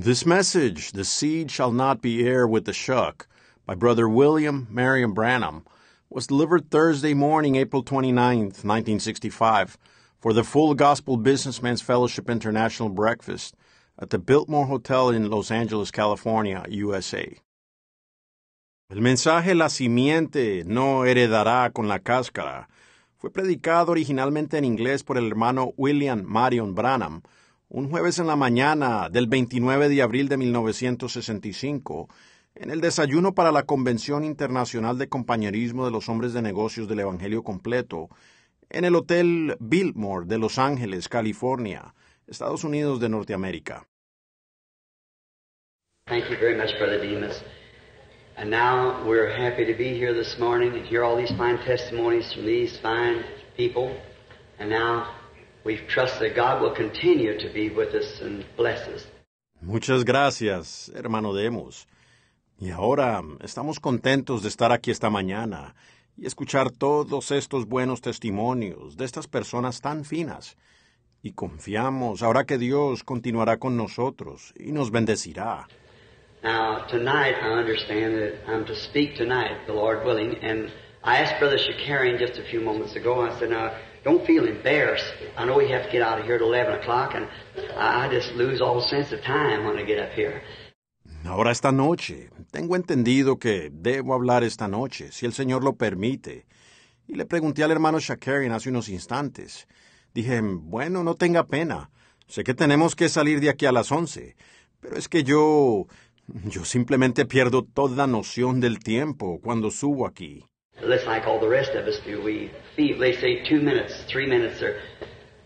This message, The Seed Shall Not Be Heir with the Shuck, by Brother William Marion Branham, was delivered Thursday morning, April 29th, 1965, for the Full Gospel Businessmen's Fellowship International Breakfast at the Biltmore Hotel in Los Angeles, California, USA. El mensaje La simiente no heredará con la cáscara fue predicado originalmente en inglés por el hermano William Marion Branham un jueves en la mañana del 29 de abril de 1965 en el desayuno para la Convención Internacional de Compañerismo de los Hombres de Negocios del Evangelio Completo en el Hotel Biltmore de Los Ángeles, California, Estados Unidos de Norteamérica. Thank you very much, Brother Demas. And now we're happy to be here this morning and hear all these fine testimonies from these fine people. And now we trust that God will continue to be with us and bless us. Muchas gracias, hermano Demos. Y ahora estamos contentos de estar aquí esta mañana y escuchar todos estos buenos testimonios de estas personas tan finas. Y confiamos ahora que Dios continuará con nosotros y nos bendecirá. Now, tonight, I understand that I'm to speak tonight, the Lord willing, and I asked Brother Shakarian just a few moments ago, I said, now, don't feel embarrassed. I know we have to get out of here at 11 o'clock, and I just lose all sense of time when I get up here. Ahora esta noche, tengo entendido que debo hablar esta noche, si el Señor lo permite. Y le pregunté al hermano Shakarian hace unos instantes. Dije, bueno, no tenga pena. Sé que tenemos que salir de aquí a las once, pero es que yo... yo simplemente pierdo toda noción del tiempo cuando subo aquí. It's like all the rest of us do. We feel, they say two minutes, three minutes, or,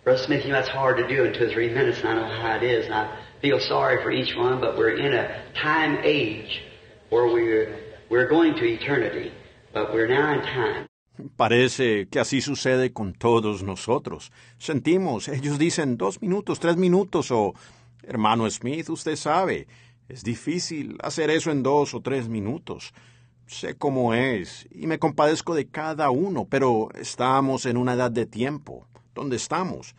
Brother Smith, you know, that's hard to do in two or three minutes, and I know how it is, and I feel sorry for each one, but we're in a time age where we're, we're going to eternity, but we're now in time. Parece que así sucede con todos nosotros. Sentimos, ellos dicen dos minutos, tres minutos, o hermano Smith, usted sabe, es difícil hacer eso en dos o tres minutos. Sé cómo es, y me compadezco de cada uno, pero estamos en una edad de tiempo. ¿Dónde estamos?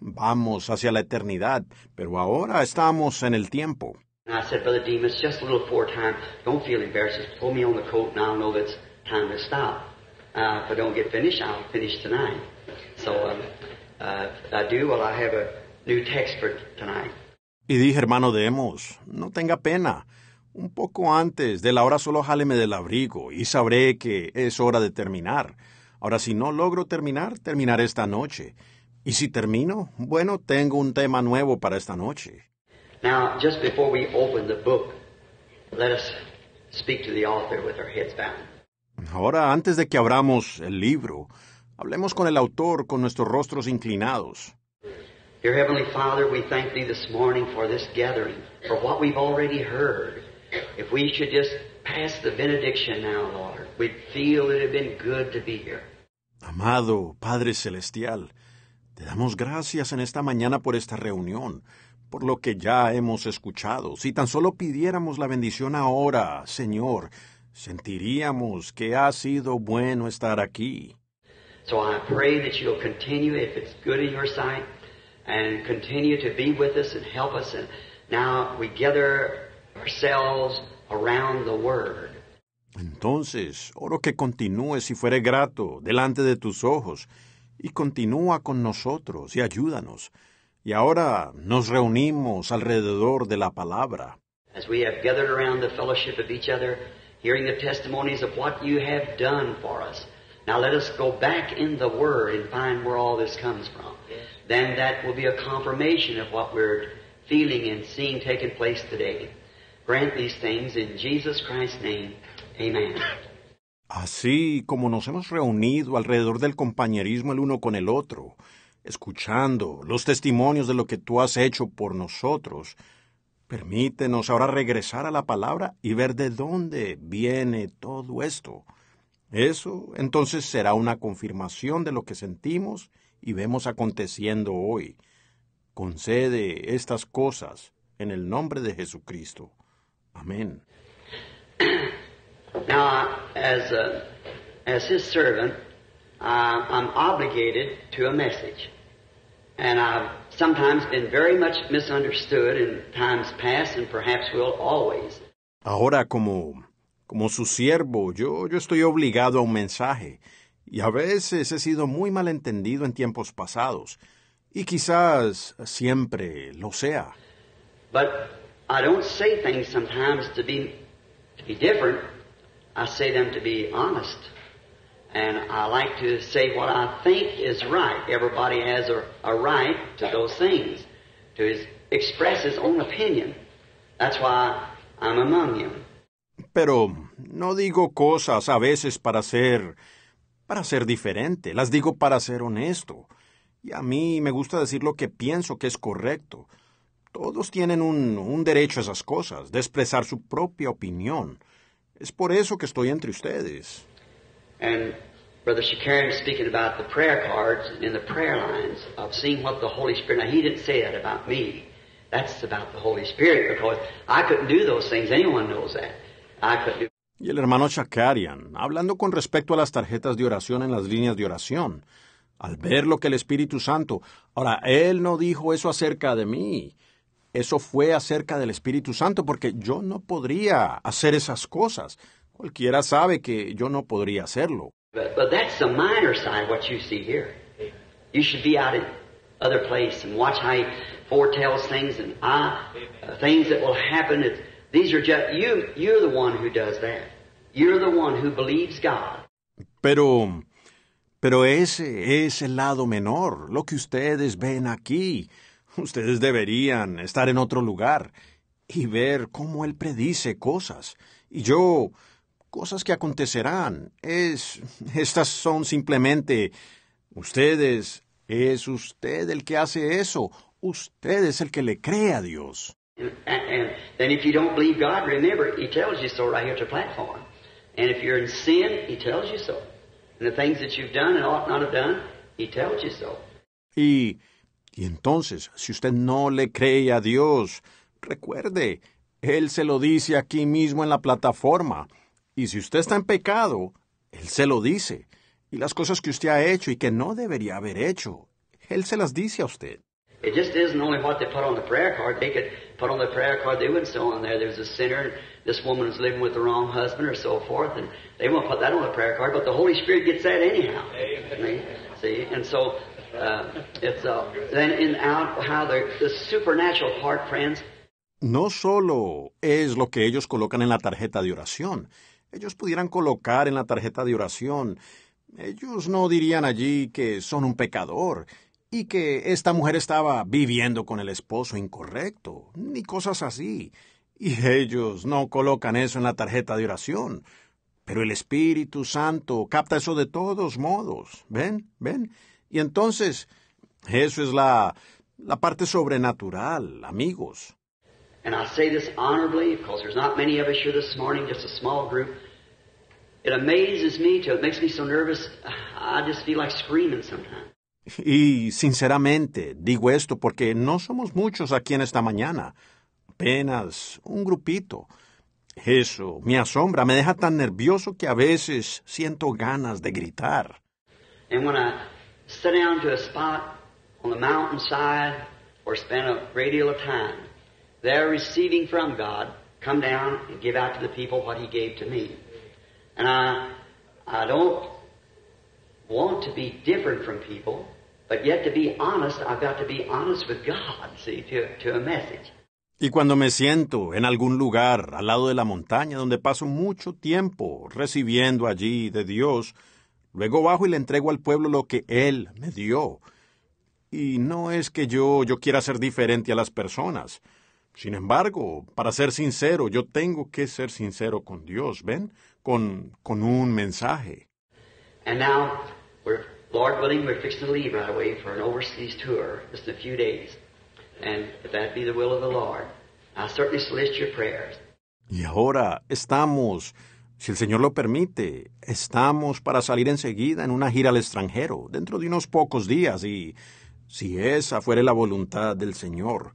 Vamos hacia la eternidad, pero ahora estamos en el tiempo. And I said, Brother Demas, just a little time, don't feel embarrassed. Just pull me on the coat and I'll know that it's time to stop. Uh, if I don't get finished, I'll finish tonight. So um, uh, if I do, well, I have a new text for tonight. Y dije, hermano Demos, no tenga pena. Un poco antes de la hora solo jáleme del abrigo y sabré que es hora de terminar. Ahora, si no logro terminar, terminaré esta noche. Y si termino, bueno, tengo un tema nuevo para esta noche. Now, just before we open the book, let us speak to the author with our heads bowed. Ahora, antes de que abramos el libro, hablemos con el autor con nuestros rostros inclinados. Dear Heavenly Father, we thank Thee this morning for this gathering, for what we've already heard. If we should just pass the benediction now, Lord, we'd feel it had been good to be here. Amado Padre Celestial, te damos gracias en esta mañana por esta reunión, por lo que ya hemos escuchado. Si tan solo pidiéramos la bendición ahora, Señor, sentiríamos que ha sido bueno estar aquí. So I pray that you'll continue, if it's good in your sight, and continue to be with us and help us. And now we gather ourselves around the Word. Entonces, oro que continúes si fuere grato delante de tus ojos, y continúa con nosotros y ayúdanos. Y ahora nos reunimos alrededor de la palabra. As we have gathered around the fellowship of each other, hearing the testimonies of what you have done for us. Now let us go back in the Word and find where all this comes from. Then that will be a confirmation of what we're feeling and seeing taking place today. Grant these things in Jesus Christ's name. Amen. Así como nos hemos reunido alrededor del compañerismo el uno con el otro, escuchando los testimonios de lo que tú has hecho por nosotros, permítenos ahora regresar a la palabra y ver de dónde viene todo esto. Eso entonces será una confirmación de lo que sentimos y vemos aconteciendo hoy. Concede estas cosas en el nombre de Jesucristo. Amén. Now, as, uh, as his servant, uh, I'm obligated to a message. And I've sometimes been very much misunderstood in times past and perhaps will always. Ahora, como, como su siervo, yo, yo estoy obligado a un mensaje, y a veces he sido muy malentendido en tiempos pasados, y quizás siempre lo sea. But I don't say things sometimes to be, to be different. I say them to be honest. And I like to say what I think is right. Everybody has a, a right to those things, to his, express his own opinion. That's why I'm among you. Pero no digo cosas a veces para ser para ser diferente, las digo para ser honesto. Y a mí me gusta decir lo que pienso que es correcto. Todos tienen un, un derecho a esas cosas, de expresar su propia opinión. Es por eso que estoy entre ustedes. And Brother Shakarian speaking about the prayer cards in the prayer lines of seeing what the Holy Spirit. Now he didn't say that about me. That's about the Holy Spirit because I couldn't do those things. Anyone knows that. I couldn't do. Y el hermano Shakarian, hablando con respecto a las tarjetas de oración en las líneas de oración, al ver lo que el Espíritu Santo. Ahora, él no dijo eso acerca de mí. Eso fue acerca del Espíritu Santo porque yo no podría hacer esas cosas. Cualquiera sabe que yo no podría hacerlo. But, but that's the minor side, what you see here. You should be out in other place and watch how he foretells things and I, uh, things that will happen. It's, these are just, you, you're the one who does that. You're the one who believes God. Pero, pero ese es el lado menor, lo que ustedes ven aquí. Ustedes deberían estar en otro lugar y ver cómo él predice cosas. Y yo, cosas que acontecerán. Es, estas son simplemente, ustedes, es usted el que hace eso. Usted es el que le cree a Dios. And, if you don't believe God, remember, He tells you so right here at the platform. And if you're in sin, He tells you so. And the things that you've done and ought not have done, He tells you so. Y, y entonces, si usted no le cree a Dios, recuerde, Él se lo dice aquí mismo en la plataforma. Y si usted está en pecado, Él se lo dice. Y las cosas que usted ha hecho y que no debería haber hecho, Él se las dice a usted. It just isn't only what they put on the prayer card. They could put on the prayer card, they wouldn't on there, there's a sinner, and this woman is living with the wrong husband, or so forth, and they won't put that on the prayer card, but the Holy Spirit gets that anyhow. Amen. See? And so, No solo es lo que ellos colocan en la tarjeta de oración. Ellos pudieran colocar en la tarjeta de oración. Ellos no dirían allí que son un pecador y que esta mujer estaba viviendo con el esposo incorrecto, ni cosas así. Y ellos no colocan eso en la tarjeta de oración. Pero el Espíritu Santo capta eso de todos modos. ¿Ven? ¿Ven? Y entonces, eso es la, la parte sobrenatural, amigos. and I say this honorably because there's not many of us here this morning, just a small group. It amazes me too. It makes me so nervous. I just feel like screaming sometimes. Y sinceramente digo esto porque no somos muchos aquí en esta mañana, apenas un grupito. Eso me asombra, me deja tan nervioso que a veces siento ganas de gritar. And when I sit down to a spot on the mountainside or spend a great deal of time there receiving from God, come down and give out to the people what He gave to me. And I, I don't want to be different from people, but yet to be honest, I've got to be honest with God, see, to, to a message. Y cuando me siento en algún lugar al lado de la montaña donde paso mucho tiempo recibiendo allí de Dios, luego bajo y le entrego al pueblo lo que Él me dio. Y no es que yo, yo quiera ser diferente a las personas. Sin embargo, para ser sincero, yo tengo que ser sincero con Dios, ¿ven? Con, con un mensaje. And now, we're, Lord willing, we're fixing to leave right away for an overseas tour, just in a few days. And if that be the will of the Lord, I certainly solicit your prayers. Y ahora estamos, si el Señor lo permite, estamos para salir enseguida en una gira al extranjero, dentro de unos pocos días, y si esa fuere la voluntad del Señor,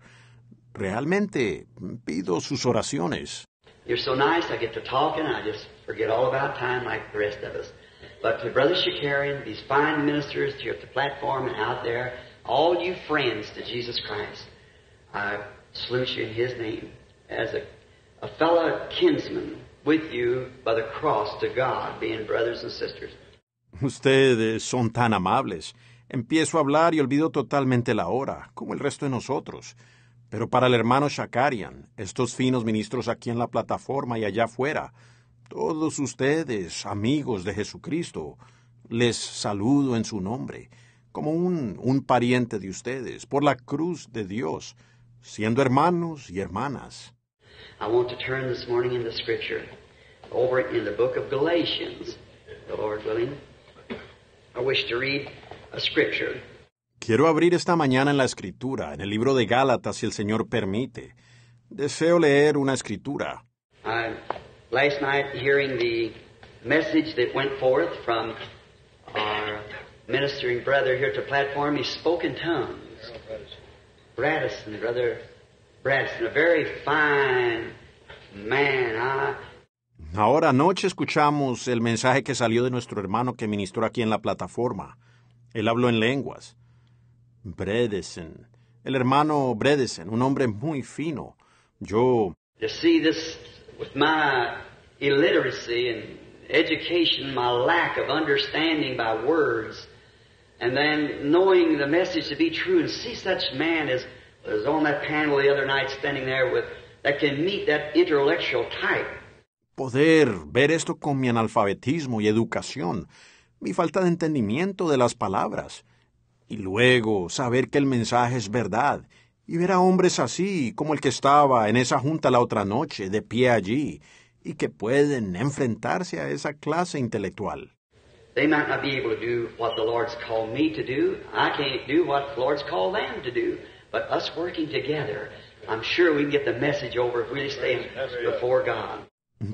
realmente pido sus oraciones. You're so nice, I get to talking, I just forget all about time like the rest of us. But to Brother Shakarian, these fine ministers here at the platform and out there, all you friends to Jesus Christ, I salute you in His name as a, a fellow kinsman with you by the cross to God, being brothers and sisters. Ustedes son tan amables. Empiezo a hablar y olvido totalmente la hora, como el resto de nosotros. Pero para el hermano Shakarian, estos finos ministros aquí en la plataforma y allá afuera, todos ustedes, amigos de Jesucristo, les saludo en su nombre, como un, un pariente de ustedes, por la cruz de Dios, siendo hermanos y hermanas. I want to turn this morning in the Scripture over in the book of Galatians, the Lord willing. I wish to read a Scripture. Quiero abrir esta mañana en la escritura, en el libro de Gálatas, si el Señor permite. Deseo leer una escritura. I, last night, hearing the message that went forth from our ministering brother here to platform, he spoke in tongues. Bradison, brother Bradison, a very fine man. I, Ahora anoche escuchamos el mensaje que salió de nuestro hermano que ministró aquí en la plataforma. Él habló en lenguas. Bredesen, el hermano Bredesen, un hombre muy fino. Yo, to see this with my illiteracy and education, my lack of understanding by words, and then knowing the message to be true, and see such man as was on that panel the other night standing there with that can meet that intellectual type. poder ver esto con mi analfabetismo y educación, mi falta de entendimiento de las palabras, y luego saber que el mensaje es verdad, y ver a hombres así como el que estaba en esa junta la otra noche, de pie allí, y que pueden enfrentarse a esa clase intelectual. They might not be able to do what the Lord's called me to do. I can't do what the Lord's called them to do. But us working together, I'm sure we can get the message over if we really stay before God.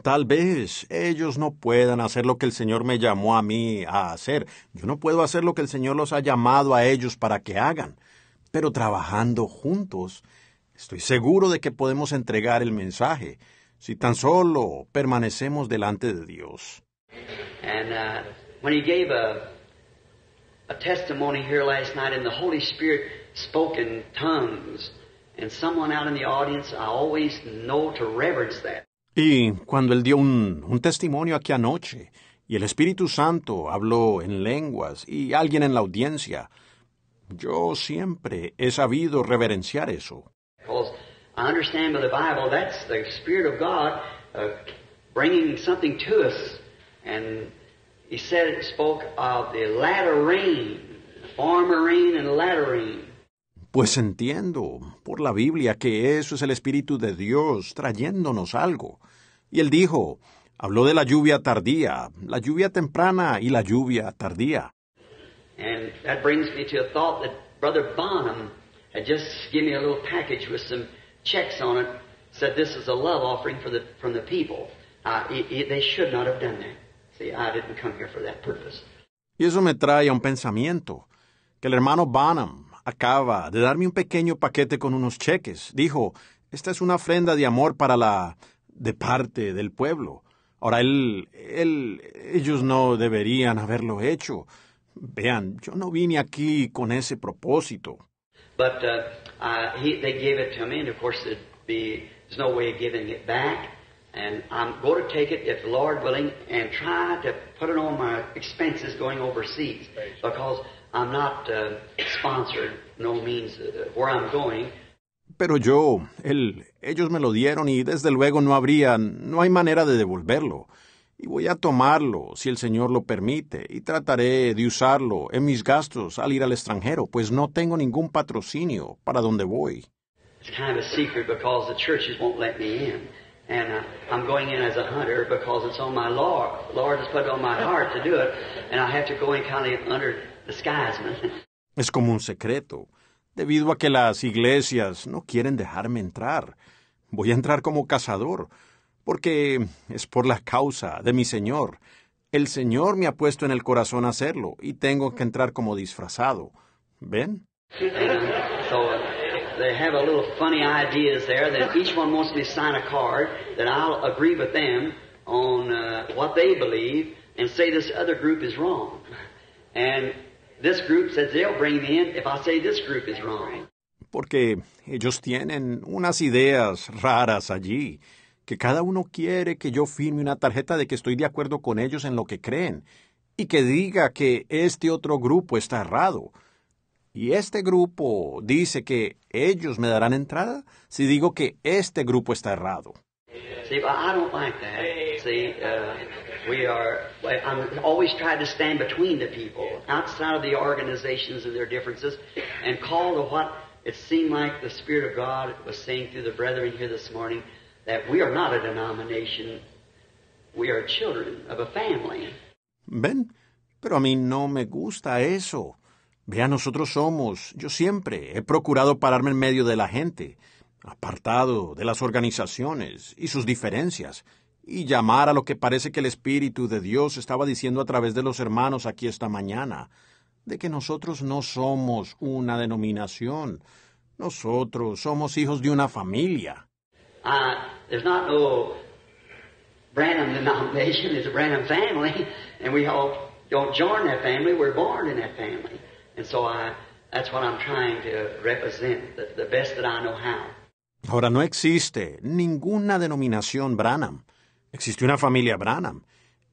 Tal vez ellos no puedan hacer lo que el Señor me llamó a mí a hacer. Yo no puedo hacer lo que el Señor los ha llamado a ellos para que hagan. Pero trabajando juntos, estoy seguro de que podemos entregar el mensaje si tan solo permanecemos delante de Dios. And uh, when he gave a, a testimony here last night, and the Holy Spirit spoke in tongues, and someone out in the audience, I always know to reverence that. Y cuando él dio un, un testimonio aquí anoche, y el Espíritu Santo habló en lenguas, y alguien en la audiencia, yo siempre he sabido reverenciar eso. Because I understand by the Bible that's the Spirit of God uh, bringing something to us. And he said it spoke of the latter rain, former rain and latter rain. Pues entiendo por la Biblia que eso es el Espíritu de Dios trayéndonos algo. Y él dijo, habló de la lluvia tardía, la lluvia temprana y la lluvia tardía. And that brings me to a thought that Brother Bonham had just given me a little package with some checks on it. Said this is a love offering for the, from the people. Uh, it, it, they should not have done that. See, I didn't come here for that purpose. Y eso me trae a un pensamiento, que el hermano Bonham acaba de darme un pequeño paquete con unos cheques. Dijo, esta es una ofrenda de amor para la... de parte del pueblo. Ahora, él, él, ellos no deberían haberlo hecho. Vean, yo no vine aquí con ese propósito. But uh, uh, he, they gave it to me, and of course, it'd be, there's no way of giving it back. And I'm going to take it, if the Lord willing, and try to put it on my expenses going overseas. Because not uh, sponsored, no means uh, where I'm going. Pero yo, él, ellos me lo dieron y desde luego no habría, no hay manera de devolverlo. Y voy a tomarlo, si el Señor lo permite, y trataré de usarlo en mis gastos al ir al extranjero, pues no tengo ningún patrocinio para donde voy. It's kind of a secret because the churches won't let me in. And uh, I'm going in as a hunter because it's on my Lord. Lord has put it on my heart to do it, and I have to go in kind of under. Es como un secreto, debido a que las iglesias no quieren dejarme entrar. Voy a entrar como cazador, porque es por la causa de mi Señor. El Señor me ha puesto en el corazón hacerlo y tengo que entrar como disfrazado. ¿Ven? And so they have a little funny ideas there that each one wants me to sign a card that I'll agree with them on uh, what they believe and say this other group is wrong. And this group says they'll bring me in if I say this group is wrong. Porque ellos tienen unas ideas raras allí, que cada uno quiere que yo firme una tarjeta de que estoy de acuerdo con ellos en lo que creen, y que diga que este otro grupo está errado. Y este grupo dice que ellos me darán entrada si digo que este grupo está errado. See, we are, I'm always trying to stand between the people, outside of the organizations and their differences, and call to what it seemed like the Spirit of God was saying through the brethren here this morning, that we are not a denomination, we are children of a family. ¿Ven? Pero a mí no me gusta eso. Vea, nosotros somos, yo siempre he procurado pararme en medio de la gente, apartado de las organizaciones y sus diferencias, y llamar a lo que parece que el Espíritu de Dios estaba diciendo a través de los hermanos aquí esta mañana, de que nosotros no somos una denominación, nosotros somos hijos de una familia. Uh, there's not no Branham denomination, it's a Branham family, and we all don't join that family, we're born in that family. And so I, that's what I'm trying to represent, the, the best that I know how. Ahora no existe ninguna denominación Branham. Existe una familia Branham.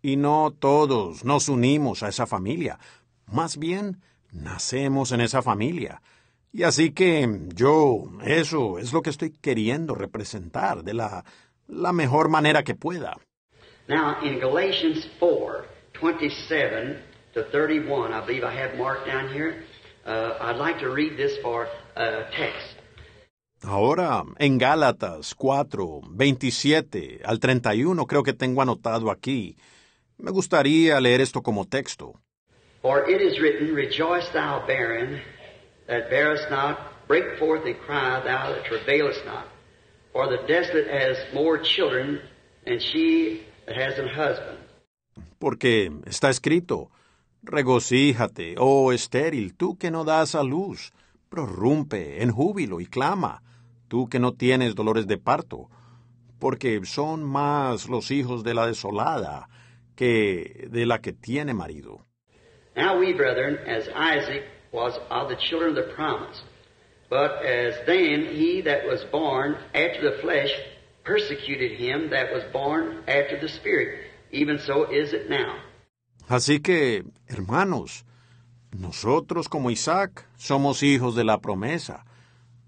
Y no todos nos unimos a esa familia. Más bien, nacemos en esa familia. Y así que yo, eso es lo que estoy queriendo representar de la, la mejor manera que pueda. Now, in Galatians 4, 27 to 31, I believe I have marked down here, uh, I'd like to read this for uh, text. Ahora, en Gálatas 4, 27 al 31, creo que tengo anotado aquí. Me gustaría leer esto como texto. For it is written, Rejoice thou barren, that bearest not, break forth and cry, thou that travailest not. For the desolate has more children than she that has an husband. Porque está escrito, Regocíjate, oh estéril, tú que no das a luz, prorrumpe en júbilo y clama, tú que no tienes dolores de parto, porque son más los hijos de la desolada que de la que tiene marido. Now we, brethren, as Isaac was of the children of the promise, but as then he that was born after the flesh persecuted him that was born after the Spirit, even so is it now. Así que, hermanos, nosotros como Isaac somos hijos de la promesa,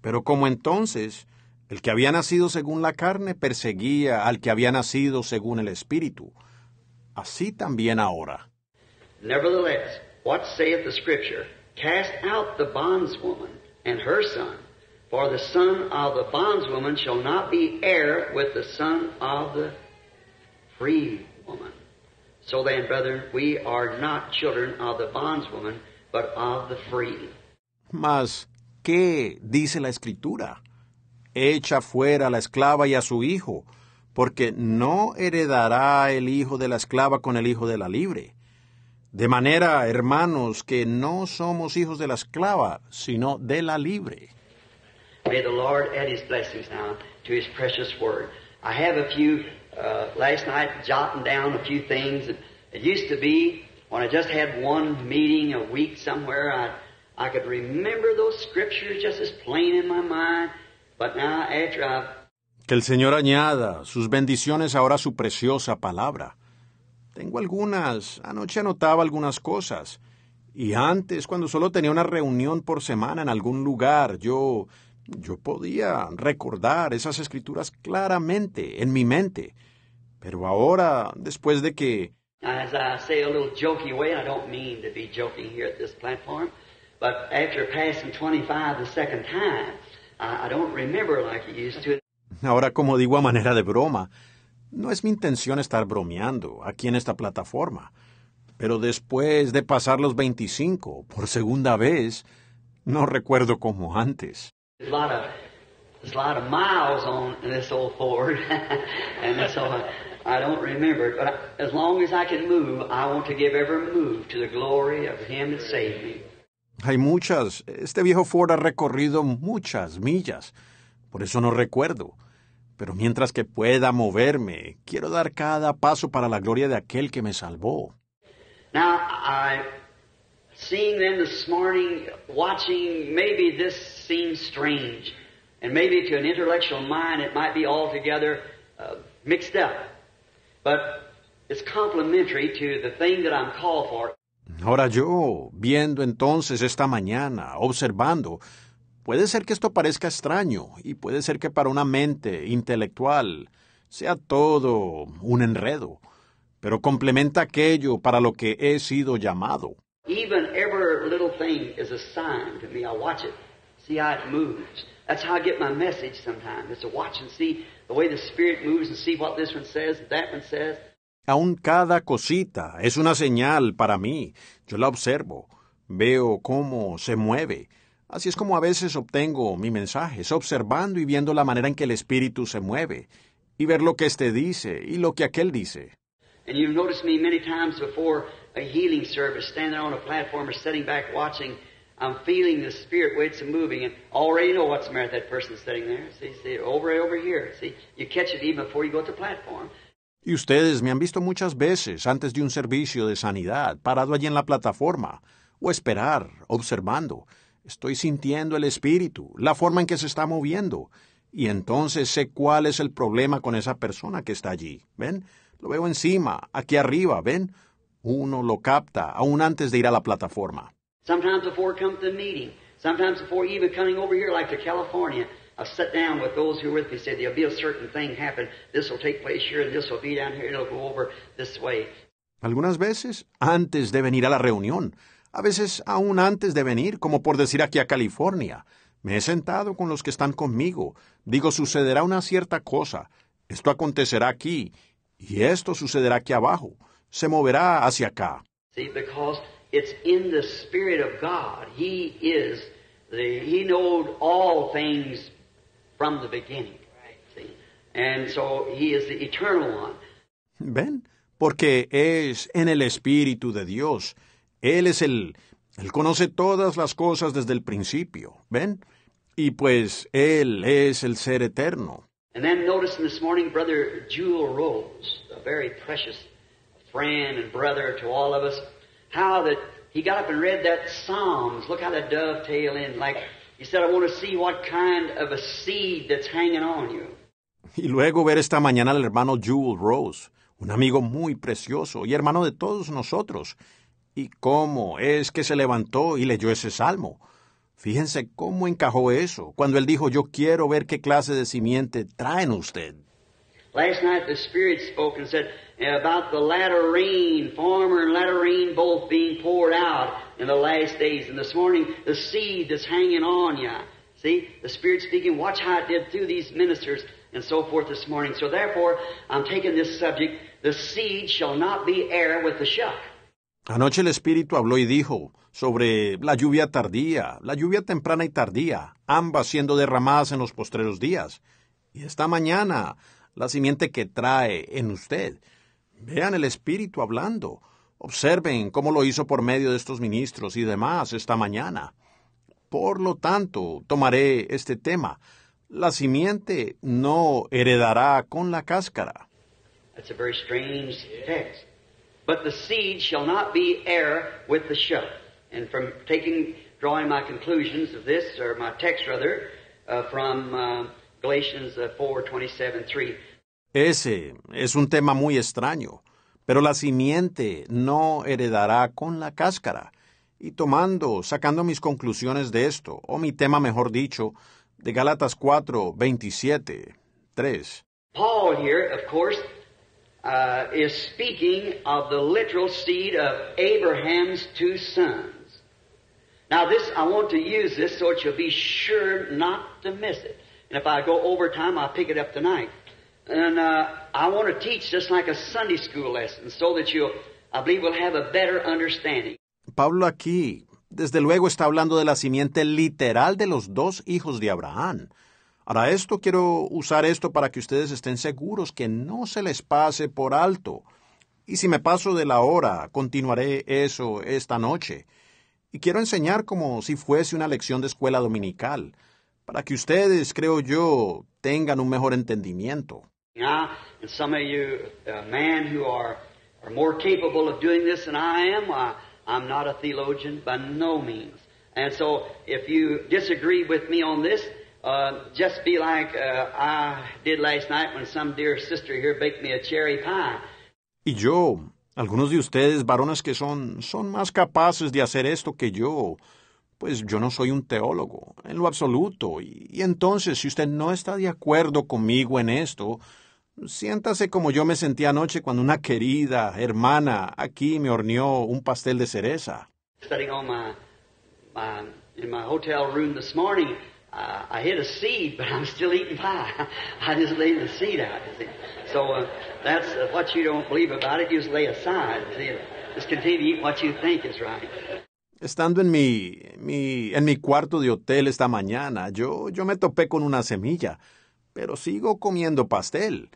pero como entonces el que había nacido según la carne perseguía al que había nacido según el Espíritu, así también ahora. Nevertheless, what saith the Scripture? Cast out the bondswoman and her son, for the son of the bondswoman shall not be heir with the son of the free woman. So then, brethren, we are not children of the bondswoman, but of the free. Mas, ¿qué dice la Escritura? Echa fuera a la esclava y a su hijo, porque no heredará el hijo de la esclava con el hijo de la libre. De manera, hermanos, que no somos hijos de la esclava, sino de la libre. May the Lord add His blessings now to His precious word. I have a few, uh, last night, jotting down a few things. It used to be when I just had one meeting a week somewhere, I, I could remember those scriptures just as plain in my mind. But now, after I've Que el Señor añada sus bendiciones ahora a su preciosa palabra. Tengo algunas, anoche anotaba algunas cosas. Y antes, cuando solo tenía una reunión por semana en algún lugar, yo, yo podía recordar esas escrituras claramente en mi mente. Pero ahora, después de que, As I say a little jokey way, and I don't mean to be joking here at this platform, but after passing 25 the second time, I, I don't remember like I used to. ahora como digo a manera de broma, no es mi intención estar bromeando aquí en esta plataforma. Pero después de pasar los 25 por segunda vez, no recuerdo como antes. There's a lot of miles on this old Ford, and so I, I don't remember it. But I, as long as I can move, I want to give every move to the glory of Him that saved me. Hay muchas. Este viejo Ford ha recorrido muchas millas. Por eso no recuerdo. Pero mientras que pueda moverme, quiero dar cada paso para la gloria de aquel que me salvó. Now, I seeing them this morning, watching, maybe this seems strange. And maybe to an intellectual mind it might be altogether uh, mixed up. But it's complementary to the thing that I'm called for. Ahora yo, viendo entonces esta mañana, observando, puede ser que esto parezca extraño y puede ser que para una mente intelectual sea todo un enredo, pero complementa aquello para lo que he sido llamado. Even every little thing is a sign to me. I watch it, see how it moves. That's how I get my message sometimes. It's to watch and see the way the Spirit moves and see what this one says, that one says. Aún cada cosita es una señal para mí. Yo la observo, veo cómo se mueve. Así es como a veces obtengo mi mensaje, es observando y viendo la manera en que el espíritu se mueve, y ver lo que éste dice y lo que aquel dice. And you've noticed me many times before a healing service, standing on a platform or sitting back watching. I'm feeling the spirit weights moving and already know what's the matter with that person sitting there. See, see, over over here. See, you catch it even before you go to the platform. Y ustedes me han visto muchas veces antes de un servicio de sanidad, parado allí en la plataforma, o esperar, observando. Estoy sintiendo el espíritu, la forma en que se está moviendo, y entonces sé cuál es el problema con esa persona que está allí. ¿Ven? Lo veo encima, aquí arriba, ¿ven? Uno lo capta aún antes de ir a la plataforma. Sometimes before comes the meeting, sometimes before even coming over here, like to California, I've sat down with those who are with me, said there'll be a certain thing happen. This will take place here, and this will be down here, it'll go over this way. Algunas veces antes de venir a la reunión, a veces aún antes de venir, como por decir aquí a California. Me he sentado con los que están conmigo. Digo, sucederá una cierta cosa. Esto acontecerá aquí. Y esto sucederá aquí abajo. Se moverá hacia acá. See, because it's in the Spirit of God. He is the, He knowed all things from the beginning. See? And so He is the eternal one. ¿Ven? Porque es en el Espíritu de Dios. Él es el... Él conoce todas las cosas desde el principio. ¿Ven? Y pues Él es el ser eterno. And then noticing this morning, Brother Jewel Rose, a very precious friend and brother to all of us, how that he got up and read that Psalms. Look how that dovetail in. Like Y luego ver esta mañana al hermano Jewel Rose, un amigo muy precioso y hermano de todos nosotros. Y cómo es que se levantó y leyó ese salmo. Fíjense cómo encajó eso, cuando él dijo, yo quiero ver qué clase de simiente traen usted. Last night the Spirit spoke and said about the latter rain, former and latter rain both being poured out in the last days. And this morning, the seed that's hanging on you. See, the Spirit speaking, watch how it did through these ministers and so forth this morning. So therefore, I'm taking this subject, the seed shall not be air with the shuck. Anoche el Espíritu habló y dijo sobre la lluvia tardía, la lluvia temprana y tardía, ambas siendo derramadas en los postreros días. Y esta mañana, la simiente que trae en usted. Vean el Espíritu hablando. Observen cómo lo hizo por medio de estos ministros y demás esta mañana. Por lo tanto, tomaré este tema. La simiente no heredará con la cáscara. That's a very strange text. But the seed shall not be heir with the shuck. And from taking, drawing my conclusions of this, or my text rather, uh, from uh, Galatians uh, 4, 27, 3. Ese es un tema muy extraño, pero la simiente no heredará con la cáscara. Y tomando, sacando mis conclusiones de esto, o mi tema mejor dicho, de Gálatas 4, 27, 3. Paul here, of course, uh, is speaking of the literal seed of Abraham's two sons. Now, this I want to use this so that you'll be sure not to miss it. And if I go over time, I'll pick it up tonight. And uh, I want to teach just like a Sunday school lesson, so that you'll, I believe, will have a better understanding. Pablo aquí, desde luego, está hablando de la simiente literal de los dos hijos de Abraham. Ahora, esto quiero usar esto para que ustedes estén seguros que no se les pase por alto. Y si me paso de la hora, continuaré eso esta noche. Y quiero enseñar como si fuese una lección de escuela dominical, para que ustedes, creo yo, tengan un mejor entendimiento. Now, and some of you uh, men who are, are more capable of doing this than I am, I, I'm not a theologian by no means. And so if you disagree with me on this, uh, just be like uh, I did last night when some dear sister here baked me a cherry pie. Y yo, algunos de ustedes, varones que son, son más capaces de hacer esto que yo, pues yo no soy un teólogo, en lo absoluto. Y, y entonces, si usted no está de acuerdo conmigo en esto, siéntase como yo me sentí anoche cuando una querida hermana aquí me horneó un pastel de cereza. Sitting on my, my in my hotel room this morning, uh, I hit a seed, but I'm still eating pie. I just laid the seed out. You see. So uh, that's uh, what you don't believe about it. You just lay aside. See. Just continue to eat what you think is right. Estando en mi, mi, en mi cuarto de hotel esta mañana, yo, yo me topé con una semilla, pero sigo comiendo pastel.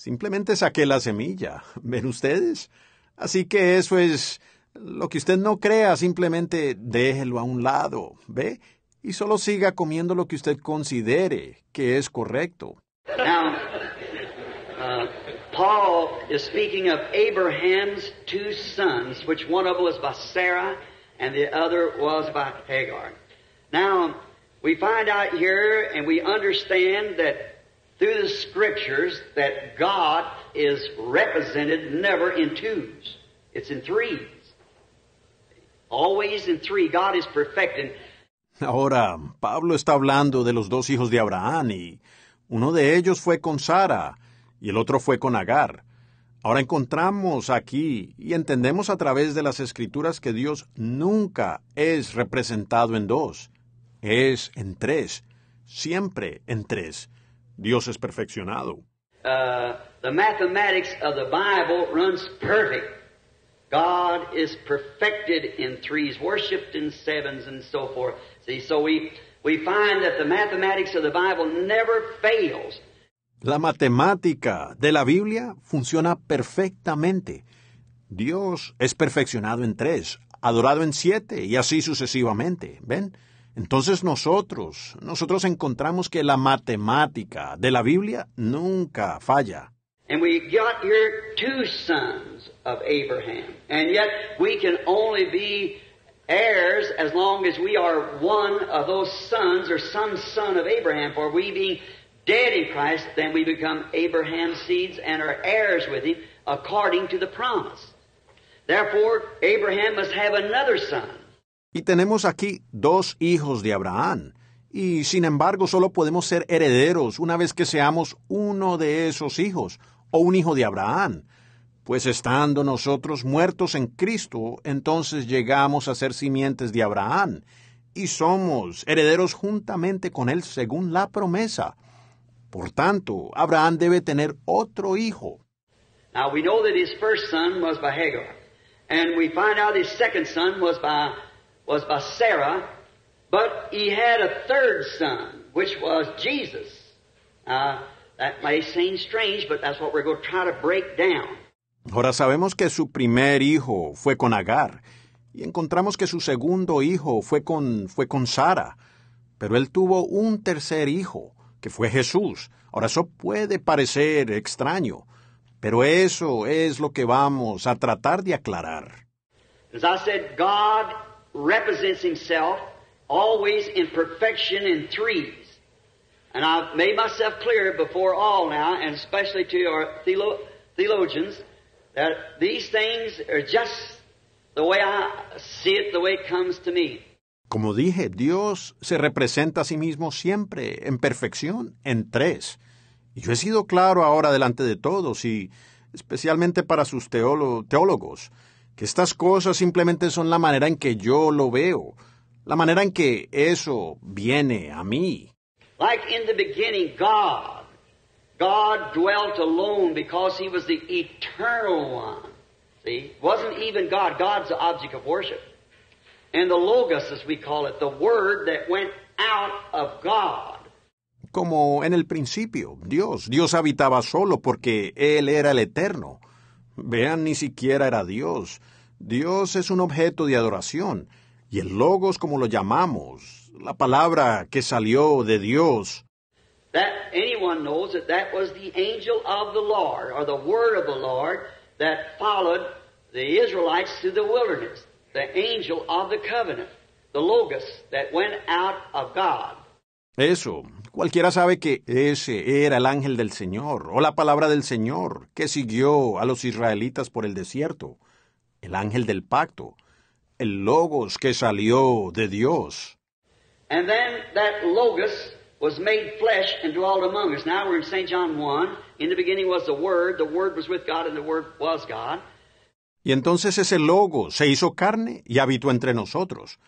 Simplemente saqué la semilla. ¿Ven ustedes? Así que eso es lo que usted no crea, simplemente déjelo a un lado, ¿ve? Y solo siga comiendo lo que usted considere que es correcto. Now, uh, Paul is speaking of Abraham's two sons, which one of them was by Sarah and the other was by Hagar. Now, we find out here and we understand that through the scriptures that God is represented never in twos. It's in threes. Always in three. God is perfecting. Ahora, Pablo está hablando de los dos hijos de Abraham y uno de ellos fue con Sara y el otro fue con Agar. Ahora encontramos aquí y entendemos a través de las escrituras que Dios nunca es representado en dos, es en tres, siempre en tres. Dios es perfeccionado. Uh, the mathematics of the Bible runs perfect. God is perfected in threes, worshipped in sevens, and so forth. See, so we, we find that the mathematics of the Bible never fails. La matemática de la Biblia funciona perfectamente. Dios es perfeccionado en tres, adorado en siete y así sucesivamente. ¿Ven? Entonces nosotros, nosotros encontramos que la matemática de la Biblia nunca falla. And we got here two sons of Abraham. And yet we can only be heirs as long as we are one of those sons or some son of Abraham. For we being dead in Christ, then we become Abraham's seeds and are heirs with him according to the promise. Therefore, Abraham must have another son. Y tenemos aquí dos hijos de Abraham. Y sin embargo solo podemos ser herederos una vez que seamos uno de esos hijos, o un hijo de Abraham. Pues estando nosotros muertos en Cristo, entonces llegamos a ser simientes de Abraham, y somos herederos juntamente con él según la promesa. Por tanto, Abraham debe tener otro hijo. Now we know that his first son was by. And we find out his second son was by, was by Sarah. But he had a third son, which was Jesus. Uh, that may seem strange, but that's what we're going to try to break down. Ahora sabemos que su primer hijo fue con Agar, y encontramos que su segundo hijo fue con, fue con Sara, pero él tuvo un tercer hijo, que fue Jesús. Ahora eso puede parecer extraño, pero eso es lo que vamos a tratar de aclarar. As I said, God represents himself always in perfection in threes. And I've made myself clear before all now, and especially to our theolo- theologians, that these things are just the way I see it, the way it comes to me. Como dije, Dios se representa a sí mismo siempre en perfección en tres. Y yo he sido claro ahora delante de todos y especialmente para sus teólo- teólogos, que estas cosas simplemente son la manera en que yo lo veo, la manera en que eso viene a mí. Like in the beginning, God. God dwelt alone because He was the eternal one. See? Wasn't even God. God's the object of worship. And the Logos, as we call it, the Word that went out of God. Como en el principio, Dios, Dios habitaba solo porque Él era el eterno. Vean, ni siquiera era Dios. Dios es un objeto de adoración. Y el logos, como lo llamamos, la palabra que salió de Dios, That anyone knows that that was the angel of the Lord, or the Word of the Lord, that followed the Israelites through the wilderness. the angel of the covenant, the Logos that went out of God. Eso, cualquiera sabe que ese era el ángel del Señor, o la palabra del Señor, que siguió a los israelitas por el desierto, el ángel del pacto, el logos que salió de Dios. And then that Logos was made flesh and dwelt among us. Now we're in St. John 1. In the beginning was the Word, the Word was with God, and the Word was God. Y entonces ese logo se hizo carne y habitó entre nosotros.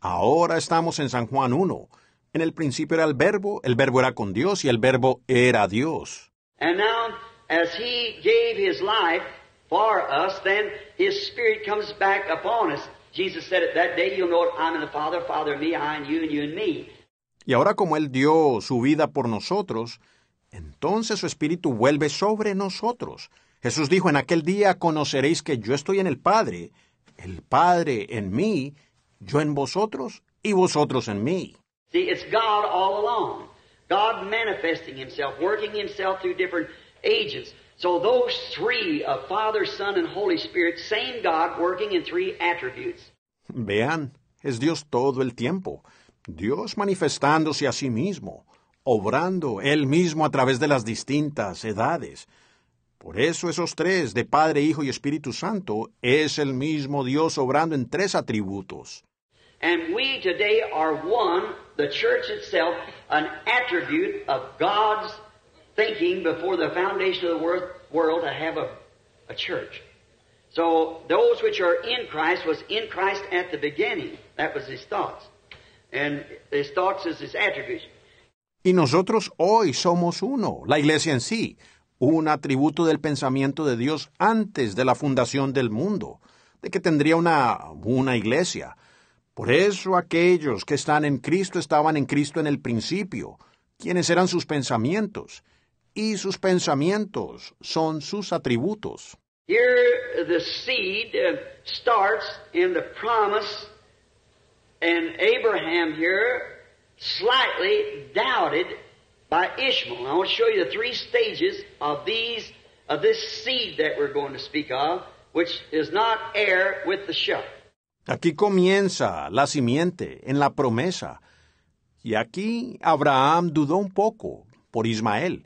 Ahora estamos en San Juan 1. En el principio era el verbo, el verbo era con Dios y el verbo era Dios. And now, as He gave His life for us, then His Spirit comes back upon us. Jesus said it that day, you'll know it, I'm in the Father, Father in me, I in you, and you in me. Y ahora como Él dio su vida por nosotros, entonces su Espíritu vuelve sobre nosotros. Jesús dijo, en aquel día conoceréis que yo estoy en el Padre, el Padre en mí, yo en vosotros y vosotros en mí. See, it's God all along. God manifesting Himself, working Himself through different agents. So those three of Father, Son, and Holy Spirit, same God working in three attributes. Vean, es Dios todo el tiempo. Dios manifestándose a sí mismo, obrando Él mismo a través de las distintas edades. Por eso esos tres, de Padre, Hijo y Espíritu Santo, es el mismo Dios obrando en tres atributos. And we today are one, the church itself, an attribute of God's thinking before the foundation of the wor- world to have a, a church. So those which are in Christ was in Christ at the beginning. That was his thoughts. And his thoughts is his attributes. Y nosotros hoy somos uno, la iglesia en sí, un atributo del pensamiento de Dios antes de la fundación del mundo, de que tendría una, una iglesia. Por eso aquellos que están en Cristo estaban en Cristo en el principio, quienes eran sus pensamientos, y sus pensamientos son sus atributos. Here the seed starts in the promise, and Abraham here slightly doubted by Ishmael. I want to show you the three stages of these of this seed that we're going to speak of, which is not heir with the shuck. Aquí comienza la simiente en la promesa. Y aquí Abraham dudó un poco por Ismael.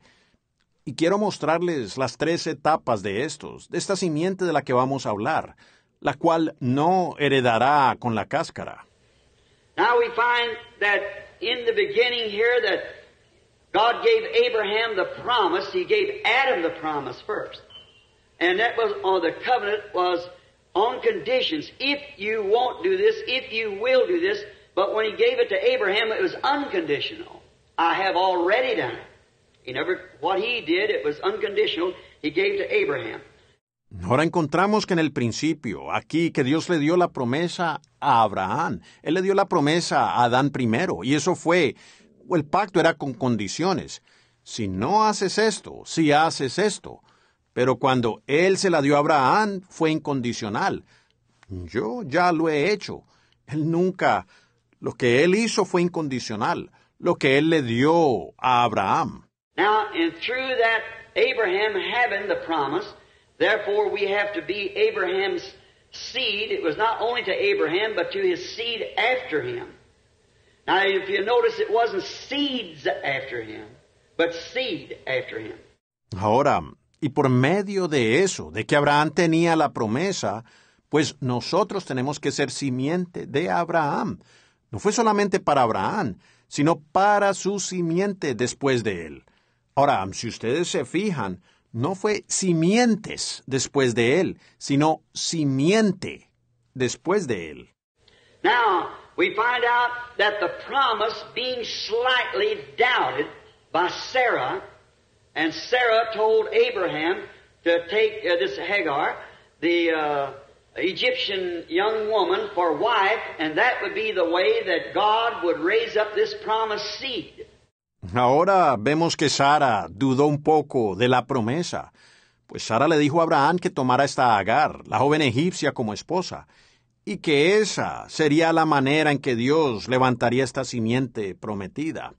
Y quiero mostrarles las tres etapas de estos, de esta simiente de la que vamos a hablar, la cual no heredará con la cáscara. Now we find that in the beginning here that God gave Abraham the promise. He gave Adam the promise first. And that was on the covenant was on conditions. If you won't do this, if you will do this, but when he gave it to Abraham, it was unconditional. I have already done it. He never, what he did, it was unconditional. He gave to Abraham. Ahora encontramos que en el principio, aquí, que Dios le dio la promesa a Abraham. Él le dio la promesa a Adán primero, y eso fue, el pacto era con condiciones. Si no haces esto, si haces esto. Pero cuando Él se la dio a Abraham, fue incondicional. Yo ya lo he hecho. Él nunca, lo que Él hizo fue incondicional. Lo que Él le dio a Abraham. Now, and through that Abraham having the promise, therefore we have to be Abraham's seed. It was not only to Abraham, but to his seed after him. Now, if you notice, it wasn't seeds after him, but seed after him. Ahora, y por medio de eso, de que Abraham tenía la promesa, pues nosotros tenemos que ser simiente de Abraham. No fue solamente para Abraham, sino para su simiente después de él. Ahora, si ustedes se fijan, no fue simientes después de él, sino simiente después de él. Now, we find out that the promise being slightly doubted by Sarah, and Sarah told Abraham to take uh, this Hagar, the uh, Egyptian young woman, for wife, and that would be the way that God would raise up this promised seed. Ahora vemos que Sara dudó un poco de la promesa, pues Sara le dijo a Abraham que tomara esta Agar, la joven egipcia, como esposa, y que esa sería la manera en que Dios levantaría esta simiente prometida.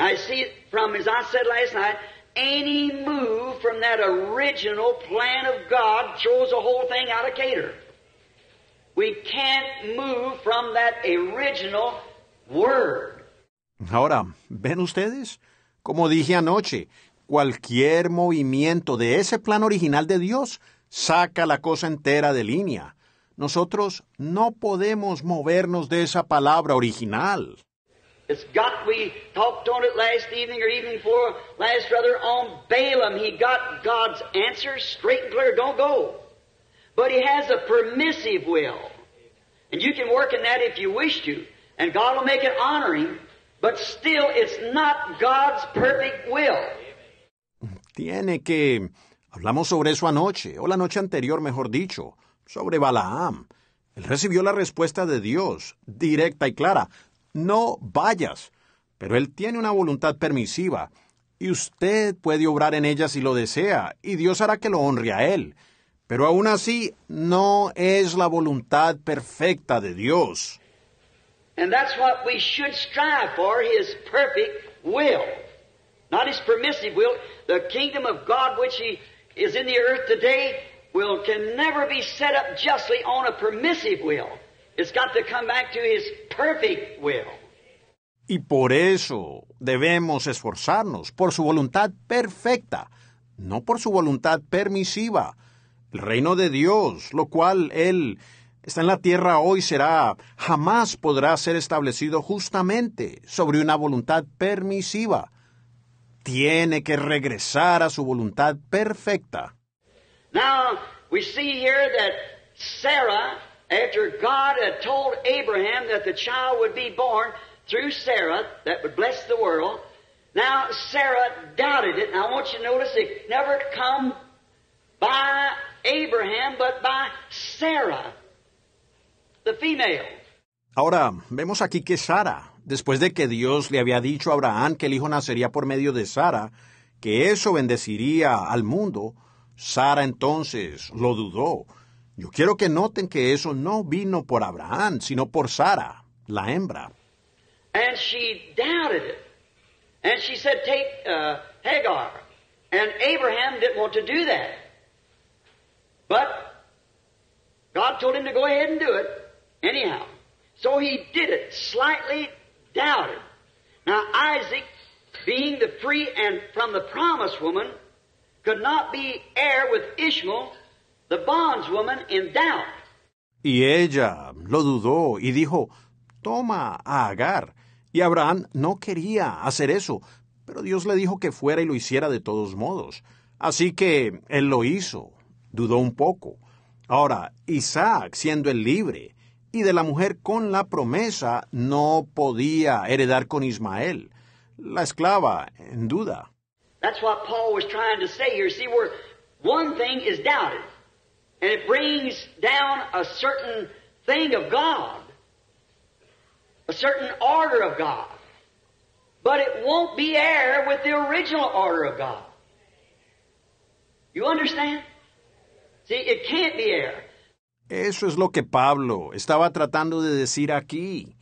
You see, from, as I said last night, any move from that original plan of God throws the whole thing out of cater. We can't move from that original word. Ahora, ¿ven ustedes? Como dije anoche, cualquier movimiento de ese plan original de Dios saca la cosa entera de línea. Nosotros no podemos movernos de esa palabra original. It's got, we talked on it last evening or evening before last, rather, on Balaam. He got God's answer straight and clear, don't go. But he has a permissive will. And you can work in that if you wish to. And God will make it honoring, but still it's not God's perfect will. Tiene que... Hablamos sobre eso anoche, o la noche anterior, mejor dicho, sobre Balaam. Él recibió la respuesta de Dios, directa y clara. No vayas. Pero él tiene una voluntad permisiva, y usted puede obrar en ella si lo desea, y Dios hará que lo honre a él. Pero aún así, no es la voluntad perfecta de Dios. And that's what we should strive for, His perfect will. Not His permissive will. The kingdom of God which He is in the earth today will can never be set up justly on a permissive will. It's got to come back to His perfect will. Y por eso debemos esforzarnos, por su voluntad perfecta, no por su voluntad permisiva. El reino de Dios, lo cual Él está en la tierra hoy, será, jamás podrá ser establecido justamente sobre una voluntad permisiva. Tiene que regresar a su voluntad perfecta. Now, we see here that Sarah, after God had told Abraham that the child would be born through Sarah, that would bless the world, now Sarah doubted it. And I want you to notice it never come by Abraham, but by Sarah, the female. Ahora, vemos aquí que Sara, después de que Dios le había dicho a Abraham que el hijo nacería por medio de Sara, que eso bendeciría al mundo, Sara entonces lo dudó. Yo quiero que noten que eso no vino por Abraham, sino por Sara, la hembra. And she doubted it. And she said, Take uh, Hagar. And Abraham didn't want to do that. But God told him to go ahead and do it anyhow. So he did it, slightly doubted. Now, Isaac, being the free and from the promised woman, could not be heir with Ishmael, the bondswoman, in doubt. Y ella lo dudó y dijo, toma a Agar. Y Abraham no quería hacer eso, pero Dios le dijo que fuera y lo hiciera de todos modos. Así que él lo hizo, dudó un poco. Ahora, Isaac, siendo el libre, y de la mujer con la promesa, no podía heredar con Ismael. La esclava, en duda. That's what Paul was trying to say here. See, where one thing is doubted, and it brings down a certain thing of God, a certain order of God, but it won't be heir with the original order of God. You understand? See, it can't be heir. Eso es lo que Pablo estaba tratando de decir aquí.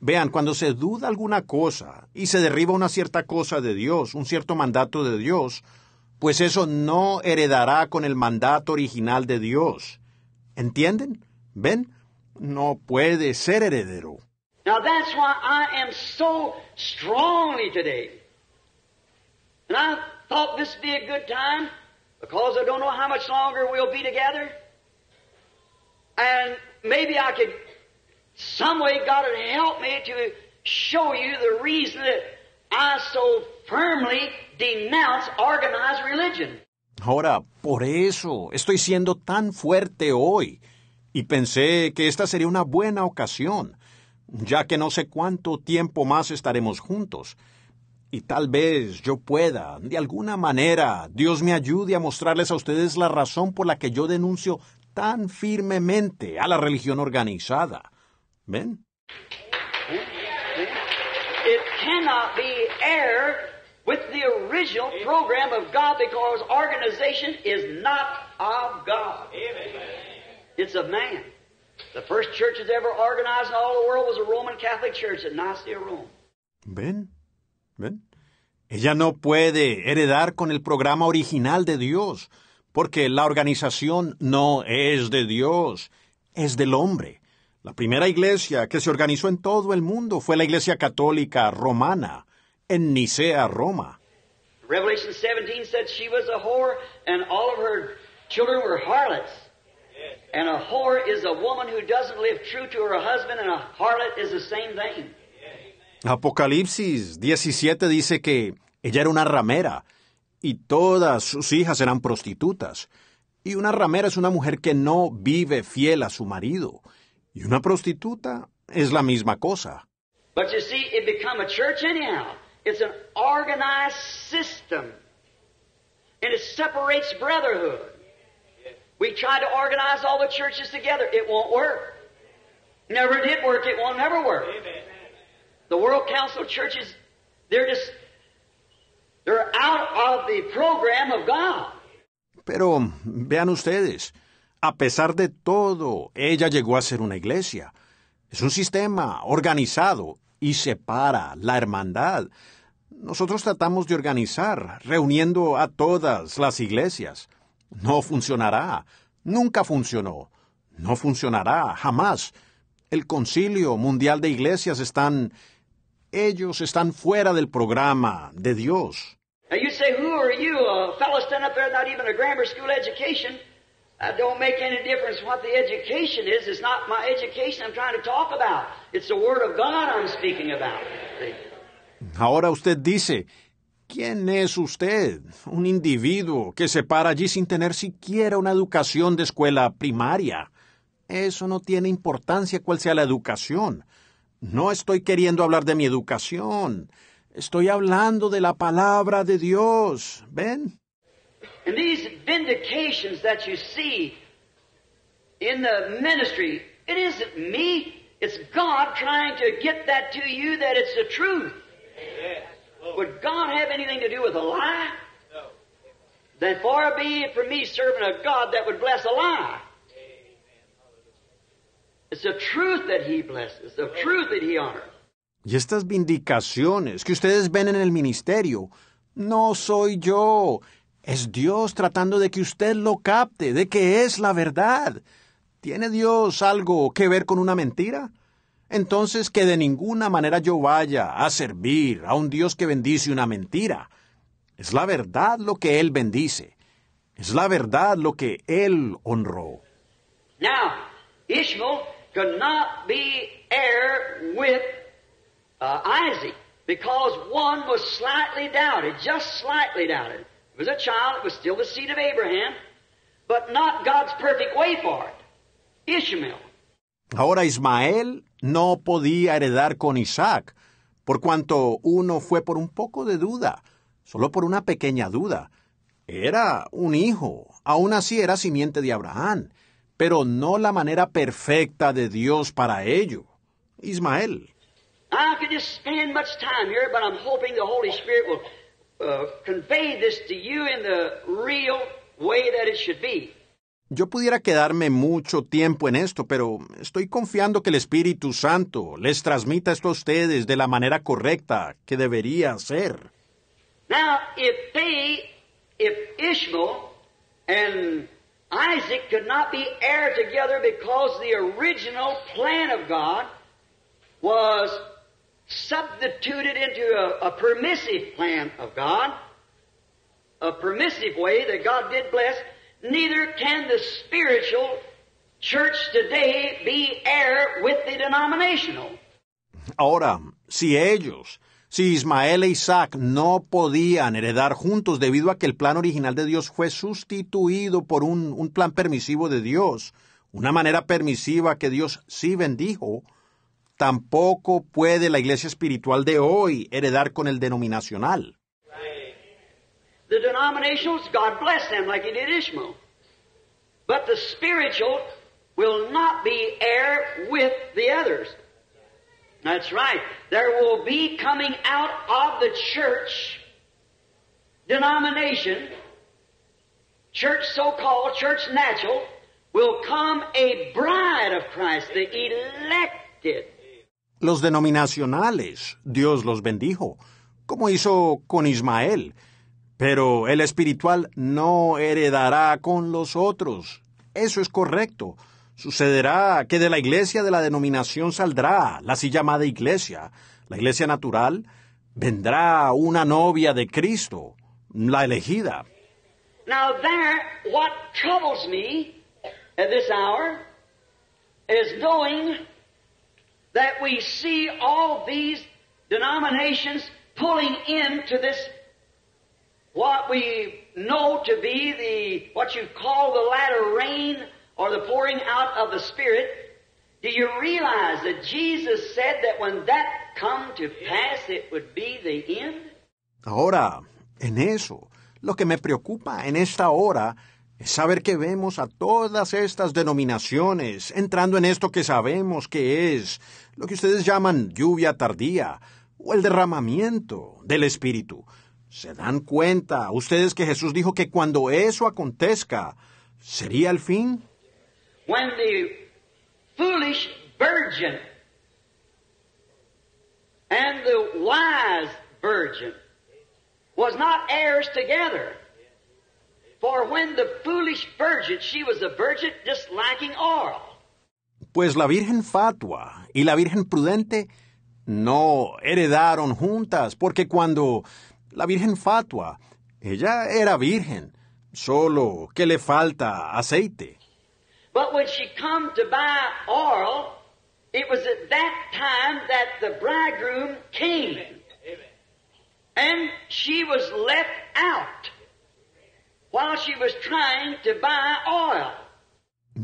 Vean, cuando se duda alguna cosa y se derriba una cierta cosa de Dios, un cierto mandato de Dios, pues eso no heredará con el mandato original de Dios. ¿Entienden? ¿Ven? No puede ser heredero. Now that's why I am so strongly today. And I thought this would be a good time because I don't know how much longer we'll be together. And maybe I could, some way God would help me to show you the reason that I so firmly denounce organized religion. Ahora, por eso estoy siendo tan fuerte hoy. Y pensé que esta sería una buena ocasión, ya que no sé cuánto tiempo más estaremos juntos. Y tal vez yo pueda, de alguna manera, Dios me ayude a mostrarles a ustedes la razón por la que yo denuncio tan firmemente a la religión organizada. ¿Ven? It cannot be error with the original program of God because organization is not of God. It's of man. The first church that's ever organized in all the world was a Roman Catholic church at Nicaea, Rome. ¿Ven? ¿Ven? Ella no puede heredar con el programa original de Dios, porque la organización no es de Dios, es del hombre. La primera iglesia que se organizó en todo el mundo fue la Iglesia Católica Romana, en Nicea, Roma. Revelation 17 said she was a whore and all of her children were harlots. And a whore is a woman who doesn't live true to her husband, and a harlot is the same thing. Apocalipsis 17 dice que ella era una ramera y todas sus hijas eran prostitutas. Y una ramera es una mujer que no vive fiel a su marido. Y una prostituta es la misma cosa. But you see, it become a church anyhow. It's an organized system. And it separates brotherhood. We try to organize all the churches together. It won't work. Never did work. It won't never work. The World Council Churches, they're just, they're out of the program of God. Pero vean ustedes, a pesar de todo, ella llegó a ser una iglesia. Es un sistema organizado y separa la hermandad. Nosotros tratamos de organizar, reuniendo a todas las iglesias. No funcionará. Nunca funcionó. No funcionará, jamás. El Concilio Mundial de Iglesias están... Ellos están fuera del programa de Dios. Now you say, who are you? A fellow standing up there, not even a grammar school education. That don't make any difference what the education is. It's not my education I'm trying to talk about. It's the Word of God I'm speaking about. Ahora usted dice, ¿quién es usted? Un individuo que se para allí sin tener siquiera una educación de escuela primaria. Eso no tiene importancia cuál sea la educación. No estoy queriendo hablar de mi educación. Estoy hablando de la palabra de Dios. ¿Ven? And these vindications that you see in the ministry, me, it's God trying to get that to you that it's the. Would God have anything to do with a lie? Then far be it from me serving a God that would bless a lie. It's the truth that He blesses, the truth that He honors. Y estas vindicaciones que ustedes ven en el ministerio, no soy yo. Es Dios tratando de que usted lo capte, de que es la verdad. ¿Tiene Dios algo que ver con una mentira? Entonces que de ninguna manera yo vaya a servir a un Dios que bendice una mentira. Es la verdad lo que Él bendice. Es la verdad lo que Él honró. Now, Ishmael could not be heir with uh, Isaac because one was slightly doubted, just slightly doubted. It was a child, it was still the seed of Abraham, but not God's perfect way for it. Ishmael. Ahora Ismael no podía heredar con Isaac, por cuanto uno fue por un poco de duda, solo por una pequeña duda. Era un hijo, aún así era simiente de Abraham, pero no la manera perfecta de Dios para ello. Ismael. I could just spend much time here, but I'm hoping the Holy Spirit will uh, convey this to you in the real way that it should be. Yo pudiera quedarme mucho tiempo en esto, pero estoy confiando que el Espíritu Santo les transmita esto a ustedes de la manera correcta que debería ser. Now, if they, if Ishmael and Isaac could not be heir together because the original plan of God was substituted into a, a permissive plan of God, a permissive way that God did bless, neither can the spiritual church today be heir with the denominational. Ahora, si ellos, si Ismael e Isaac no podían heredar juntos debido a que el plan original de Dios fue sustituido por un, un plan permisivo de Dios, una manera permisiva que Dios sí bendijo, tampoco puede la iglesia espiritual de hoy heredar con el denominacional. The denominationals, God bless them like He did Ishmael. But the spiritual will not be heir with the others. That's right. There will be coming out of the church denomination, church so called, church natural, will come a bride of Christ, the elected. Los denominacionales, Dios los bendijo, como hizo con Ismael, pero el espiritual no heredará con los otros. Eso es correcto. Sucederá que de la iglesia de la denominación saldrá la así llamada iglesia, la iglesia natural, vendrá una novia de Cristo, la elegida. Now there, what troubles me at this hour is knowing that we see all these denominations pulling into this what we know to be the what you call the latter rain or the pouring out of the Spirit. Do you realize that Jesus said that when that come to pass it would be the end? Ahora, en eso, lo que me preocupa en esta hora es saber que vemos a todas estas denominaciones entrando en esto que sabemos que es lo que ustedes llaman lluvia tardía o el derramamiento del Espíritu. ¿Se dan cuenta ustedes que Jesús dijo que cuando eso acontezca, sería el fin? When the foolish virgin and the wise virgin was not heirs together. For when the foolish virgin, she was a virgin just lacking oil. Pues la Virgen fatua y la Virgen prudente no heredaron juntas, porque cuando la Virgen fatua, ella era virgen, solo que le falta aceite. But when she come to buy oil, it was at that time that the bridegroom came. And she was left out while she was trying to buy oil.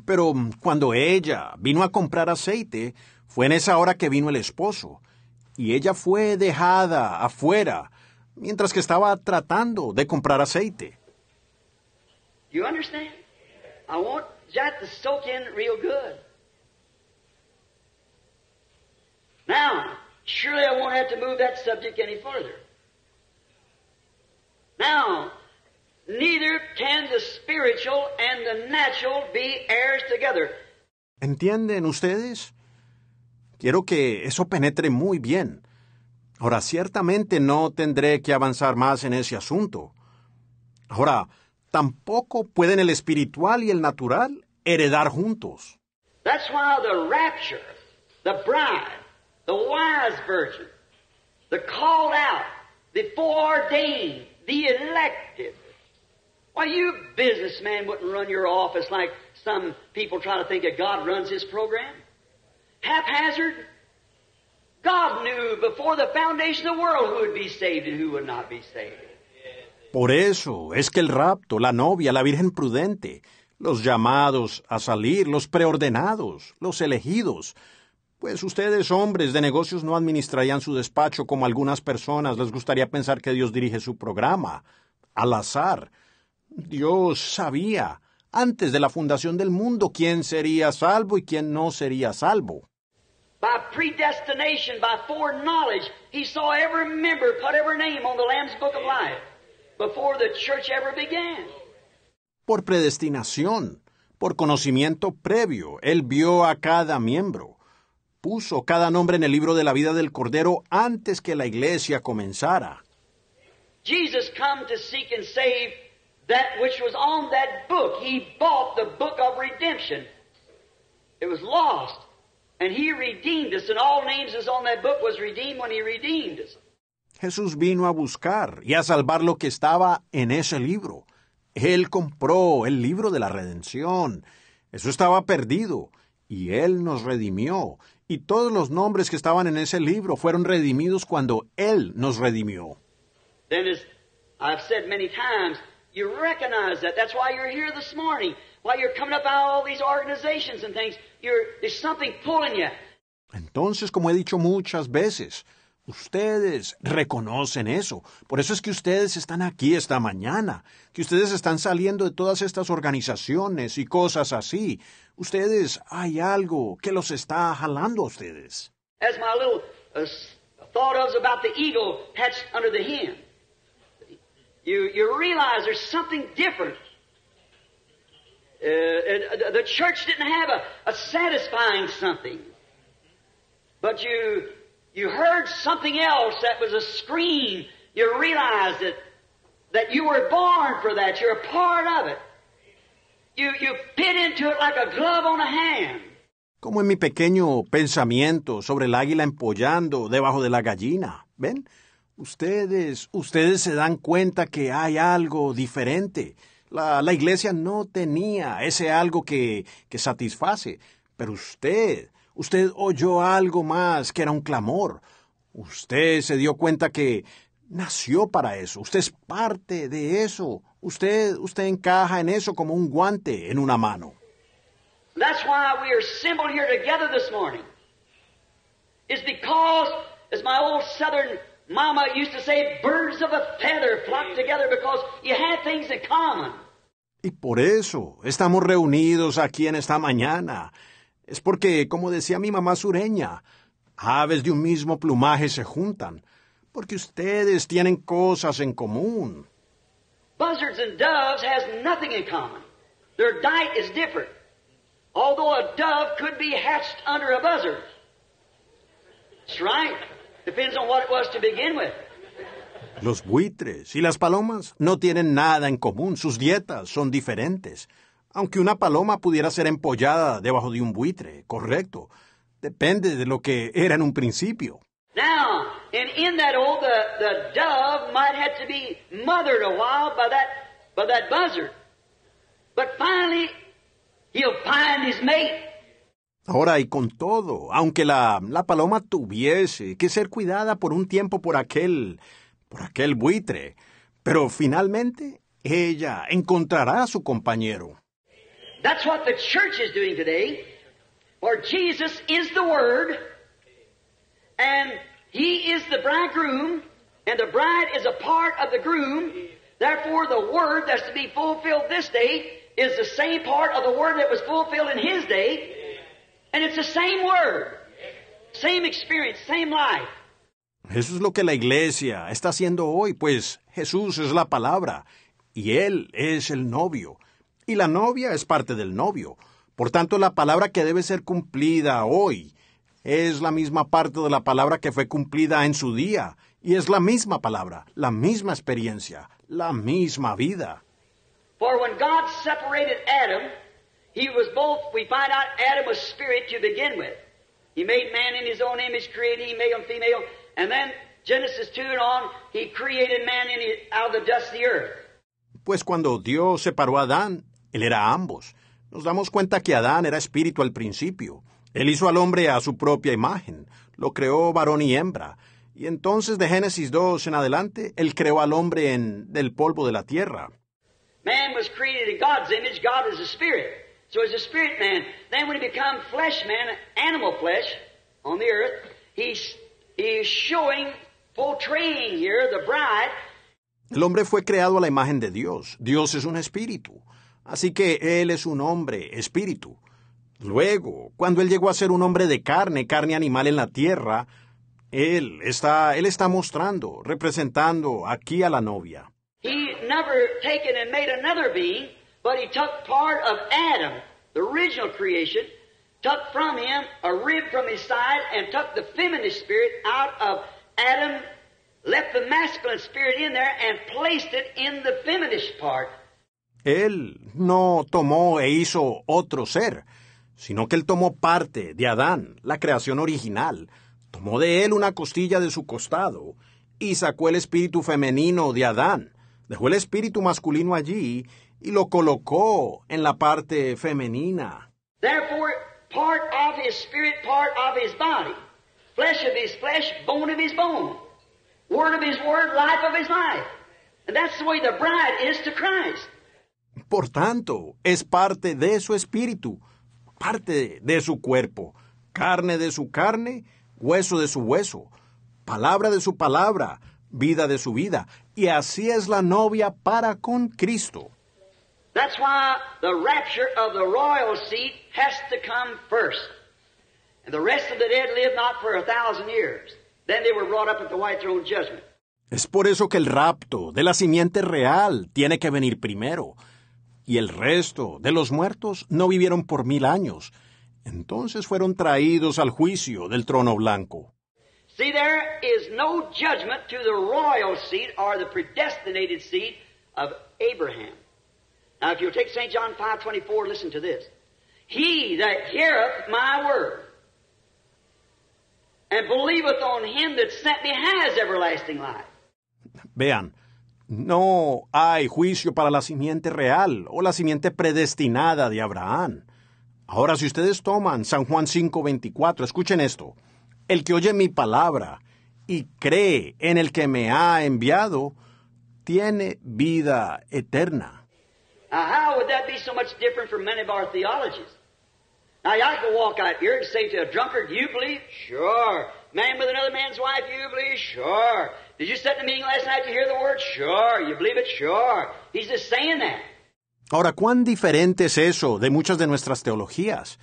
Pero cuando ella vino a comprar aceite, fue en esa hora que vino el esposo, y ella fue dejada afuera mientras que estaba tratando de comprar aceite. You understand? I want that to soak in real good. Now, surely I won't have to move that subject any further. Now, neither can the spiritual and the natural be heirs together. ¿Entienden ustedes? Quiero que eso penetre muy bien. Ahora, ciertamente no tendré que avanzar más en ese asunto. Ahora, tampoco pueden el espiritual y el natural heredar juntos. That's why the rapture, the bride, the wise virgin, the called out, the foreordained, the elected. Why, you businessman wouldn't run your office like some people try to think that God runs his program. Haphazard. Por eso es que el rapto, la novia, la Virgen prudente, los llamados a salir, los preordenados, los elegidos, pues ustedes, hombres de negocios, no administrarían su despacho como algunas personas les gustaría pensar que Dios dirige su programa, al azar. Dios sabía, antes de la fundación del mundo, quién sería salvo y quién no sería salvo. By predestination, by foreknowledge, he saw every member put every name on the Lamb's Book of Life before the church ever began. Por predestinación, por conocimiento previo, Él vio a cada miembro. Puso cada nombre en el libro de la vida del Cordero antes que la iglesia comenzara. Jesus come to seek and save that which was on that book. He bought the book of redemption. It was lost. And he redeemed us, and all names that's on that book was redeemed when he redeemed us. Jesús vino a buscar y a salvar lo que estaba en ese libro. Él compró el libro de la redención. Eso estaba perdido. Y Él nos redimió. Y todos los nombres que estaban en ese libro fueron redimidos cuando Él nos redimió. Then, as I've said many times, you recognize that. That's why you're here this morning. Why you're coming up out of all these organizations and things. You're, there's something pulling you. Entonces, como he dicho muchas veces, ustedes reconocen eso. Por eso es que ustedes están aquí esta mañana, que ustedes están saliendo de todas estas organizaciones y cosas así. Ustedes, hay algo que los está jalando a ustedes. As my little uh, thought of about the eagle hatched under the hen. You, you realize there's something different. Uh, uh, the church didn't have a, a satisfying something. But you, you heard something else that was a scream. You realized that, that you were born for that. You're a part of it. You, you fit into it like a glove on a hand. Como en mi pequeño pensamiento sobre el águila empollando debajo de la gallina. ¿Ven? Ustedes, ustedes se dan cuenta que hay algo diferente. La, iglesia no tenía ese algo que, que satisface, pero usted, usted oyó algo más que era un clamor. Usted se dio cuenta que nació para eso. Usted es parte de eso. Usted, usted encaja en eso como un guante en una mano. That's why we are assembled here together this morning. It's because, as my old southern mama used to say, birds of a feather flock together because you have things in common. Y por eso estamos reunidos aquí en esta mañana. Es porque, como decía mi mamá sureña, aves de un mismo plumaje se juntan, porque ustedes tienen cosas en común. Buzzards and doves has nothing in common. Their diet is different. Although a dove could be hatched under a buzzard. That's right. Depends on what it was to begin with. Los buitres y las palomas no tienen nada en común, sus dietas son diferentes. Aunque una paloma pudiera ser empollada debajo de un buitre, correcto. Depende de lo que era en un principio. Now, and in that old, the, the dove might have to be mothered a while by that, by that buzzard. But finally, he'll find his mate. Ahora, y con todo, aunque la, la paloma tuviese que ser cuidada por un tiempo por aquel, por aquel buitre, pero finalmente ella encontrará a su compañero. That's what the church is doing today. For Jesus is the Word, and He is the bridegroom, and the bride is a part of the groom. Therefore, the Word that's to be fulfilled this day is the same part of the Word that was fulfilled in His day, and it's the same Word, same experience, same life. Eso es lo que la iglesia está haciendo hoy, pues Jesús es la palabra y Él es el novio. Y la novia es parte del novio. Por tanto, la palabra que debe ser cumplida hoy es la misma parte de la palabra que fue cumplida en su día. Y es la misma palabra, la misma experiencia, la misma vida. For when God separated Adam, he was both, we find out Adam was spirit to begin with. He made man in his own image, created, he made him and then Genesis 2 and on, he created man in his, out of the dust of the earth. Pues cuando Dios separó a Adán, él era ambos. Nos damos cuenta que Adán era espíritu al principio. Él hizo al hombre a su propia imagen, lo creó varón y hembra. Y entonces de Génesis 2 en adelante, él creó al hombre en del polvo de la tierra. Man was created in God's image. God is a spirit. So he's a spirit man. Then when he become flesh man, animal flesh on the earth, he's, he's showing, portraying here the bride. El hombre fue creado a la imagen de Dios. Dios es un espíritu. Así que él es un hombre, espíritu. Luego, cuando él llegó a ser un hombre de carne, carne animal en la tierra, él está, él está mostrando, representando aquí a la novia. He never taken and made another being, but he took part of Adam, the original creation, took from him a rib from his side, and took the feminine spirit out of Adam, left the masculine spirit in there, and placed it in the feminine part. Él no tomó e hizo otro ser, sino que él tomó parte de Adán, la creación original, tomó de él una costilla de su costado y sacó el espíritu femenino de Adán, dejó el espíritu masculino allí y lo colocó en la parte femenina. Therefore, part of his spirit, part of his body, flesh of his flesh, bone of his bone, word of his word, life of his life. And that's the way the bride is to Christ. Por tanto, es parte de su espíritu, parte de su cuerpo, carne de su carne, hueso de su hueso, palabra de su palabra, vida de su vida. Y así es la novia para con Cristo. That's why the rapture of the royal seed has to come first. And the rest of the dead live not for a thousand years. Then they were brought up at the white throne judgment. Es por eso que el rapto de la simiente real tiene que venir primero. Y el resto de los muertos no vivieron por mil años. Entonces fueron traídos al juicio del trono blanco. See, there is no judgment to the royal seed or the predestinated seed of Abraham. Now, if you'll take St. John 5.24, listen to this. He that heareth my word and believeth on him that sent me has everlasting life. Vean, no hay juicio para la simiente real o la simiente predestinada de Abraham. Ahora, si ustedes toman San Juan 5:24, escuchen esto. El que oye mi palabra y cree en el que me ha enviado, tiene vida eterna. Now, how would that be so much different from many of our theologies? Now, I could walk out here and say to a drunkard, you believe? Sure. Man with another man's wife, you believe? Sure. Did you sit in the meeting last night to hear the word? Sure. You believe it? Sure. He's just saying that. Ahora, ¿cuán diferente es eso de muchas de nuestras teologías?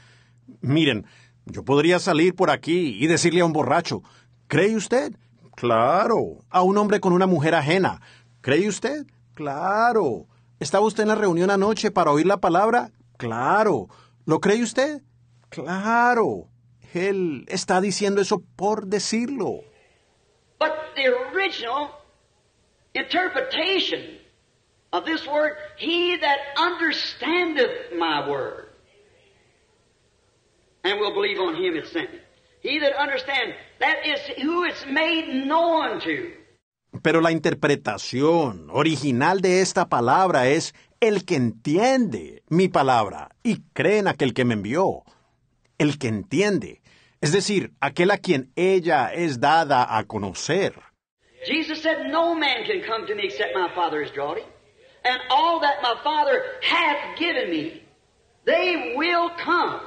Miren, yo podría salir por aquí y decirle a un borracho, ¿cree usted? Claro. A un hombre con una mujer ajena, ¿cree usted? Claro. ¿Estaba usted en la reunión anoche para oír la palabra? Claro. ¿Lo cree usted? Claro. Él está diciendo eso por decirlo. But the original interpretation of this word, he that understandeth my word and will believe on him that sent me. He that understands, that is who it's made known to. Pero la interpretación original de esta palabra es el que entiende mi palabra y cree en aquel que me envió. El que entiende. Es decir, aquel a quien ella es dada a conocer. Jesus said, No man can come to me except my Father is drawing. And all that my Father hath given me, they will come.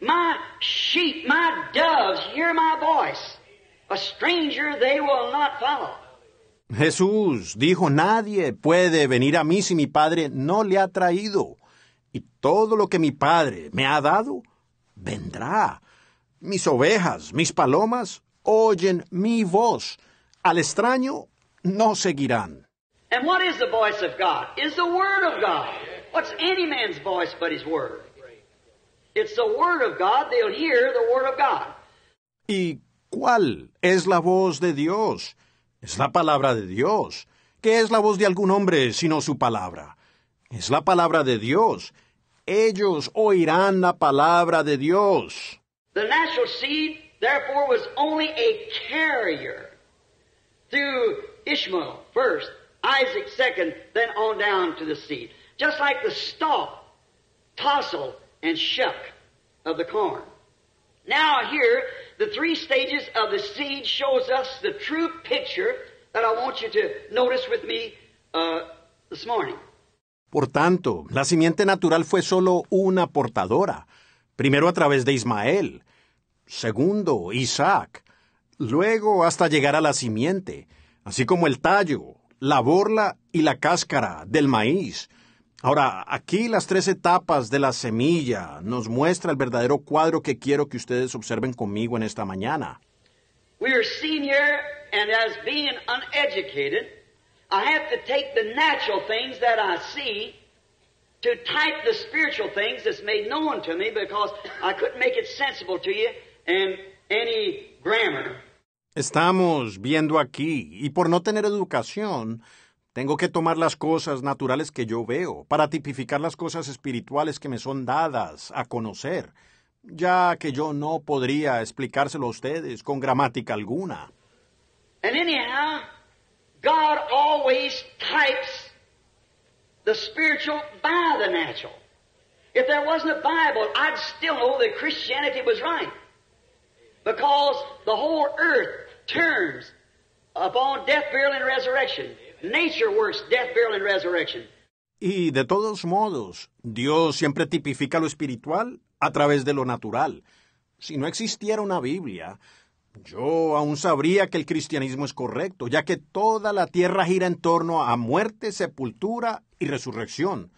My sheep, my doves hear my voice. A stranger they will not follow. Jesús dijo, nadie puede venir a mí si mi Padre no le ha traído. Y todo lo que mi Padre me ha dado, vendrá. Mis ovejas, mis palomas, oyen mi voz. Al extraño no seguirán. And what is the voice of God? Is the Word of God. What's any man's voice but His Word? It's the Word of God. They'll hear the Word of God. ¿Y cuál es la voz de Dios? Es la palabra de Dios. ¿Qué es la voz de algún hombre sino su palabra? Es la palabra de Dios. Ellos oirán la palabra de Dios. The natural seed, therefore, was only a carrier through Ishmael first, Isaac second, then on down to the seed. Just like the stalk, tassel, and shuck of the corn. Now here, the three stages of the shows us the true picture that I want you to notice with me uh, this morning. Por tanto, la simiente natural fue solo una portadora. Primero a través de Ismael, segundo Isaac, luego hasta llegar a la simiente, así como el tallo, la borla y la cáscara del maíz. Ahora, aquí las tres etapas de la semilla nos muestra el verdadero cuadro que quiero que ustedes observen conmigo en esta mañana. We are seen here, and as being uneducated, I have to take the natural things that I see to type the spiritual things that's made known to me because I couldn't make it sensible to you in any grammar. Estamos viendo aquí, y por no tener educación, tengo que tomar las cosas naturales que yo veo para tipificar las cosas espirituales que me son dadas a conocer, ya que yo no podría explicárselo a ustedes con gramática alguna. And anyhow, God always types the spiritual by the natural. If there wasn't a Bible, I'd still know that Christianity was right. Because the whole earth turns upon death, burial, and resurrection. Nature works death, burial, and resurrection. Y de todos modos, Dios siempre tipifica lo espiritual a través de lo natural. Si no existiera una Biblia, yo aún sabría que el cristianismo es correcto, ya que toda la tierra gira en torno a muerte, sepultura y resurrección.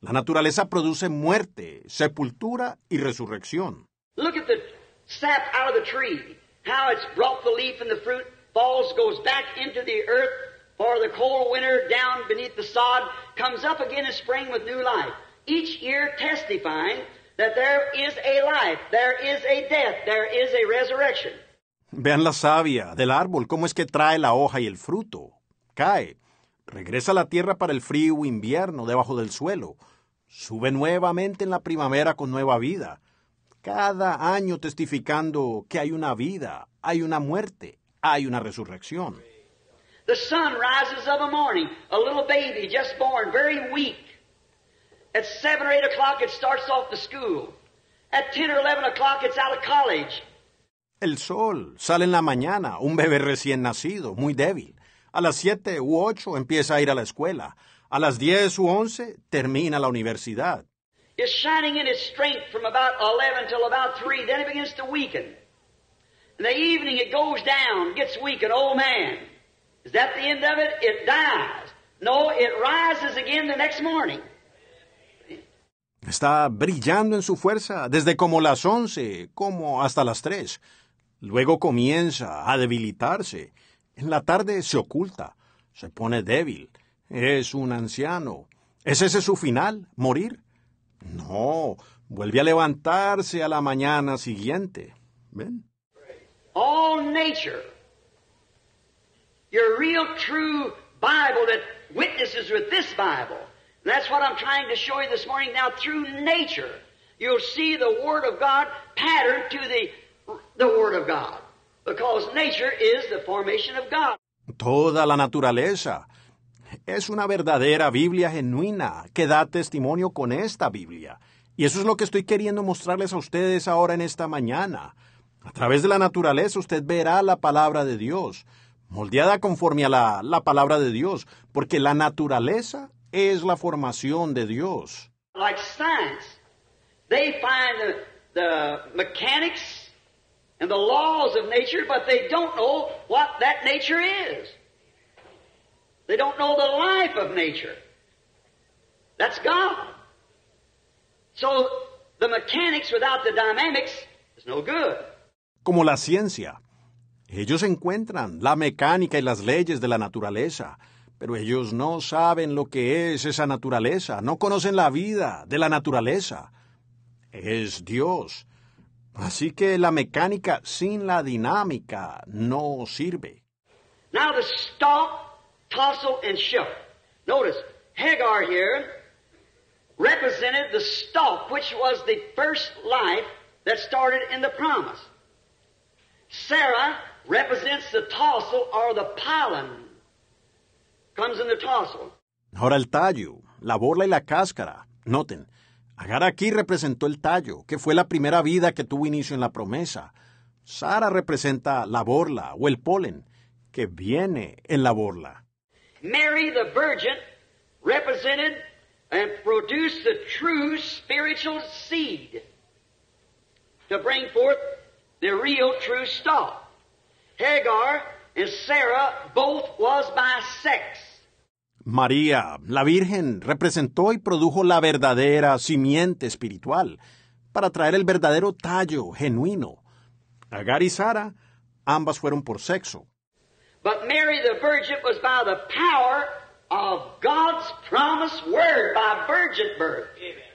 La naturaleza produce muerte, sepultura y resurrección. Look at the sap out of the tree, how it's brought the leaf and the fruit, falls, goes back into the earth for the cold winter down beneath the sod, comes up again in spring with new life. Each year testifying that there is a life, there is a death, there is a resurrection. Vean la savia del árbol, cómo es que trae la hoja y el fruto. Cae, regresa a la tierra para el frío invierno debajo del suelo. sube nuevamente en la primavera con nueva vida, cada año testificando que hay una vida, hay una muerte, hay una resurrección. The sun rises of a morning, a little baby just born, very weak. At 7 or 8 o'clock, it starts off to school. At 10 or 11 o'clock, it's out of college. El sol sale en la mañana, un bebé recién nacido, muy débil. A las 7 u 8 empieza a ir a la escuela. A las 10 u 11 termina la universidad. It's shining in its strength from about 11 till about 3. Then it begins to weaken. In the evening, it goes down, gets weak, an old man. Is that the end of it? It dies. No, it rises again the next morning. Está brillando en su fuerza desde como las 11, como hasta las 3. Luego comienza a debilitarse. En la tarde se oculta, se pone débil. Es un anciano. ¿Es ese su final? ¿Morir? No, vuelve a levantarse a la mañana siguiente. ¿Ven? All nature, your real true Bible that witnesses with this Bible. And that's what I'm trying to show you this morning. Now, through nature, you'll see the Word of God patterned to the, the Word of God. Because nature is the formation of God. Toda la naturaleza es una verdadera Biblia genuina que da testimonio con esta Biblia. Y eso es lo que estoy queriendo mostrarles a ustedes ahora en esta mañana. A través de la naturaleza usted verá la palabra de Dios, moldeada conforme a la, la palabra de Dios, porque la naturaleza es la formación de Dios. Like science, they find the, the mechanics and the laws of nature, but they don't know what that nature is. They don't know the life of nature. That's God. So the mechanics without the dynamics is no good. Como la ciencia. Ellos encuentran la mecánica y las leyes de la naturaleza, pero ellos no saben lo que es esa naturaleza, no conocen la vida de la naturaleza. Es Dios. Así que la mecánica sin la dinámica no sirve. Now the stalk, tassel, and shook. Notice, Hagar here represented the stalk, which was the first life that started in the promise. Sarah represents the tassel or the pollen. Comes in the tassel. Ahora el tallo, la borla y la cáscara. Noten, Agar aquí representó el tallo, que fue la primera vida que tuvo inicio en la promesa. Sara representa la borla o el polen, que viene en la borla. Mary the Virgin represented and produced the true spiritual seed to bring forth the real true stalk. Hagar and Sarah both was by sex. María, la Virgen, representó y produjo la verdadera simiente espiritual para traer el verdadero tallo genuino. Agar y Sara, ambas fueron por sexo. But Mary the Virgin was by the power of God's promised word by virgin birth.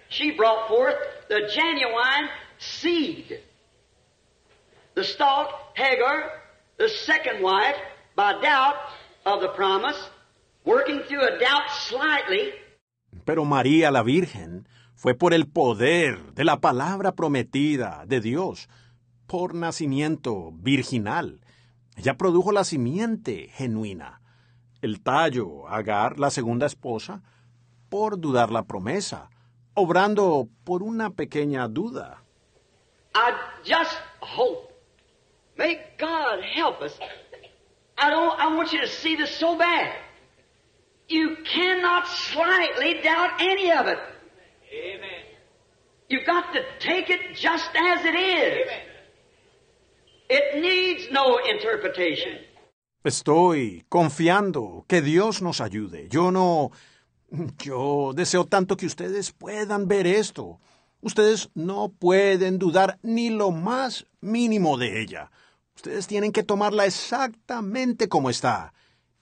She brought forth the genuine seed. The stalk, Hagar, the second wife, by doubt of the promise, working through a doubt slightly. Pero María la Virgen fue por el poder de la palabra prometida de Dios, por nacimiento virginal. Ella produjo la simiente genuina. El tallo, Agar, la segunda esposa, por dudar la promesa, obrando por una pequeña duda. I just hope. May God help us. I don't, I want you to see this so bad. You cannot slightly doubt any of it. Amen. You've got to take it just as it is. It needs no interpretation. Estoy confiando que Dios nos ayude. Yo no... Yo deseo tanto que ustedes puedan ver esto. Ustedes no pueden dudar ni lo más mínimo de ella. Ustedes tienen que tomarla exactamente como está.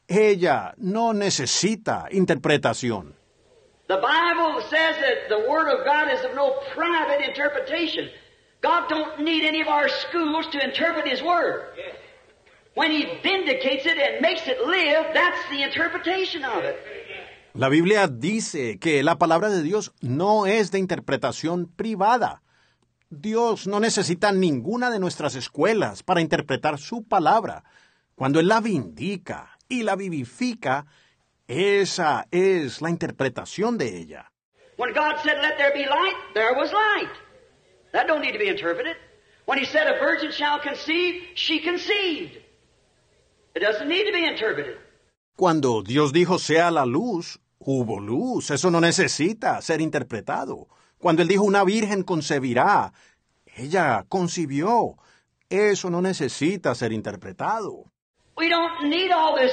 Ella no necesita interpretación. The Bible says that the Word of God is of no private interpretation. God don't need any of our schools to interpret His Word. When He vindicates it and makes it live, that's the interpretation of it. La Biblia dice que la palabra de Dios no es de interpretación privada. Dios no necesita ninguna de nuestras escuelas para interpretar su palabra. Cuando Él la vindica y la vivifica, esa es la interpretación de ella. When God said, Let there be light, there was light. That don't need to be interpreted. When He said, A virgin shall conceive, she conceived. It doesn't need to be interpreted. Cuando Dios dijo sea la luz, hubo luz. Eso no necesita ser interpretado. Cuando Él dijo una virgen concebirá, ella concibió. Eso no necesita ser interpretado. We don't need all this.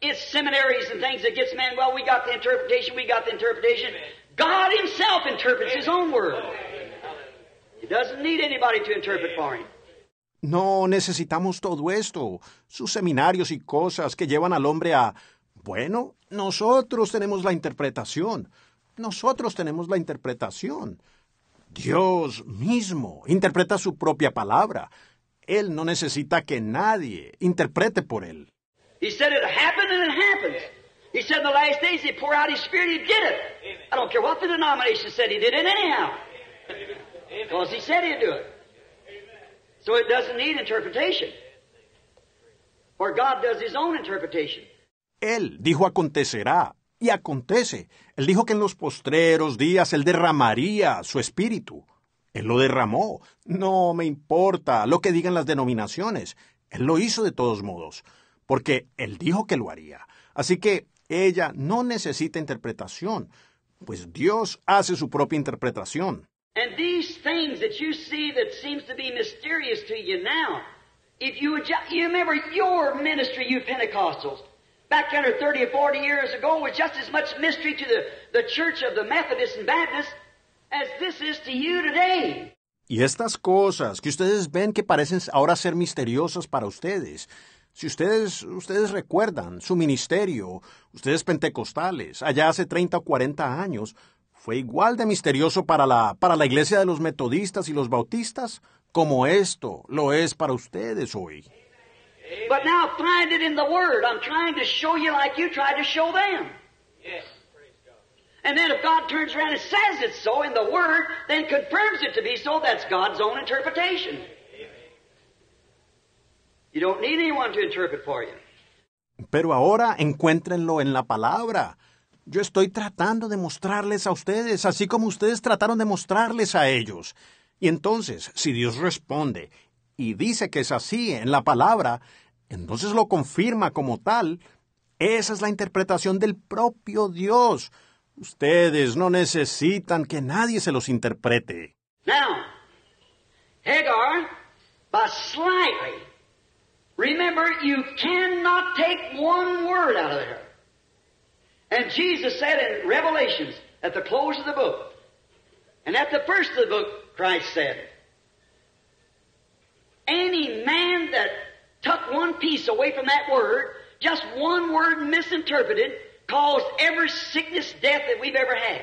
It's seminaries and things that gets man. Well, we got the interpretation. We got the interpretation. God Himself interprets His own word. He doesn't need anybody to interpret for Him. No necesitamos todo esto, sus seminarios y cosas que llevan al hombre a, bueno, nosotros tenemos la interpretación, nosotros tenemos la interpretación. Dios mismo interpreta su propia palabra. Él no necesita que nadie interprete por él. He said it happened and it happens. He said in the last days He'd pour out His Spirit, He did it. I don't care what the denomination said, He did it anyhow. Because He said He'd do it. So it doesn't need interpretation. For God does His own interpretation. Él dijo acontecerá, y acontece. Él dijo que en los postreros días Él derramaría su espíritu. Él lo derramó. No me importa lo que digan las denominaciones. Él lo hizo de todos modos, porque Él dijo que lo haría. Así que ella no necesita interpretación, pues Dios hace su propia interpretación. And these things that you see that seems to be mysterious to you now, if you you remember your ministry, you Pentecostals, back under 30 or 40 years ago was just as much mystery to the, the church of the Methodists and Baptists as this is to you today. Y estas cosas que ustedes ven que parecen ahora ser misteriosas para ustedes, si ustedes, ustedes recuerdan su ministerio, ustedes pentecostales, allá hace 30 o 40 años, fue igual de misterioso para la, para la iglesia de los metodistas y los bautistas como esto lo es para ustedes hoy. But now find it in the Word. I'm trying to show you like you tried to show them. And then if God turns around and says it's so in the Word, then confirms it to be so, that's God's own interpretation. You don't need anyone to interpret for you. Pero ahora encuéntrenlo en la palabra. Yo estoy tratando de mostrarles a ustedes, así como ustedes trataron de mostrarles a ellos. Y entonces, si Dios responde y dice que es así en la palabra, entonces lo confirma como tal. Esa es la interpretación del propio Dios. Ustedes no necesitan que nadie se los interprete. Now, Hagar, by slightly, remember you cannot take one word out of there. And Jesus said in Revelations, at the close of the book, and at the first of the book, Christ said, Any man that took one piece away from that word, just one word misinterpreted, caused every sickness, death that we've ever had.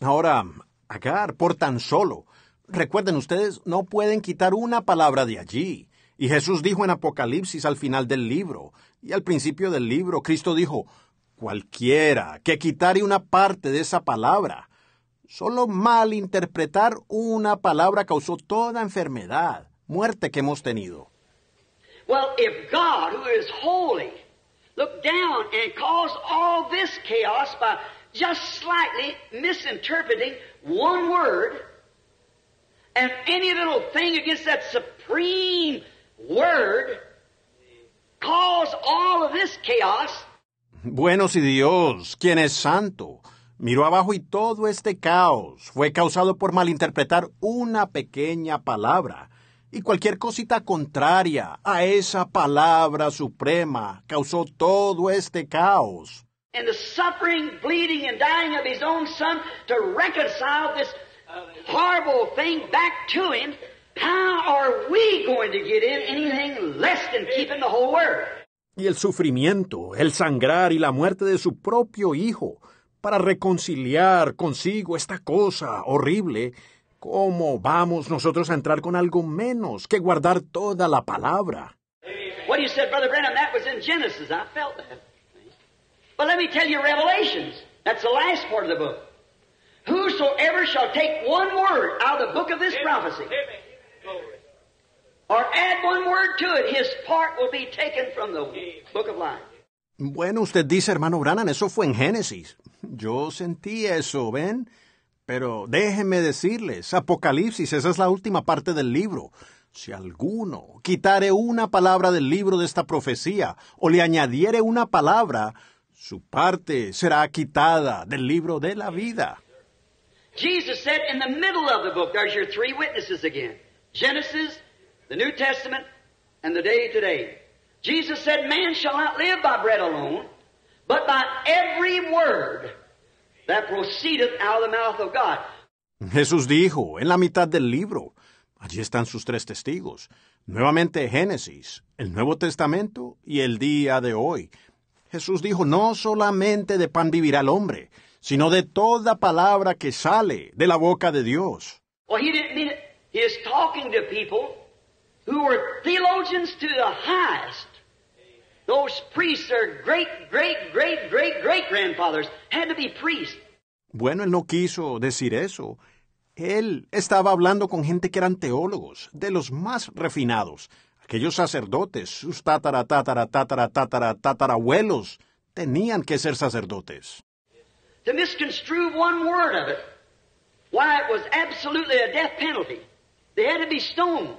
Ahora, Agar, por tan solo. Recuerden, ustedes no pueden quitar una palabra de allí. Y Jesús dijo en Apocalipsis al final del libro, y al principio del libro, Cristo dijo, cualquiera que quitare una parte de esa palabra, solo malinterpretar una palabra causó toda enfermedad, muerte que hemos tenido. Well, if God, who is holy, looked down and caused all this chaos by just slightly misinterpreting one word, and any little thing against that supreme word caused all of this chaos, Bueno, si Dios, quien es santo, miró abajo y todo este caos fue causado por malinterpretar una pequeña palabra. Y cualquier cosita contraria a esa palabra suprema causó todo este caos. and the suffering, bleeding, and dying of His own Son to reconcile this horrible thing back to Him, how are we going to get in anything less than keeping the whole Word? Y el sufrimiento, el sangrar y la muerte de su propio Hijo para reconciliar consigo esta cosa horrible, ¿cómo vamos nosotros a entrar con algo menos que guardar toda la palabra? What you said, Brother Brenham, that was in Genesis. I felt that. But let me tell you Revelations. That's the last part of the book. Whosoever shall take one word out of the book of this prophecy, or add one word to it, his part will be taken from the book of life. Bueno, usted dice, hermano Branham, eso fue en Génesis. Yo sentí eso, ¿ven? Pero déjenme decirles, Apocalipsis, esa es la última parte del libro. Si alguno quitare una palabra del libro de esta profecía o le añadiere una palabra, su parte será quitada del libro de la vida. Jesus said in the middle of the book, there's your three witnesses again. Genesis, the New Testament, and the day today. Jesus said, Man shall not live by bread alone, but by every word that proceedeth out of the mouth of God. Jesús dijo en la mitad del libro, allí están sus tres testigos, nuevamente Génesis, el Nuevo Testamento y el día de hoy. Jesús dijo, no solamente de pan vivirá el hombre, sino de toda palabra que sale de la boca de Dios. Well, he didn't mean it. He is talking to people who were theologians to the highest. Those priests, their great, great, great, great, great grandfathers had to be priests. Bueno, él no quiso decir eso. Él estaba hablando con gente que eran teólogos, de los más refinados. Aquellos sacerdotes, sus tatara, tatara, tatara, tatara, tatarabuelos, tenían que ser sacerdotes. To misconstrue one word of it, why, it was absolutely a death penalty. They had to be stoned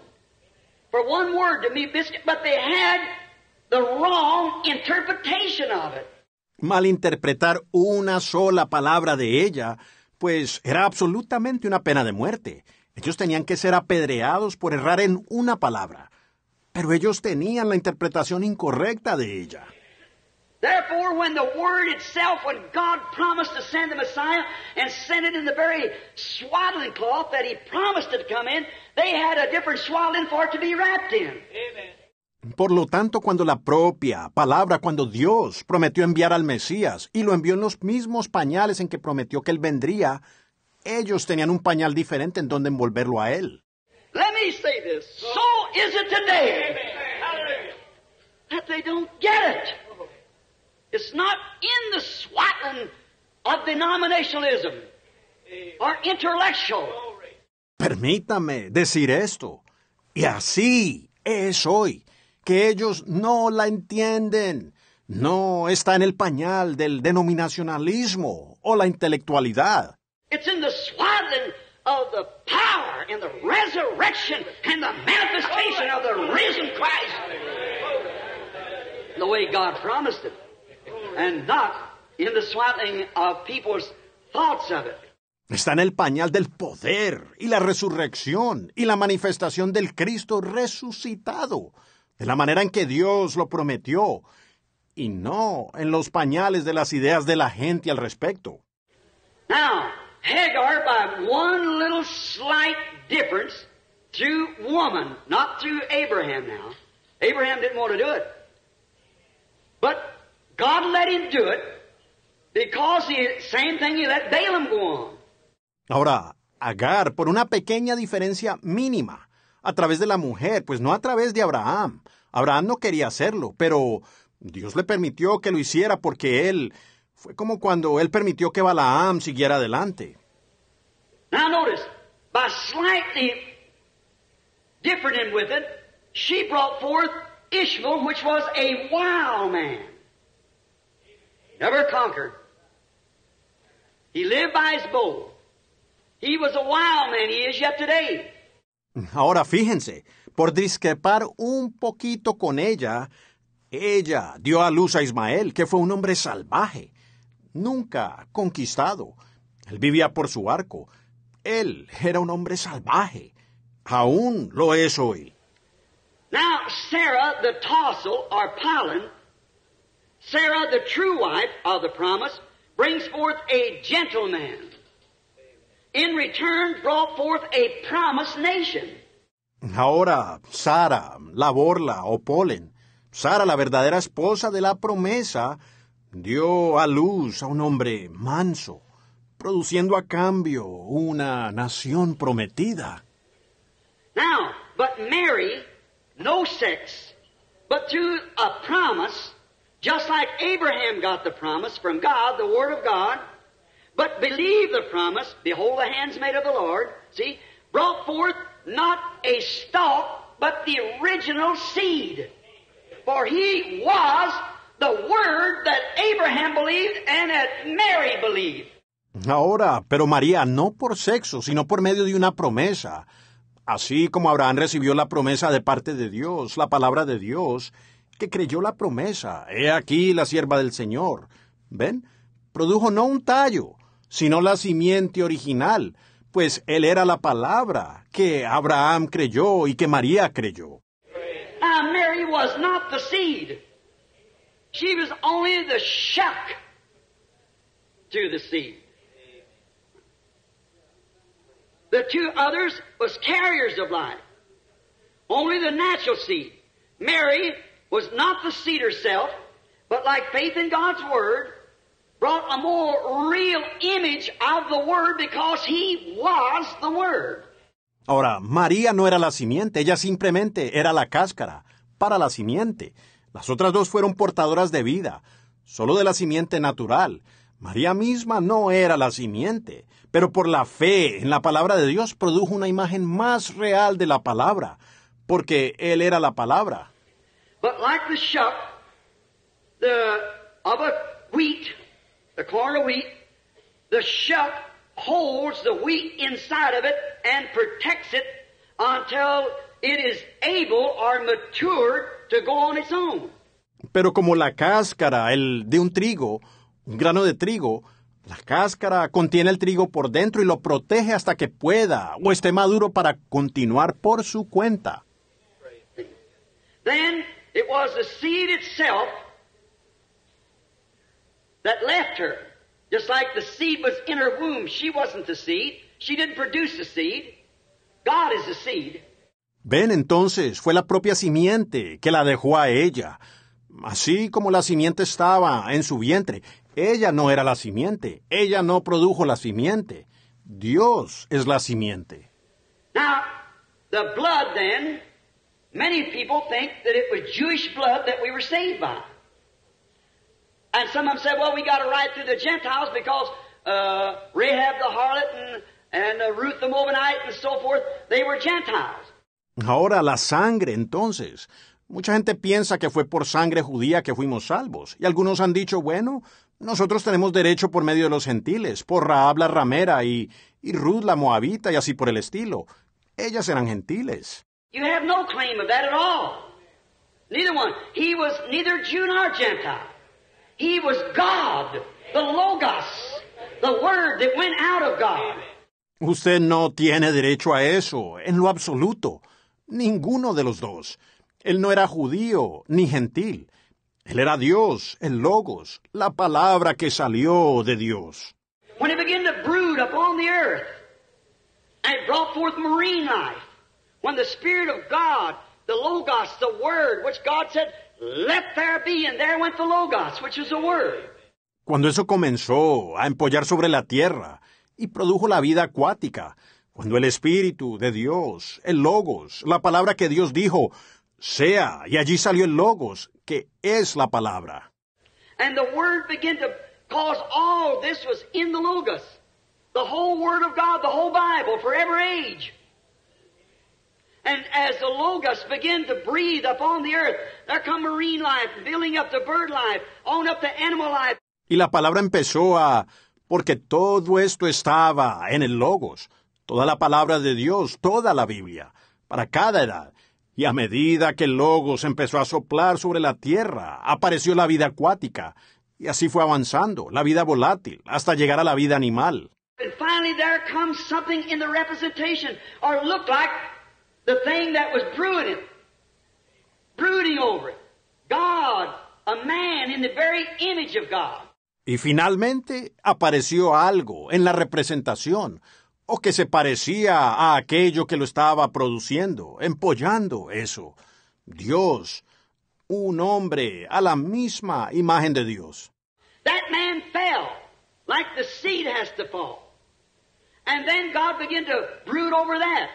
for one word to mis- but they had the wrong interpretation of it. Malinterpretar una sola palabra de ella, pues era absolutamente una pena de muerte. Ellos tenían que ser apedreados por errar en una palabra. Pero ellos tenían la interpretación incorrecta de ella. Therefore, when the Word itself, when God promised to send the Messiah and sent it in the very swaddling cloth that He promised it to come in, they had a different swaddling for it to be wrapped in. Por lo tanto, cuando la propia palabra, cuando Dios prometió enviar al Mesías y lo envió en los mismos pañales en que prometió que Él vendría, ellos tenían un pañal diferente en donde envolverlo a Él. Let me say this. So is it today. That they don't get it. It's not in the swaddling of denominationalism or intellectual. Permítame decir esto. Y así es hoy, que ellos no la entienden. No está en el pañal del denominacionalismo o la intelectualidad. It's in the swaddling of the power and the resurrection and the manifestation of the risen Christ. The way God promised it. And not in the swaddling of people's thoughts of it. Está en el pañal del poder y la resurrección y la manifestación del Cristo resucitado, de la manera en que Dios lo prometió, y no en los pañales de las ideas de la gente al respecto. Now, Hagar, by one little slight difference, through woman, not through Abraham now. Abraham didn't want to do it. But God let him do it because the same thing he let Balaam go on. Ahora, Agar, por una pequeña diferencia mínima, a través de la mujer, pues no a través de Abraham. Abraham no quería hacerlo, pero Dios le permitió que lo hiciera porque él fue como cuando él permitió que Balaam siguiera adelante. Now notice, by slightly differing with it, she brought forth Ishmael, which was a wild man. Never conquered. He lived by his bow. He was a wild man, he is yet today. Ahora fíjense, por discrepar un poquito con ella, ella dio a luz a Ismael, que fue un hombre salvaje, nunca conquistado. Él vivía por su arco. Él era un hombre salvaje. Aún lo es hoy. Now, Sarah, the tassel or pollen, Sarah, the true wife of the promise, brings forth a gentleman. In return, brought forth a promised nation. Ahora, Sara, la borla o polen, Sara, la verdadera esposa de la promesa, dio a luz a un hombre manso, produciendo a cambio una nación prometida. Now, but Mary, no sex, but through a promise, just like Abraham got the promise from God, the Word of God, but believed the promise, behold the handsmaid of the Lord, see, brought forth not a stalk, but the original seed. For he was the Word that Abraham believed and that Mary believed. Ahora, pero María no por sexo, sino por medio de una promesa. Así como Abraham recibió la promesa de parte de Dios, la palabra de Dios, que creyó la promesa. He aquí la sierva del Señor. ¿Ven? Produjo no un tallo, sino la simiente original, pues él era la palabra que Abraham creyó y que María creyó. Mary was not the seed. She was only the shuck to the seed. The two others was carriers of life. Only the natural seed. Mary was not the seed herself, but like faith in God's Word, brought a more real image of the Word because He was the Word. Ahora, María no era la simiente, ella simplemente era la cáscara para la simiente. Las otras dos fueron portadoras de vida, solo de la simiente natural. María misma no era la simiente, pero por la fe en la palabra de Dios produjo una imagen más real de la palabra, porque Él era la palabra. But like the shuck the, of a wheat, the corn of wheat, the shuck holds the wheat inside of it and protects it until it is able or matured to go on its own. Pero como la cáscara, el de un trigo, un grano de trigo, la cáscara contiene el trigo por dentro y lo protege hasta que pueda o esté maduro para continuar por su cuenta. Then it was the seed itself that left her. Just like the seed was in her womb. She wasn't the seed. She didn't produce the seed. God is the seed. Ven entonces, fue la propia simiente que la dejó a ella. Así como la simiente estaba en su vientre, ella no era la simiente, ella no produjo la simiente. Dios es la simiente. Now, the blood then, many people think that it was Jewish blood that we were saved by. And some of them said, well, we got it right through the Gentiles because uh, Rahab the harlot and, and uh, Ruth the Moabite and so forth, they were Gentiles. Ahora la sangre, entonces. Mucha gente piensa que fue por sangre judía que fuimos salvos. Y algunos han dicho, bueno, nosotros tenemos derecho por medio de los gentiles, por Rahab la ramera y, y Ruth la moabita y así por el estilo. Ellas eran gentiles. You have no claim of that at all. Neither one. He was neither Jew nor Gentile. He was God, the Logos, the Word that went out of God. Usted no tiene derecho a eso, en lo absoluto. Ninguno de los dos. Él no era judío ni gentil. Él era Dios, el Logos, la palabra que salió de Dios. When it began to brood upon the earth, and brought forth marine life, when the Spirit of God, the Logos, the Word, which God said, let there be, and there went the Logos, which is the Word. Cuando eso comenzó a empollar sobre la tierra y produjo la vida acuática, cuando el Espíritu de Dios, el Logos, la palabra que Dios dijo, sea, y allí salió el Logos, que es la palabra. And the Word began to cause all this was in the Logos. The whole Word of God, the whole Bible, for every age. And as the Logos began to breathe upon the earth, there come marine life, building up the bird life, on up the animal life. Y la palabra empezó a... porque todo esto estaba en el Logos, toda la palabra de Dios, toda la Biblia, para cada edad. Y a medida que el Logos empezó a soplar sobre la tierra, apareció la vida acuática, y así fue avanzando, la vida volátil, hasta llegar a la vida animal. And finally there comes something in the representation, or looked like the thing that was it, brooding over it. God, a man in the very image of God. Y finalmente apareció algo en la representación, o que se parecía a aquello que lo estaba produciendo, empollando eso. Dios, un hombre a la misma imagen de Dios. That man fell like the seed has to fall. And then God began to brood over that.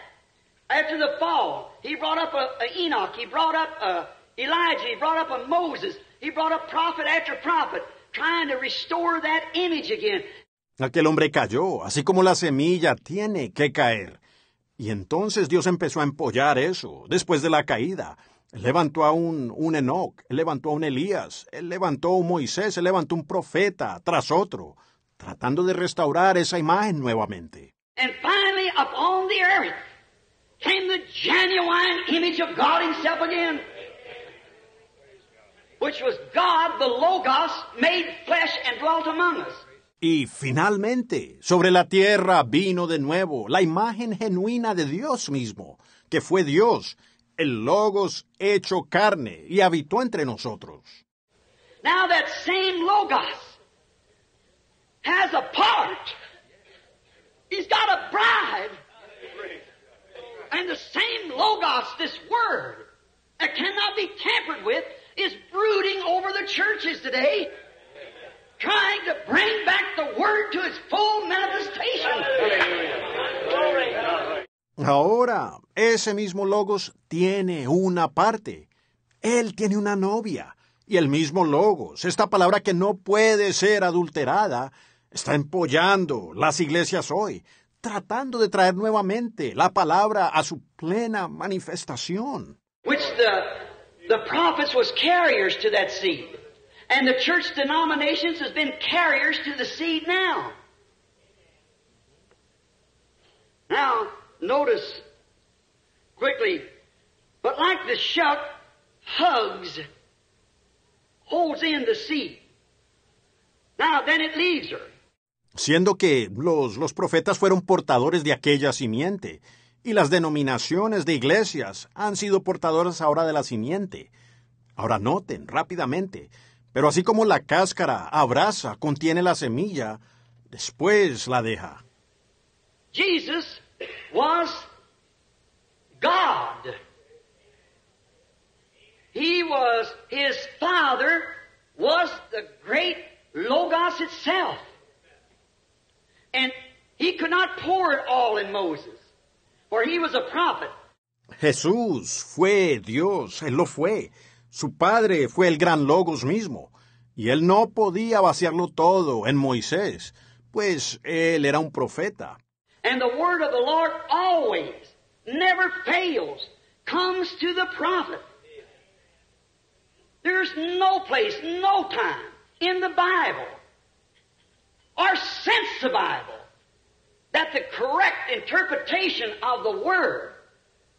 After the fall, he brought up a, a Enoch, he brought up a Elijah, he brought up a Moses, He brought up prophet after prophet, trying to restore that image again. Aquel hombre cayó, así como la semilla tiene que caer. Y entonces Dios empezó a empollar eso, después de la caída. Él levantó a un, un Enoch, él levantó a un Elías, él levantó a un Moisés, él levantó un profeta tras otro, tratando de restaurar esa imagen nuevamente. And finally, upon the earth came the genuine image of God Himself again, which was God, the Logos, made flesh and dwelt among us. Y finalmente, sobre la tierra vino de nuevo la imagen genuina de Dios mismo, que fue Dios, el Logos hecho carne, y habitó entre nosotros. Now that same Logos has a part. He's got a bride. And the same Logos, this word, that cannot be tampered with, is brooding over the churches today, trying to bring back the word to its full manifestation. Ahora, ese mismo Logos tiene una parte. Él tiene una novia. Y el mismo Logos, esta palabra que no puede ser adulterada, está empollando las iglesias hoy, tratando de traer nuevamente la palabra a su plena manifestación. Which the, the prophets was carriers to that seed. And the church denominations has been carriers to the seed now. Now, notice quickly, but like the shuck hugs, holds in the seed. Now, then it leaves her. Siendo que los, los profetas fueron portadores de aquella simiente, y las denominaciones de iglesias han sido portadoras ahora de la simiente. Ahora noten rápidamente, pero así como la cáscara abraza, contiene la semilla, después la deja. Jesus was God. He was, his Father was the great Logos itself. And he could not pour it all in Moses, for he was a prophet. Jesús fue Dios, Él lo fue. Su padre fue el gran Logos mismo, y él no podía vaciarlo todo en Moisés, pues él era un profeta. And the word of the Lord always, never fails, comes to the prophet. There's no place, no time in the Bible or the Bible that the correct interpretation of the word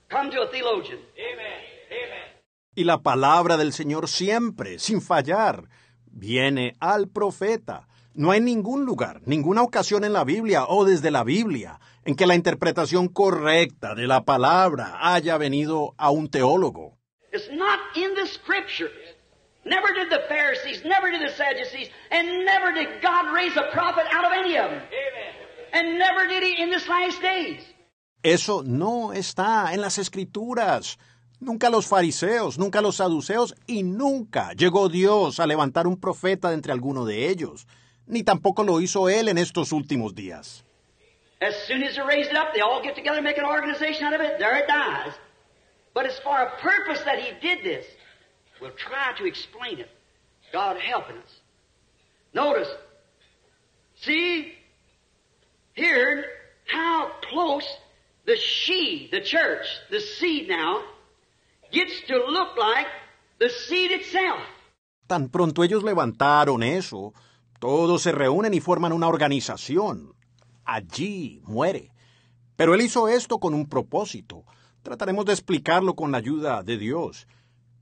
come to a theologian. Amen. Amen. Y la palabra del Señor siempre, sin fallar, viene al profeta. No hay ningún lugar, ninguna ocasión en la Biblia o desde la Biblia en que la interpretación correcta de la palabra haya venido a un teólogo. It's not in the scriptures. Never did the Pharisees, never did the Sadducees, and never did God raise a prophet out of any of them. Amen. And never did He in this last days. Eso no está en las escrituras. Nunca los fariseos, nunca los saduceos y nunca llegó Dios a levantar un profeta de entre alguno de ellos, ni tampoco lo hizo él en estos últimos días. As soon as they raise it up, they all get together and make an organization out of it. There it dies. But it's for a purpose that He did this. We'll try to explain it. God helping us. Notice, see here how close the she, the church, the seed now, gets to look like the seed itself. Tan pronto ellos levantaron eso, todos se reúnen y forman una organización. Allí muere. Pero él hizo esto con un propósito. Trataremos de explicarlo con la ayuda de Dios.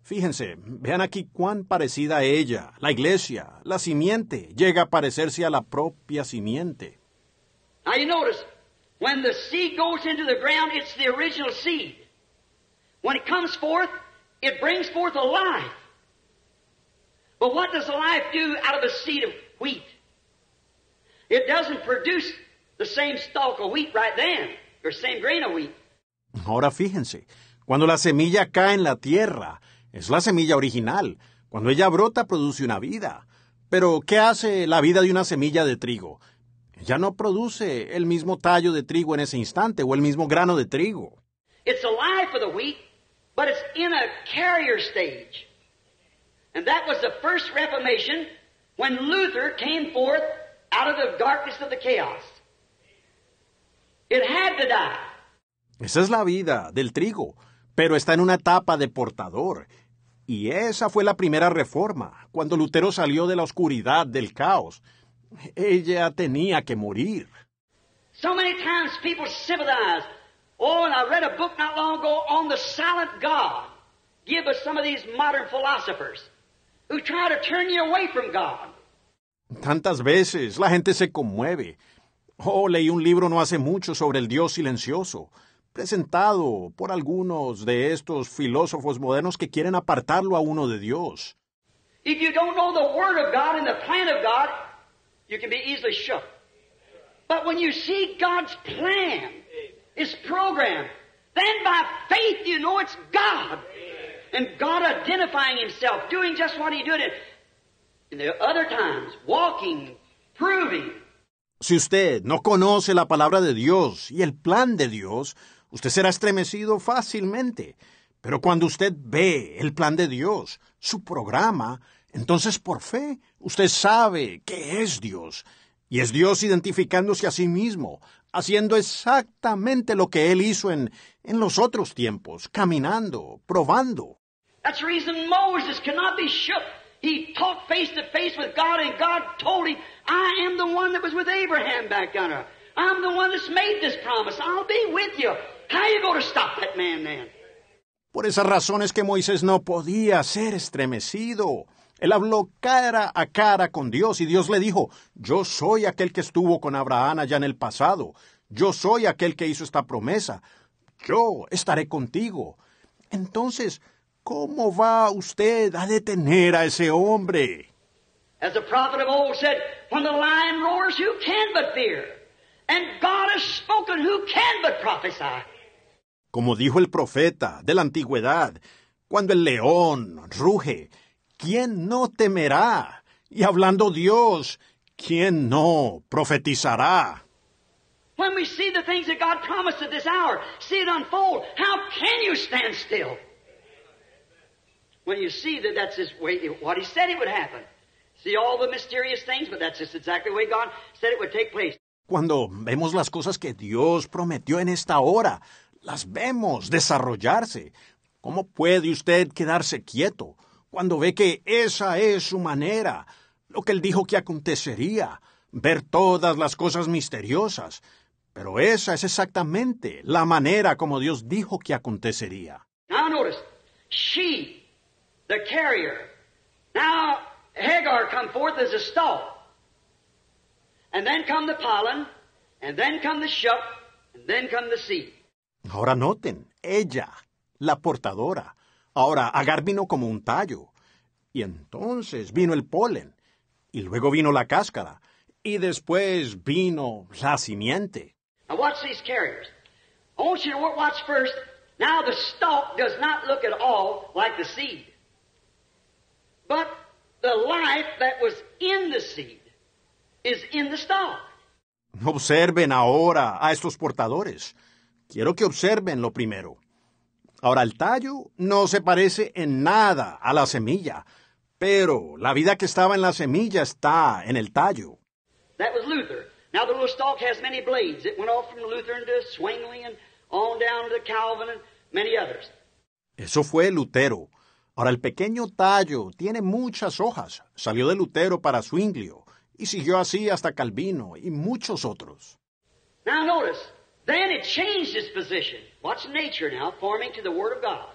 Fíjense, vean aquí cuán parecida a ella, la iglesia, la simiente, llega a parecerse a la propia simiente. Now you notice, when the seed goes into the ground, it's the original seed. When it comes forth, it brings forth a life. But what does a life do out of a seed of wheat? It doesn't produce the same stalk of wheat right then, or same grain of wheat. Ahora fíjense, cuando la semilla cae en la tierra, es la semilla original. Cuando ella brota produce una vida. Pero, ¿qué hace la vida de una semilla de trigo? Ya no produce el mismo tallo de trigo en ese instante o el mismo grano de trigo. It's alive for the wheat, but it's in a carrier stage. And that was the first Reformation when Luther came forth out of the darkness of the chaos. It had to die. Esa es la vida del trigo, pero está en una etapa de portador. Y esa fue la primera reforma, cuando Lutero salió de la oscuridad del caos. Ella tenía que morir. So many times people sympathize. Oh, and I read a book not long ago on the silent God. Give us some of these modern philosophers who try to turn you away from God. Tantas veces la gente se conmueve. Oh, leí un libro no hace mucho sobre el Dios silencioso, presentado por algunos de estos filósofos modernos que quieren apartarlo a uno de Dios. If you don't know the Word of God and the plan of God, you can be easily shook. But when you see God's plan, His program, then by faith you know it's God. And God identifying Himself, doing just what He did. In the other times, walking, proving. Si usted no conoce la palabra de Dios y el plan de Dios, usted será estremecido fácilmente. Pero cuando usted ve el plan de Dios, su programa, entonces por fe usted sabe que es Dios. Y es Dios identificándose a sí mismo, haciendo exactamente lo que Él hizo en, en los otros tiempos, caminando, probando. That's the reason Moses cannot be shook. He talked face to face with God, and God told him, I am the one that was with Abraham back there. I'm the one that's made this promise. I'll be with you. How are you going to stop that man then? Por esas razones que Moisés no podía ser estremecido. Él habló cara a cara con Dios y Dios le dijo, yo soy aquel que estuvo con Abraham allá en el pasado, yo soy aquel que hizo esta promesa, yo estaré contigo. Entonces, ¿cómo va usted a detener a ese hombre? As the prophet of old said, when the lion roars, who can but fear? And God has spoken, who can but prophesy? Como dijo el profeta de la antigüedad, cuando el león ruge, ¿quién no temerá? Y hablando Dios, ¿quién no profetizará? When we see the things that God promised at this hour, see it unfold, how can you stand still? When you see that that's his way, what He said it would happen. See all the mysterious things, but that's just exactly the way God said it would take place. Cuando vemos las cosas que Dios prometió en esta hora, las vemos desarrollarse. ¿Cómo puede usted quedarse quieto cuando ve que esa es su manera, lo que Él dijo que acontecería, ver todas las cosas misteriosas? Pero esa es exactamente la manera como Dios dijo que acontecería. Now notice, she, the carrier. Now Hagar come forth as a stalk. And then come the pollen, and then come the shuck, and then come the seed. Ahora noten, ella, la portadora. Ahora Agar vino como un tallo. Y entonces vino el polen. Y luego vino la cáscara. Y después vino la simiente. Now watch these carriers. I want you to wa- watch first. Now the stalk does not look at all like the seed. But the life that was in the seed is in the stalk. Observen ahora a estos portadores. Quiero que observen lo primero. Ahora el tallo no se parece en nada a la semilla, pero la vida que estaba en la semilla está en el tallo. That was Luther. Now the little stalk has many blades. It went off from Luther into Zwingli and on down to Calvin and many others. Eso fue Lutero. Ahora el pequeño tallo tiene muchas hojas. Salió de Lutero para Zwinglio y siguió así hasta Calvino y muchos otros. Now notice, then it changed its position. Watch nature now forming to the Word of God.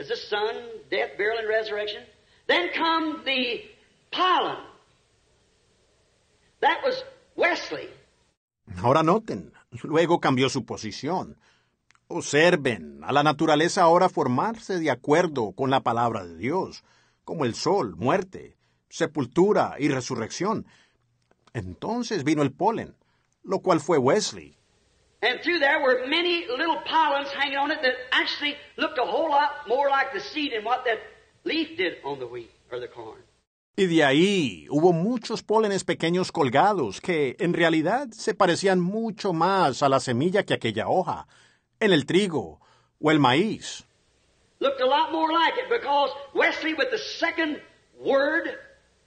As the Son, death, burial, and resurrection. Then come the pollen. That was Wesley. Ahora noten, luego cambió su posición. Observen a la naturaleza ahora formarse de acuerdo con la palabra de Dios, como el sol, muerte, sepultura y resurrección. Entonces vino el polen, lo cual fue Wesley. And through there were many little pollens hanging on it that actually looked a whole lot more like the seed than what that leaf did on the wheat or the corn. Y de ahí hubo muchos pólenes pequeños colgados que en realidad se parecían mucho más a la semilla que aquella hoja, en el trigo o el maíz. looked a lot more like it because Wesley, with the second word,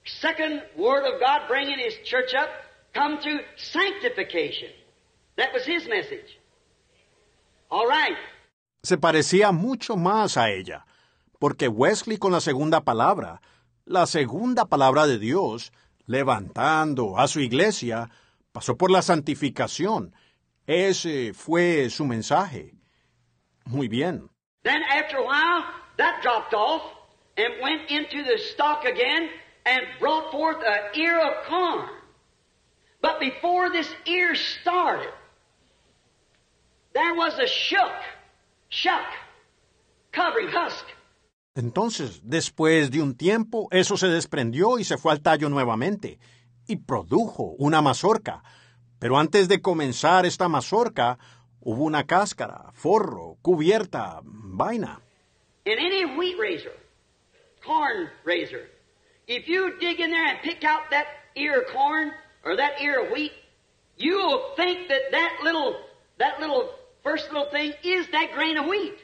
second word of God bringing his church up, come to sanctification. That was his message. All right. Se parecía mucho más a ella, porque Wesley con la segunda palabra, la segunda palabra de Dios, levantando a su iglesia, pasó por la santificación. Ese fue su mensaje. Muy bien. Then after a while, that dropped off and went into the stalk again and brought forth an ear of corn. But before this ear started, Entonces, después de un tiempo, eso se desprendió y se fue al tallo nuevamente, y produjo una mazorca. Pero antes de comenzar esta mazorca, hubo una cáscara, forro, cubierta, vaina. In any wheat raiser, corn raiser, if you dig in there and pick out that ear of corn or that ear of wheat, you'll think that that little, that little first little thing is that grain of wheat.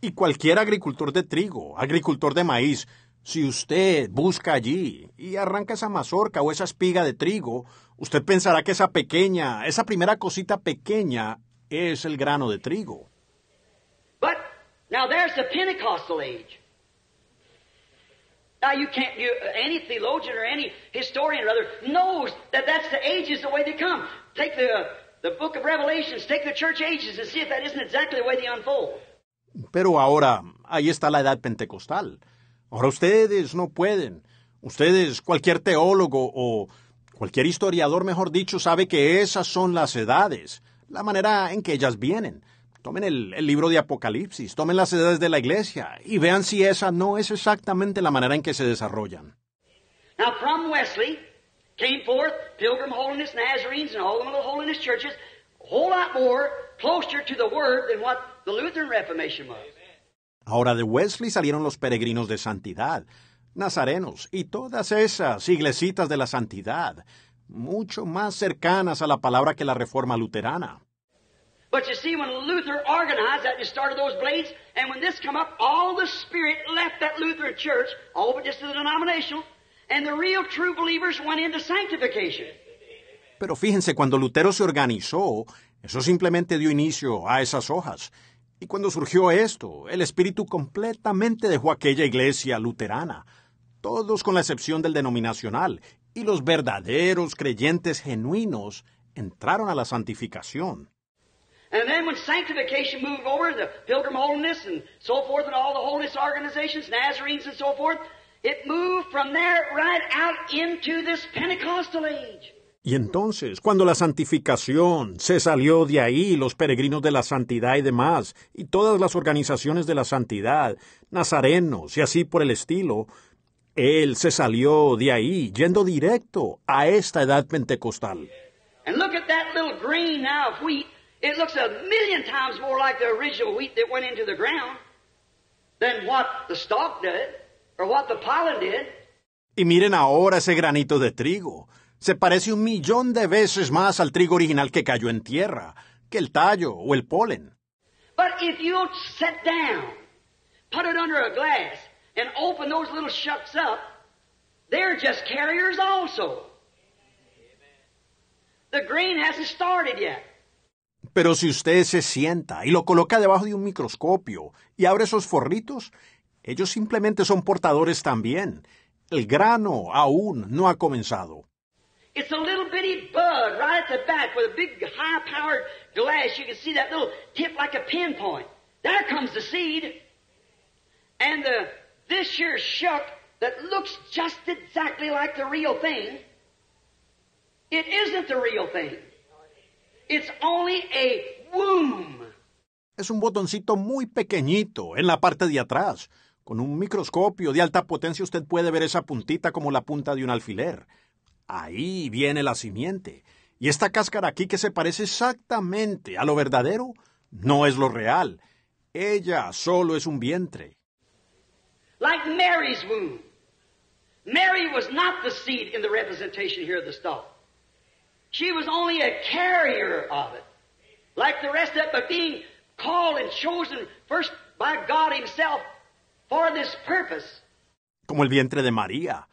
Y cualquier agricultor de trigo, agricultor de maíz, si usted busca allí y arranca esa mazorca o esa espiga de trigo, usted pensará que esa pequeña, esa primera cosita pequeña es el grano de trigo. But now there's the Pentecostal age. Now you can't, you, any theologian or any historian or other knows that that's the ages the way they come. Take the, the book of Revelations, take the church ages and see if that isn't exactly the way they unfold. Pero ahora, ahí está la edad pentecostal. Ahora ustedes no pueden. Ustedes, cualquier teólogo o cualquier historiador, mejor dicho, sabe que esas son las edades, la manera en que ellas vienen. Tomen el, el, libro de Apocalipsis, tomen las edades de la iglesia y vean si esa no es exactamente la manera en que se desarrollan. Now from Wesley came forth Pilgrim Holiness, Nazarenes, and all the little holiness churches, a whole lot more closer to the Word than what the Lutheran Reformation was. Ahora de Wesley salieron los peregrinos de santidad, nazarenos y todas esas iglesitas de la santidad, mucho más cercanas a la palabra que la reforma luterana. But you see, when Luther organized that, and started those blades, and when this come up, all the spirit left that Lutheran church, all but just the denominational, and the real true believers went into sanctification. Pero fíjense, cuando Lutero se organizó, eso simplemente dio inicio a esas hojas. Y cuando surgió esto, el espíritu completamente dejó aquella iglesia luterana, todos con la excepción del denominacional, y los verdaderos creyentes genuinos entraron a la santificación. And then when sanctification moved over, the Pilgrim Holiness and so forth, and all the holiness organizations, Nazarenes and so forth, it moved from there right out into this Pentecostal age. Y entonces, cuando la santificación se salió de ahí, los peregrinos de la santidad y demás, y todas las organizaciones de la santidad, nazarenos y así por el estilo, él se salió de ahí, yendo directo a esta edad pentecostal. And look at that little grain now of wheat. It looks a million times more like the original wheat that went into the ground than what the stalk did Y miren ahora ese granito de trigo. Se parece un millón de veces más al trigo original que cayó en tierra, que el tallo o el polen. But if you'll sit down, put it under a glass, and open those little shucks up, they're just carriers also. The grain hasn't started yet. Pero si usted se sienta y lo coloca debajo de un microscopio y abre esos forritos, ellos simplemente son portadores también. El grano aún no ha comenzado. It's a little bitty bud right at the back with a big high-powered glass. You can see that little tip like a pinpoint. There comes the seed. And the, this here shuck that looks just exactly like the real thing, it isn't the real thing. It's only a womb. Es un botoncito muy pequeñito en la parte de atrás. Con un microscopio de alta potencia usted puede ver esa puntita como la punta de un alfiler. Ahí viene la simiente. Y esta cáscara aquí que se parece exactamente a lo verdadero, no es lo real. Ella solo es un vientre. Like Mary's womb. Mary was not the seed in the representation here of the stalk. She was only a carrier of it. Like the rest of it, but being called and chosen first by God Himself for this purpose. Como el vientre de María.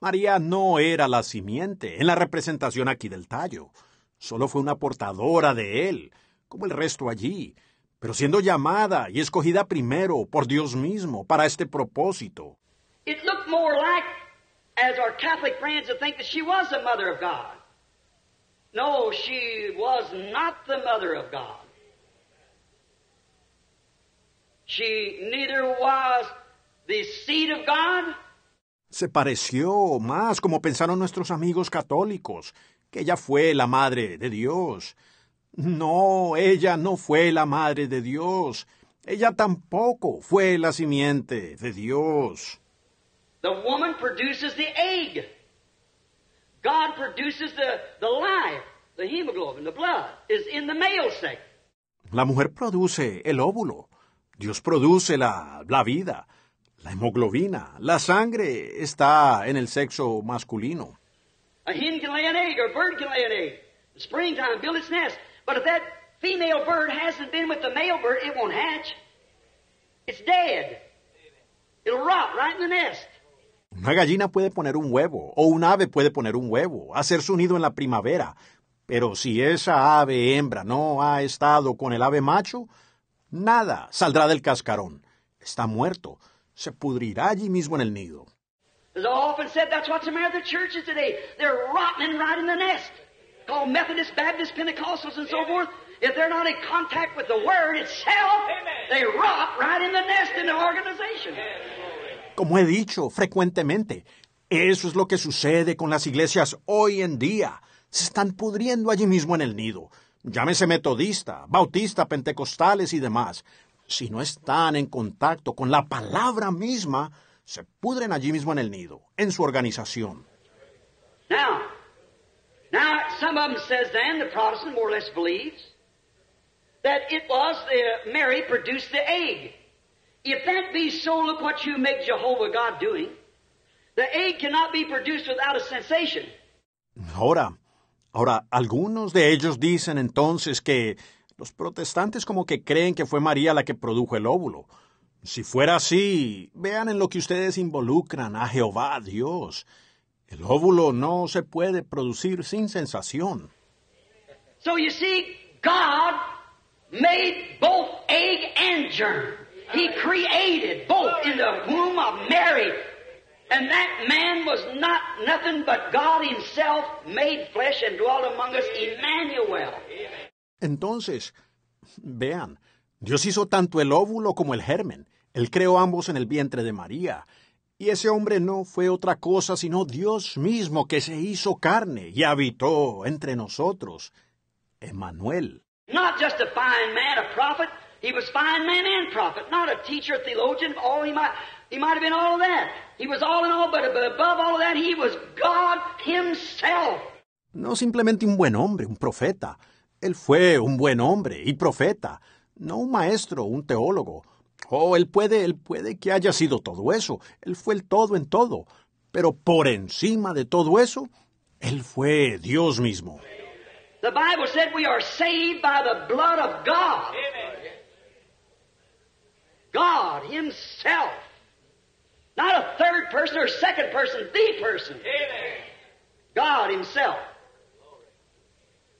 María no era la simiente en la representación aquí del tallo. Solo fue una portadora de él, como el resto allí, pero siendo llamada y escogida primero por Dios mismo para este propósito. It looked more like, as our Catholic friends would think, that she was the mother of God. No, she was not the mother of God. She neither was the seed of God, Se pareció más como pensaron nuestros amigos católicos, que ella fue la madre de Dios. No, ella no fue la madre de Dios. Ella tampoco fue la simiente de Dios. The woman produces the egg. God produces the, the life, the hemoglobin, the blood, is in the male sex. La mujer produce el óvulo. Dios produce la, la vida. La hemoglobina, la sangre está en el sexo masculino. A hen can lay an egg, or a bird can lay an egg. In springtime, build its nest. But if that female bird hasn't been with the male bird, it won't hatch. It's dead. It'll rot right in the nest. Una gallina puede poner un huevo, o un ave puede poner un huevo, hacer su nido en la primavera. Pero si esa ave hembra no ha estado con el ave macho, nada saldrá del cascarón. Está muerto. Se pudrirá allí mismo en el nido. As I often said, that's what's the matter with the churches today. They're rotting right in the nest. Called Methodist, Baptist, Pentecostals, and so forth. If they're not in contact with the Word itself, they rot right in the nest in the organization. Como he dicho frecuentemente, eso es lo que sucede con las iglesias hoy en día. Se están pudriendo allí mismo en el nido. Llámese metodista, bautista, pentecostales y demás. Si no están en contacto con la palabra misma, se pudren allí mismo en el nido, en su organización. Now, now some of them says then, the Protestant more or less believes, that it was the, Mary produced the egg. If that be so, look what you make Jehovah God doing. The egg cannot be produced without a sensation. Ahora, ahora, algunos de ellos dicen entonces que los protestantes como que creen que fue María la que produjo el óvulo. Si fuera así, vean en lo que ustedes involucran a Jehová Dios. El óvulo no se puede producir sin sensación. So you see, God made both egg and germ. He created both in the womb of Mary. And that man was not nothing but God Himself made flesh and dwelt among us, Emmanuel. Entonces, vean, Dios hizo tanto el óvulo como el germen. Él creó ambos en el vientre de María. Y ese hombre no fue otra cosa sino Dios mismo que se hizo carne y habitó entre nosotros. Emmanuel. Not just a fine man, a prophet. He was fine man and prophet. Not a teacher, theologian. All he might, he might have been all of that. He was all in all, but above all of that, he was God Himself. No simplemente un buen hombre, un profeta. Él fue un buen hombre y profeta, no un maestro, un teólogo. Oh, él puede, él puede que haya sido todo eso. Él fue el todo en todo. Pero por encima de todo eso, él fue Dios mismo. The Bible said we are saved by the blood of God. God Himself. Not a third person or second person, the person. God Himself.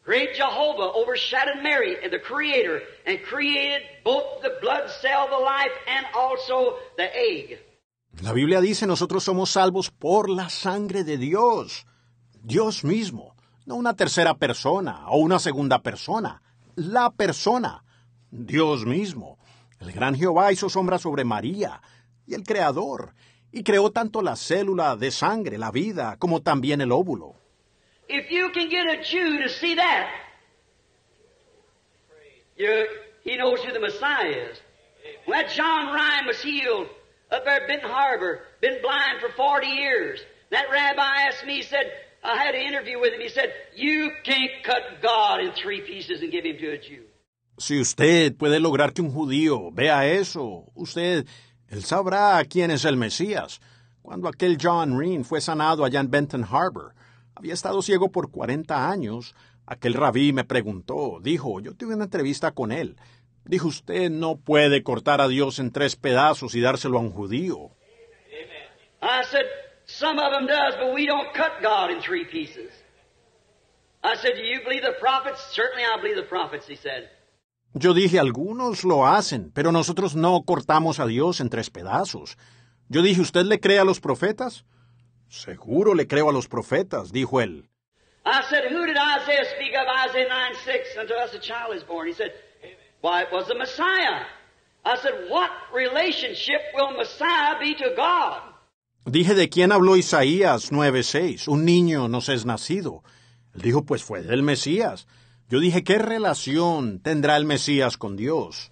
Great Jehovah overshadowed Mary, the Creator, and created both the blood cell, the life, and also the egg. La Biblia dice nosotros somos salvos por la sangre de Dios. Dios mismo, no una tercera persona o una segunda persona, la persona, Dios mismo. El gran Jehová hizo sombra sobre María y el Creador, y creó tanto la célula de sangre, la vida, como también el óvulo. If you can get a Jew to see that, you, he knows who the Messiah is. When that John Ryan was healed up there at Benton Harbor, been blind for 40 years, that rabbi asked me, he said, I had an interview with him, he said, You can't cut God in three pieces and give him to a Jew. Si usted puede lograr que un judío vea eso, usted, él sabrá quién es el Mesías. Cuando aquel John Reen fue sanado allá en Benton Harbor, había estado ciego por 40 años. Aquel rabí me preguntó, dijo, yo tuve una entrevista con él. Dijo usted no puede cortar a Dios en tres pedazos y dárselo a un judío. I said, some of them does, but we don't cut God in three pieces. I said, do you believe the prophets? Certainly I believe the prophets, he said. Yo dije, algunos lo hacen, pero nosotros no cortamos a Dios en tres pedazos. Yo dije, ¿usted le cree a los profetas? Seguro le creo a los profetas, dijo él. I said, who did Isaiah speak of? Isaiah 9 6, unto us a child is born. He said, why, it was the Messiah. I said, what relationship will Messiah be to God? Dije, ¿de quién habló Isaías 9:6? Un niño nos es nacido. Él dijo, pues fue del Mesías. Yo dije, ¿qué relación tendrá el Mesías con Dios?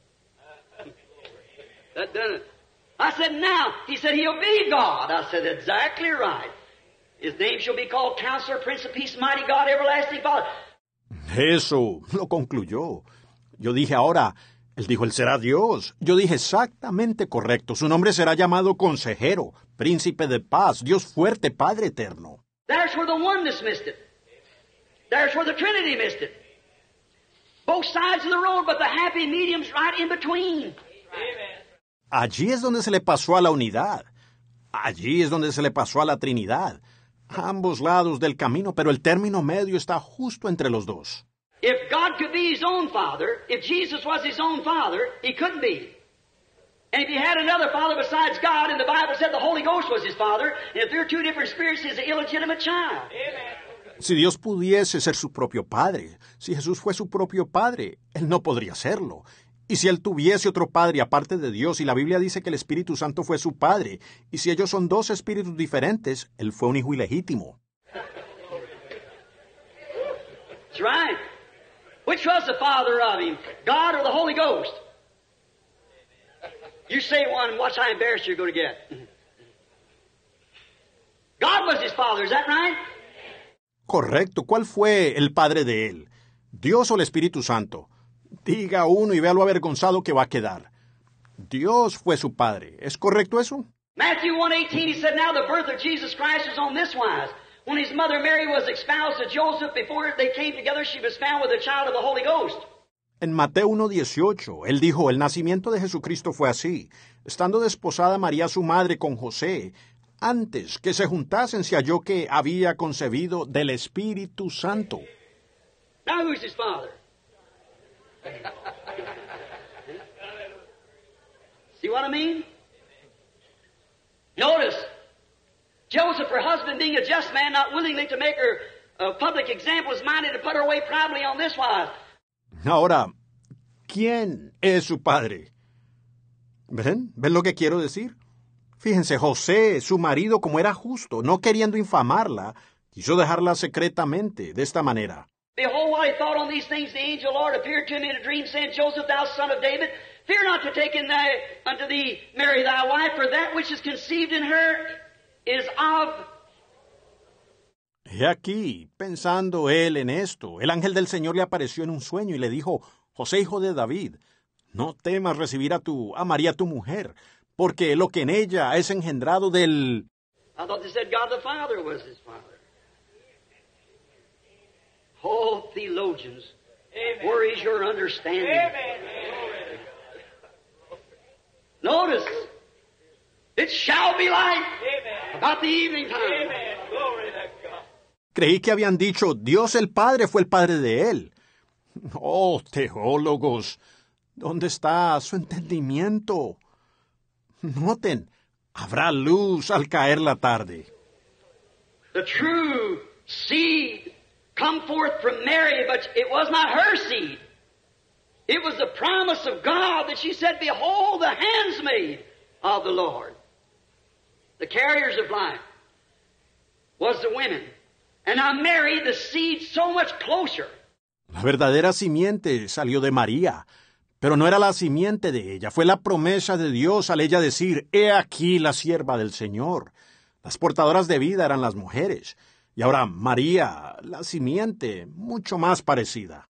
I said, now, he said, he'll be God. I said, exactly right. His name shall be called Counselor, Prince of Peace, Mighty God, Everlasting Father. Eso lo concluyó. Yo dije, ahora, él dijo, él será Dios. Yo dije, exactamente correcto. Su nombre será llamado Consejero, Príncipe de Paz, Dios fuerte, Padre eterno. There's where the oneness missed it. There's where the Trinity missed it. Both sides of the road, but the happy medium's right in between. Allí es donde se le pasó a la unidad. Allí es donde se le pasó a la Trinidad. A ambos lados del camino, pero el término medio está justo entre los dos. If God could be his own father, if Jesus was his own father, he couldn't be. And if he had another father besides God, and the Bible said the Holy Ghost was his father, and if they're two different spirits, he's an illegitimate child. Si Dios pudiese ser su propio Padre, si Jesús fue su propio Padre, Él no podría serlo. Y si Él tuviese otro Padre aparte de Dios, y la Biblia dice que el Espíritu Santo fue su Padre, y si ellos son dos espíritus diferentes, Él fue un hijo ilegítimo. That's right. Which was the father of him, God or the Holy Ghost? You say one, watch how embarrassed you're going to get. God was his father, is that right? Correcto. ¿Cuál fue el Padre de Él? ¿Dios o el Espíritu Santo? Diga uno y vea lo avergonzado que va a quedar. Dios fue su Padre. ¿Es correcto eso? Matthew 1.18, he said, Now the birth of Jesus Christ was on this wise. When his mother Mary was espoused to Joseph, before they came together, she was found with a child of the Holy Ghost. En Mateo 1.18, él dijo, el nacimiento de Jesucristo fue así. Estando desposada María su madre con José, antes que se juntasen se halló que había concebido del Espíritu Santo. Now who's his father? See what I mean? Notice, Joseph, her husband, being a just man, not willingly to make her a public example, was minded to put her away privately on this wise. Ahora, ¿quién es su padre? ¿Ven? ¿Ven lo que quiero decir? Fíjense, José, su marido, como era justo, no queriendo infamarla, quiso dejarla secretamente, de esta manera. Behold, while he thought on these things, the angel Lord appeared to him in a dream, saying, Joseph, thou son of David, fear not to take in thy, unto thee Mary thy wife, for that which is conceived in her is of He aquí, pensando él en esto, el ángel del Señor le apareció en un sueño y le dijo, José, hijo de David, no temas recibir a tu, a María tu mujer, porque lo que en ella es engendrado del... I thought they said God the Father was his father. Oh, theologians, where is your understanding? Notice, it shall be light about the evening time. Creí que habían dicho, Dios el Padre fue el Padre de él. Oh, teólogos, ¿dónde está su entendimiento? Noten, habrá luz al caer la tarde. The true seed come forth from Mary, but it was not her seed. It was the promise of God that she said, Behold the handsmaid of the Lord. The carriers of life was the women. And now Mary, the seed so much closer. La verdadera simiente salió de María, pero no era la simiente de ella, fue la promesa de Dios al ella decir, He aquí la sierva del Señor. Las portadoras de vida eran las mujeres, y ahora María, la simiente, mucho más parecida.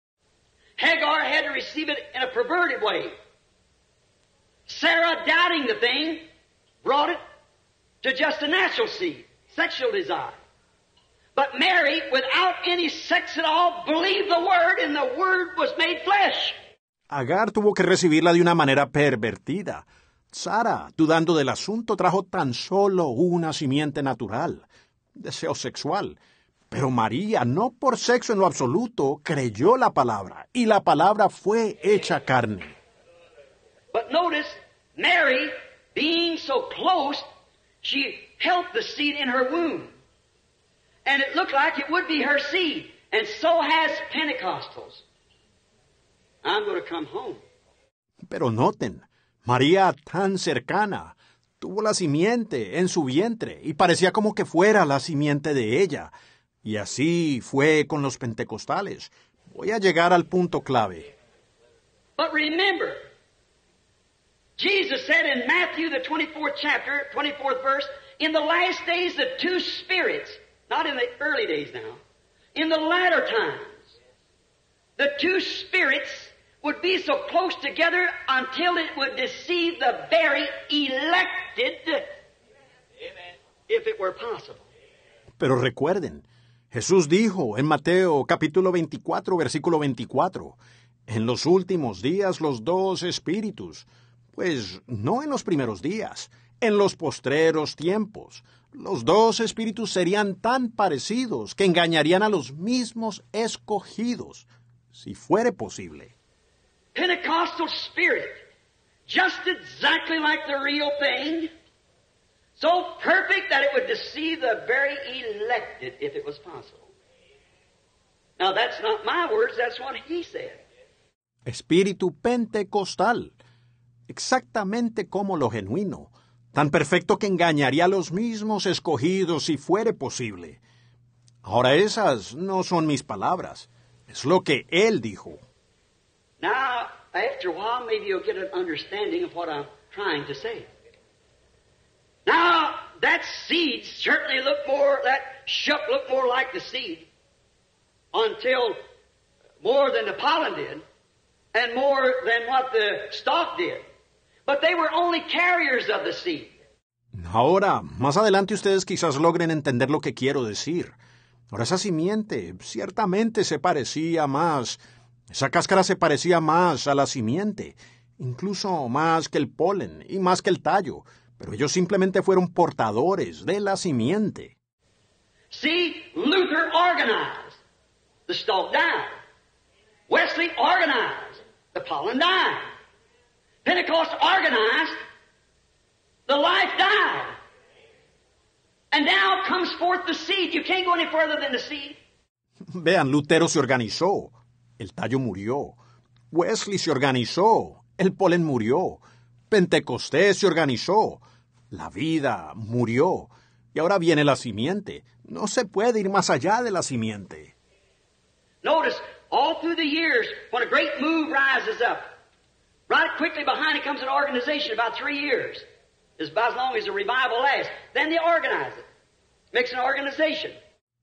Hagar had to receive it in a perverted way. Sarah, doubting the thing, brought it to just a natural seed, sexual desire. But Mary, without any sex at all, believed the Word, and the Word was made flesh. Agar tuvo que recibirla de una manera pervertida. Sara, dudando del asunto, trajo tan solo una simiente natural, deseo sexual. Pero María, no por sexo en lo absoluto, creyó la palabra, y la palabra fue hecha carne. But notice, Mary, being so close, she held the seed in her womb. And it looked like it would be her seed. And so has Pentecostals. I'm going to come home. Pero noten, María tan cercana, tuvo la simiente en su vientre y parecía como que fuera la simiente de ella. Y así fue con los pentecostales. Voy a llegar al punto clave. But remember, Jesus said in Matthew, the 24th chapter, 24th verse, in the last days, the two spirits, not in the early days now, in the latter times, the two spirits would be so close together until it would deceive the very elected, if it were possible. Pero recuerden, Jesús dijo en Mateo capítulo 24, versículo 24, en los últimos días los dos espíritus, pues no en los primeros días, en los postreros tiempos, los dos espíritus serían tan parecidos que engañarían a los mismos escogidos, si fuere posible. Pentecostal spirit, just exactly like the real thing, so perfect that it would deceive the very elected if it was possible. Now that's not my words, that's what he said. Espíritu pentecostal, exactamente como lo genuino, tan perfecto que engañaría a los mismos escogidos si fuere posible. Ahora esas no son mis palabras, es lo que él dijo. Now, after a while, maybe you'll get an understanding of what I'm trying to say. Now, that seed certainly looked more, that shuck looked more like the seed until more than the pollen did and more than what the stalk did. But they were only carriers of the seed. Ahora, más adelante ustedes quizás logren entender lo que quiero decir. Ahora esa simiente ciertamente se parecía más, esa cáscara se parecía más a la simiente, incluso más que el polen y más que el tallo, pero ellos simplemente fueron portadores de la simiente. See, Luther organized. The stalk died. Wesley organized. The pollen died. Pentecost organized. The life died. And now comes forth the seed. You can't go any further than the seed. Vean, Lutero se organizó, el tallo murió. Wesley se organizó, el polen murió. Pentecostés se organizó, la vida murió. Y ahora viene la simiente. No se puede ir más allá de la simiente. Notice, all through the years, when a great move rises up, right quickly behind it comes an organization about three years. It's about as long as the revival lasts. Then they organize it. Makes an organization.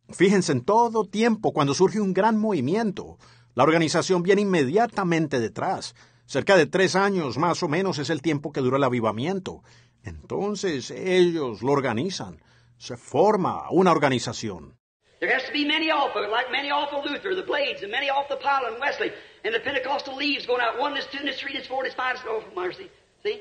Fíjense en todo tiempo cuando surge un gran movimiento. La organización viene inmediatamente detrás. Cerca de tres años más o menos es el tiempo que dura el avivamiento. Entonces ellos lo organizan. Se forma una organización. There has to be many it, like many of Luther, the blades, and many off the pollen, Wesley, and the Pentecostal leaves going out. One is two, this three, this four, this five, this oh, mercy. See?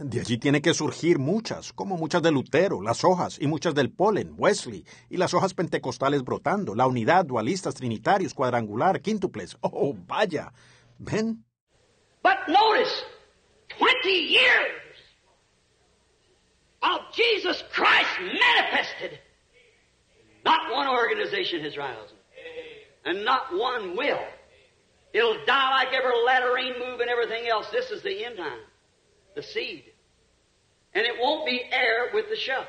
De allí tiene que surgir muchas, como muchas de Lutero, las hojas, y muchas del polen, Wesley, y las hojas pentecostales brotando, la unidad, dualistas, trinitarios, cuadrangular, quíntuples. Oh, vaya. ¿Ven? But notice, 20 years of Jesus Christ manifested. Not one organization has risen, and not one will. It'll die like every latter rain move and everything else. This is the end time, seed. And it won't be heir with the shuck.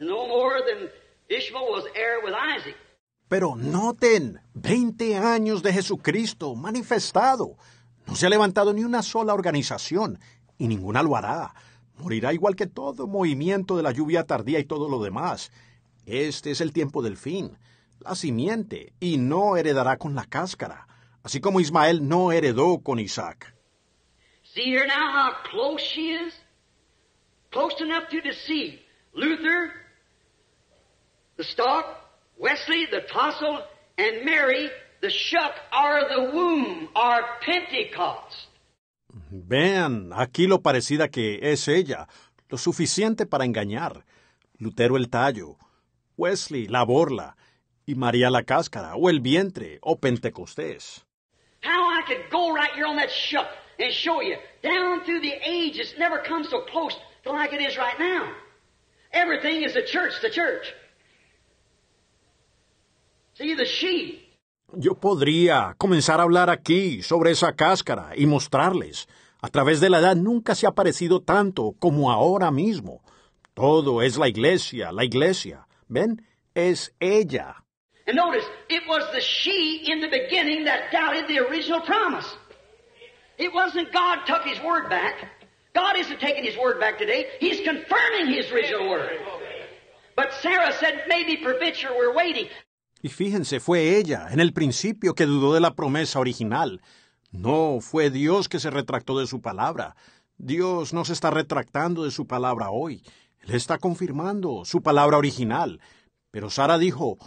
No more than Ishmael was heir with Isaac. Pero noten, 20 años de Jesucristo manifestado. No se ha levantado ni una sola organización, y ninguna lo hará. Morirá igual que todo movimiento de la lluvia tardía y todo lo demás. Este es el tiempo del fin, la simiente, y no heredará con la cáscara, así como Ismael no heredó con Isaac. See here now how close she is? Close enough to deceive Luther, the stalk, Wesley, the tassel, and Mary, the shuck or the womb or Pentecost. Vean aquí lo parecida que es ella, lo suficiente para engañar. Lutero el tallo, Wesley la borla, y María la cáscara, o el vientre, o Pentecostés. How I could go right here on that shuck and show you down through the ages, never come so close to like it is right now. Everything is the church, the church. See the she. Yo podría comenzar a hablar aquí sobre esa cáscara y mostrarles. A través de la edad nunca se ha parecido tanto como ahora mismo. Todo es la iglesia, la iglesia. ¿Ven? Es ella. And notice, it was the she in the beginning that doubted the original promise. It wasn't God took his word back. God isn't taking his word back today. He's confirming his original word. But Sarah said, maybe Proviture, we're waiting. Y fíjense, fue ella, en el principio, que dudó de la promesa original. No, fue Dios que se retractó de su palabra. Dios no se está retractando de su palabra hoy. Él está confirmando su palabra original. Pero Sara dijo,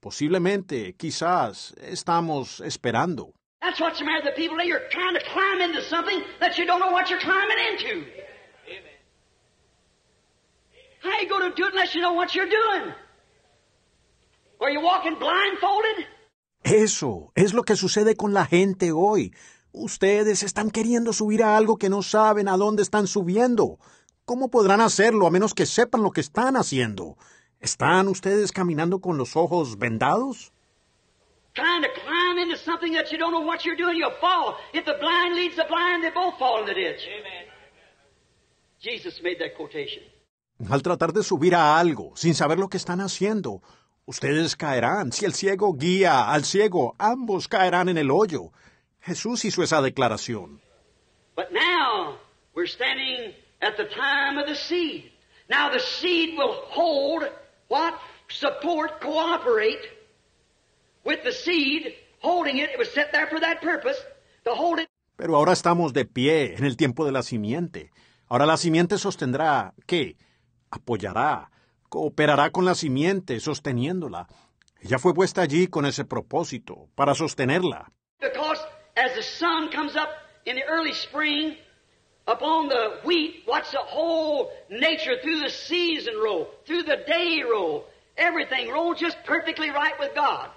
posiblemente, quizás, estamos esperando. That's what's the matter with the people today. You're trying to climb into something that you don't know what you're climbing into. How you going to do it unless you know what you're doing? Are you walking blindfolded? Eso es lo que sucede con la gente hoy. Ustedes están queriendo subir a algo que no saben a dónde están subiendo. ¿Cómo podrán hacerlo a menos que sepan lo que están haciendo? ¿Están ustedes caminando con los ojos vendados? Trying to climb into something that you don't know what you're doing, you'll fall. If the blind leads the blind, they both fall in the ditch. Amen. Jesus made that quotation. Al tratar de subir a algo sin saber lo que están haciendo, ustedes caerán. Si el ciego guía al ciego, ambos caerán en el hoyo. Jesús hizo esa declaración. But now we're standing at the time of the seed. Now the seed will hold what? Support, cooperate Pero ahora estamos de pie en el tiempo de la simiente. Ahora la simiente sostendrá, ¿qué? Apoyará, cooperará con la simiente, sosteniéndola. Ella fue puesta allí con ese propósito, para sostenerla. Because as the sun comes up in the early spring upon the wheat, watch the whole nature through the season roll, through the day roll, everything rolls just perfectly right with God.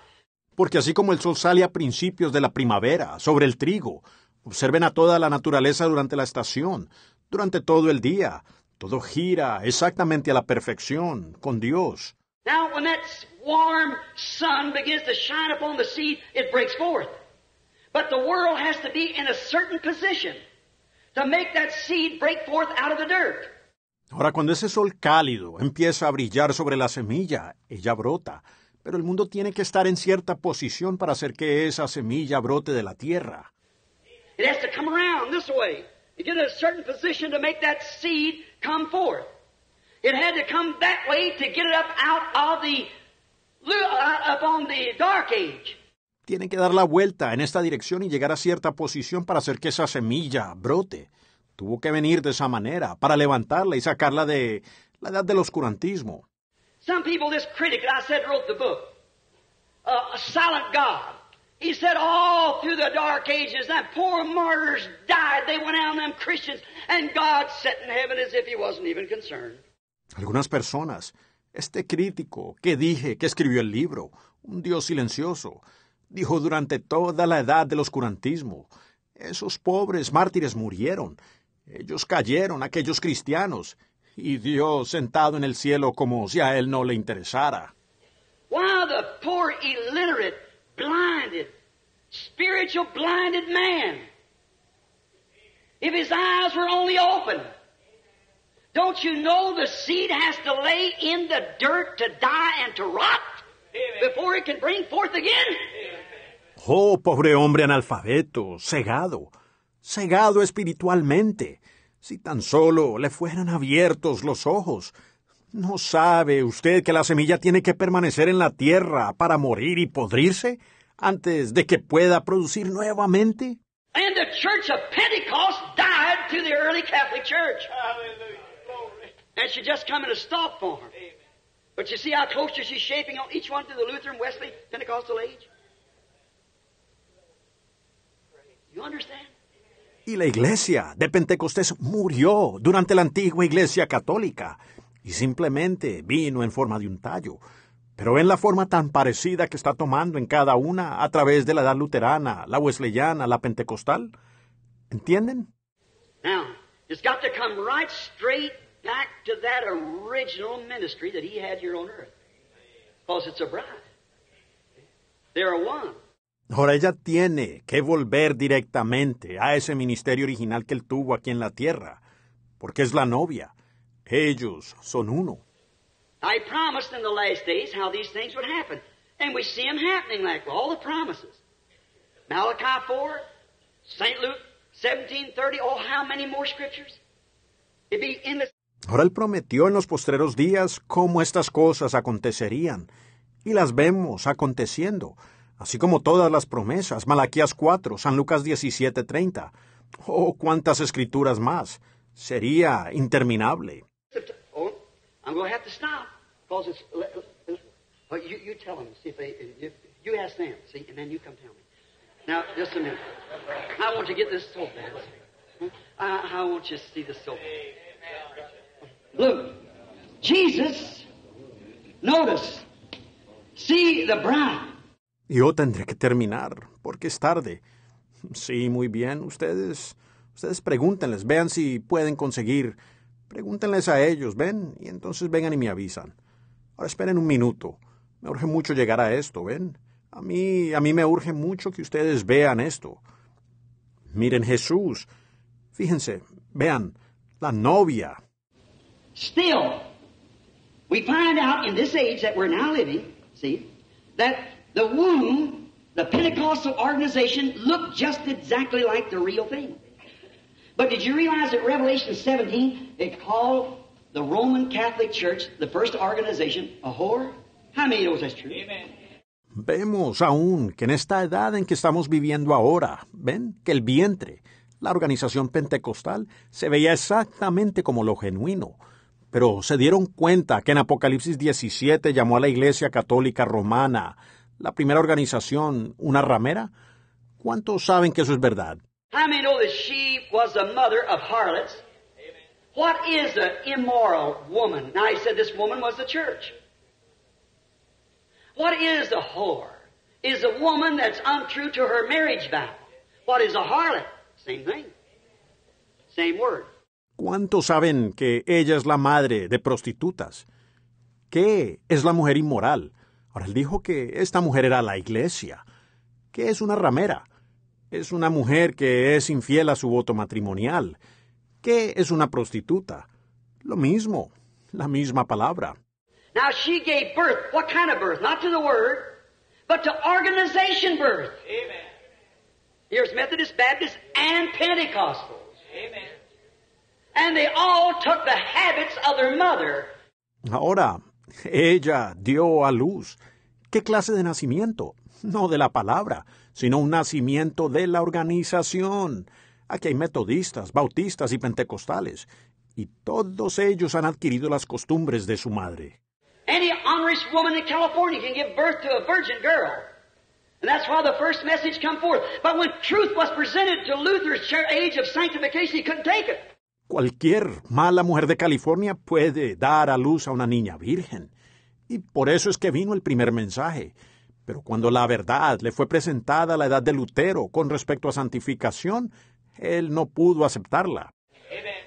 Porque así como el sol sale a principios de la primavera sobre el trigo, observen a toda la naturaleza durante la estación, durante todo el día. Todo gira exactamente a la perfección con Dios. Now, when that warm sun begins to shine upon the seed, it breaks forth. But the world has to be in a certain position to make that seed break forth out of the dirt. Ahora, cuando ese sol cálido empieza a brillar sobre la semilla, ella brota. Pero el mundo tiene que estar en cierta posición para hacer que esa semilla brote de la tierra. It has to come around this way. You get in a certain position to make that seed come forth. It had to come that way to get it up out of the up on the dark age. Tiene que dar la vuelta en esta dirección y llegar a cierta posición para hacer que esa semilla brote. Tuvo que venir de esa manera para levantarla y sacarla de la edad del oscurantismo. Some people, this critic that I said wrote the book, uh, a silent God. He said all through the dark ages, that poor martyrs died. They went out, them Christians, and God sat in heaven as if He wasn't even concerned. Algunas personas, este crítico que dije que escribió el libro, un Dios silencioso, dijo durante toda la edad del oscurantismo, esos pobres mártires murieron, ellos cayeron, aquellos cristianos, y Dios sentado en el cielo como si a él no le interesara. Why the poor illiterate, blinded, spiritual blinded man? If his eyes were only open, don't you know the seed has to lay in the dirt to die and to rot before it can bring forth again? Oh, pobre hombre analfabeto, cegado, cegado espiritualmente. Si tan solo le fueran abiertos los ojos. ¿No sabe usted que la semilla tiene que permanecer en la tierra para morir y podrirse antes de que pueda producir nuevamente? And the church of Pentecost died to the early Catholic Church. And she just come in a stalk form. But you see how close she's shaping on each one to the Lutheran, Wesley, Pentecostal age? You understand? Y la iglesia de Pentecostés murió durante la antigua iglesia católica y simplemente vino en forma de un tallo. Pero ven la forma tan parecida que está tomando en cada una a través de la edad luterana, la wesleyana, la pentecostal. ¿Entienden? Now, it's got to come right straight back original ministry that he had here on earth. Because it's a bride. They're one. Ahora ella tiene que volver directamente a ese ministerio original que él tuvo aquí en la tierra, porque es la novia. Ellos son uno. I promised in the last days how these things would happen. And we see them happening like all the promises. Malachi 4, St. Luke 1730, oh, how many more scriptures? It'd be endless. Ahora él prometió en los postreros días cómo estas cosas acontecerían, y las vemos aconteciendo, así como todas las promesas, Malaquías 4, San Lucas 17:30. Oh, cuántas escrituras más. Sería interminable. You, you. You, you you. Now, just a minute. I want to get this. I, you see this so bad. Look, Jesus, notice, see the bride. Yo tendré que terminar, porque es tarde. Sí, muy bien. Ustedes, ustedes pregúntenles, vean si pueden conseguir. Pregúntenles a ellos, ven, y entonces vengan y me avisan. Ahora esperen un minuto. Me urge mucho llegar a esto, ven. A mí, a mí me urge mucho que ustedes vean esto. Miren Jesús. Fíjense, vean, la novia. Still, we find out in this age that we're now living, see, that the womb, the Pentecostal organization, looked just exactly like the real thing. But did you realize that Revelation 17, it called the Roman Catholic Church, the first organization, a whore? How many knows that's true? Amen. Vemos aún que en esta edad en que estamos viviendo ahora, ven que el vientre, la organización pentecostal, se veía exactamente como lo genuino. Pero se dieron cuenta que en Apocalipsis 17 llamó a la Iglesia Católica Romana, la primera organización, una ramera. ¿Cuántos saben que eso es verdad? How many know that she was the mother of harlots? What is an immoral woman? Now he said this woman was the church. What is a whore? Is a woman that's untrue to her marriage vow. What is a harlot? Same thing. Same word. ¿Cuántos saben que ella es la madre de prostitutas? ¿Qué es la mujer inmoral? Ahora él dijo que esta mujer era la iglesia. ¿Qué es una ramera? Es una mujer que es infiel a su voto matrimonial. ¿Qué es una prostituta? Lo mismo, la misma palabra. Now she gave birth. What kind of birth? Not to the word, but to organization birth. Amen. Here's Methodist, Baptist, and Pentecostals. Amen. And they all took the habits of their mother. Ahora, ella dio a luz. ¿Qué clase de nacimiento? No de la palabra, sino un nacimiento de la organización. Aquí hay metodistas, bautistas y pentecostales, y todos ellos han adquirido las costumbres de su madre. Any honest woman in California can give birth to a virgin girl. And that's why the first message come forth. But when truth was presented to Luther's age of sanctification, he couldn't take it. Cualquier mala mujer de California puede dar a luz a una niña virgen. Y por eso es que vino el primer mensaje. Pero cuando la verdad le fue presentada a la edad de Lutero con respecto a santificación, él no pudo aceptarla.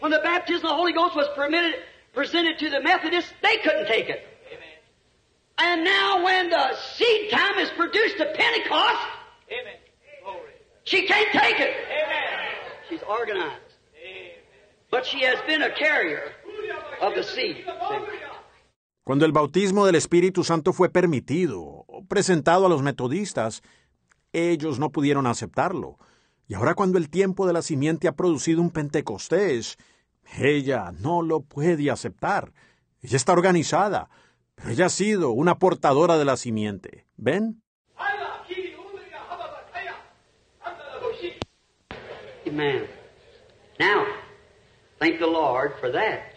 When the baptism of the Holy Ghost was permitted, presented to the Methodists, they couldn't take it. Amen. And now when the seed time is produced to Pentecost, Amen. she can't take it. Amen. She's organized. But she has been a carrier of the seed. Cuando el bautismo del Espíritu Santo fue permitido, presentado a los metodistas, ellos no pudieron aceptarlo. Y ahora cuando el tiempo de la simiente ha producido un Pentecostés, ella no lo puede aceptar. Ella está organizada, pero ella ha sido una portadora de la simiente. ¿Ven? Amen. Now, thank the Lord for that.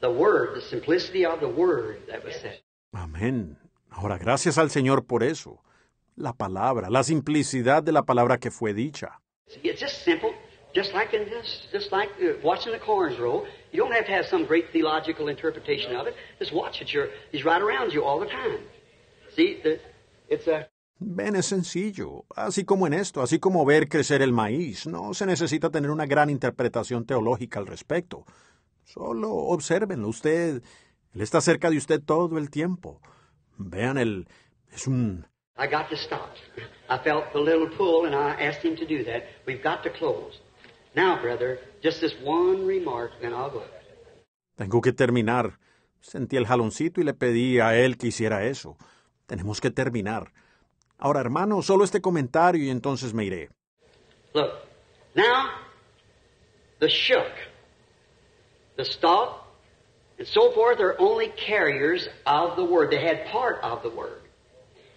The word, the simplicity of the word that was said. Amén. Ahora, gracias al Señor por eso. La palabra, la simplicidad de la palabra que fue dicha. It's just simple, just like in this, just like uh, watching the corns roll. You don't have to have some great theological interpretation of it. Just watch it. You're, he's right around you all the time. See, the, it's a Ven, es sencillo, así como en esto, así como ver crecer el maíz, no se necesita tener una gran interpretación teológica al respecto. Solo obsérvenlo, usted, él está cerca de usted todo el tiempo. Vean, él es un... I got to stop. I felt the little pull, and I asked him to do that. We've got to close. Now, brother, just this one remark, then I'll go. Tengo que terminar. Sentí el jaloncito y le pedí a él que hiciera eso. Tenemos que terminar. Ahora, hermano, solo este comentario y entonces me iré. Look, now, the shook, the stalk, and so forth are only carriers of the Word. They had part of the Word.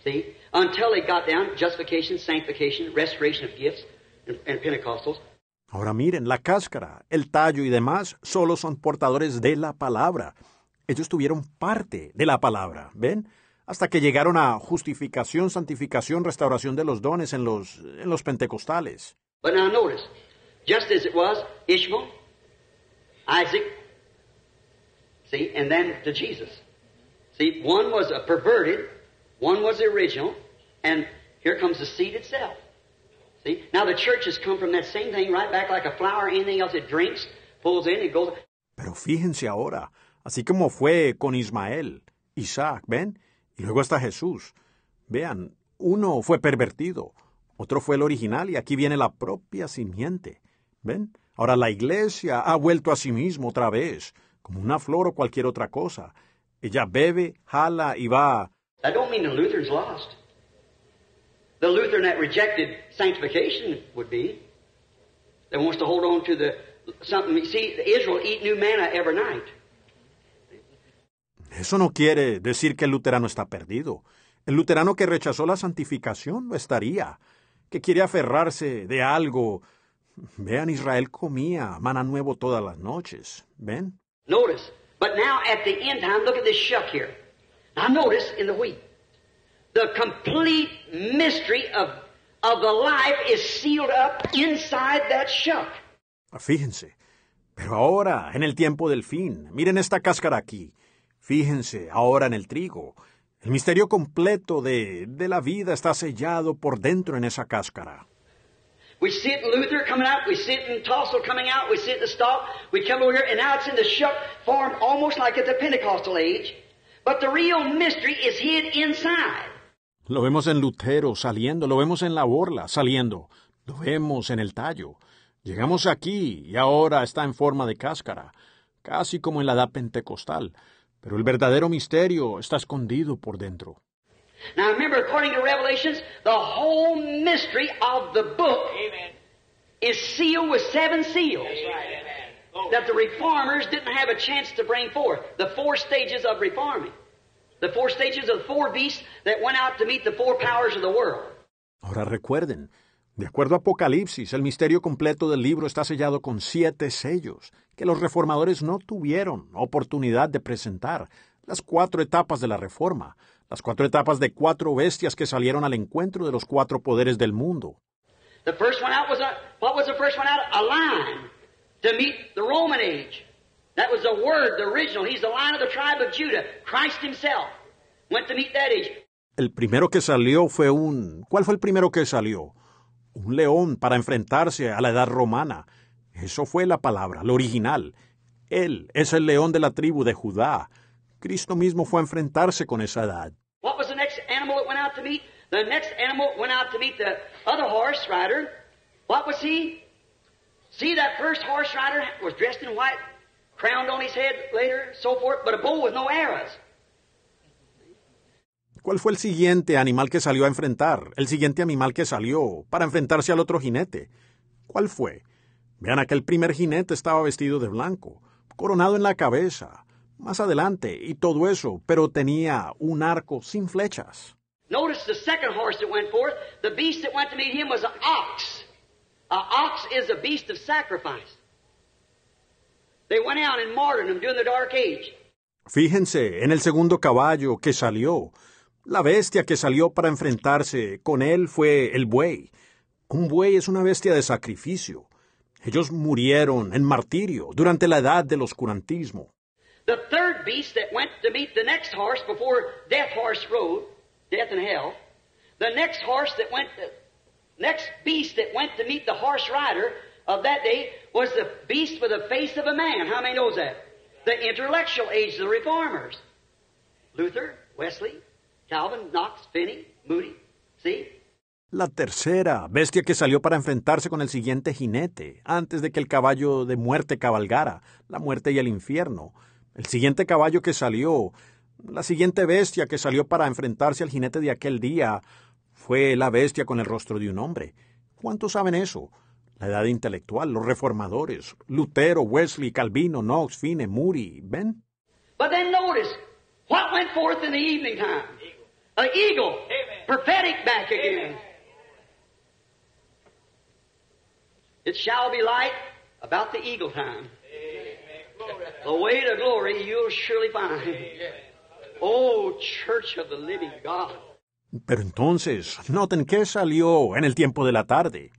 See? Until they got down, justification, sanctification, restoration of gifts, and, and Pentecostals. Ahora miren, la cáscara, el tallo y demás solo son portadores de la palabra. Ellos tuvieron parte de la palabra, ¿ven? Hasta que llegaron a justificación, santificación, restauración de los dones en los, en los pentecostales. But now notice, just as it was Ishmael, Isaac, see, and then to Jesus. See, one was a perverted, one was the original, and here comes the seed itself. See, now the church has come from that same thing right back like a flower, anything else it drinks, pulls in, it goes. Pero fíjense ahora, así como fue con Ismael, Isaac, ¿ven? Luego está Jesús. Vean, uno fue pervertido, otro fue el original y aquí viene la propia simiente. ¿Ven? Ahora la iglesia ha vuelto a sí mismo otra vez, como una flor o cualquier otra cosa. Ella bebe, jala y va. That don't mean the Luther's lost. The Lutheran that rejected sanctification would be. That wants to hold on to the something. See, Israel eat new manna every night. Eso no quiere decir que el luterano está perdido. El luterano que rechazó la santificación lo estaría, que quiere aferrarse de algo. Vean, Israel comía maná nuevo todas las noches. ¿Ven? Notice. But now at the end time, look at this shuck here. Now notice in the wheat. The complete mystery of, of the life is sealed up inside that shuck. Fíjense. Pero ahora, en el tiempo del fin, miren esta cáscara aquí. Fíjense, ahora en el trigo. El misterio completo de, de la vida está sellado por dentro en esa cáscara. We see it in Luther coming out, we see it in coming out, we see it in the stalk, we come over here, and now it's in the form almost like at the Pentecostal age. But the real mystery is hid inside. Lo vemos en Lutero saliendo, lo vemos en la borla saliendo, lo vemos en el tallo. Llegamos aquí y ahora está en forma de cáscara, casi como en la edad pentecostal, pero el verdadero misterio está escondido por dentro. Now remember, according to Revelations, the whole mystery of the book is sealed with seven seals. That the reformers didn't have a chance to bring forth. The four stages of reforming. The four stages of the four beasts that went out to meet the four powers of the world. Ahora recuerden, de acuerdo a Apocalipsis, el misterio completo del libro está sellado con siete sellos, que los reformadores no tuvieron oportunidad de presentar, las cuatro etapas de la reforma, las cuatro etapas de cuatro bestias que salieron al encuentro de los cuatro poderes del mundo. The first one out was a, what was the first one out? A lion to meet the Roman age. That was the Word, the original. He's the lion of the tribe of Judah. Christ Himself went to meet that age. El primero que salió fue un... ¿Cuál fue el primero que salió? Un león para enfrentarse a la edad romana. Eso fue la palabra, lo original. Él es el león de la tribu de Judá. Cristo mismo fue a enfrentarse con esa edad. What was the next animal that went out to meet? The next animal went out to meet the other horse rider. What was he? See, that first horse rider was dressed in white, crowned on his head later, so forth, but a bow with no arrows. ¿Cuál fue el siguiente animal que salió a enfrentar? El siguiente animal que salió para enfrentarse al otro jinete. ¿Cuál fue? Vean aquel primer jinete estaba vestido de blanco, coronado en la cabeza, más adelante, y todo eso, pero tenía un arco sin flechas. Notice the second horse that went forth, the beast that went to meet him was an ox. A ox is a beast of sacrifice. They went out and martyred him during the dark age. Fíjense en el segundo caballo que salió. La bestia que salió para enfrentarse con él fue el buey. Un buey es una bestia de sacrificio. Ellos murieron en martirio durante la edad del oscurantismo. The third beast that went to meet the next horse before Death Horse Road, Death and Hell, the next horse that went, the next beast that went to meet the horse rider of that day was the beast with the face of a man. How many knows that? The intellectual age the reformers. Luther, Wesley, Calvin, Knox, Finney, Moody. See? La tercera, bestia que salió para enfrentarse con el siguiente jinete, antes de que el caballo de muerte cabalgara, la muerte y el infierno. El siguiente caballo que salió, la siguiente bestia que salió para enfrentarse al jinete de aquel día, fue la bestia con el rostro de un hombre. ¿Cuántos saben eso? La edad intelectual, los reformadores, Lutero, Wesley, Calvino, Knox, Fine, Moody, ¿ven? But then notice, what went forth in the evening time? An eagle. Prophetic back again. It shall be light about the eagle time. The way to glory you'll surely find. Oh, church of the living God. Pero entonces, noten qué salió en el tiempo de la tarde.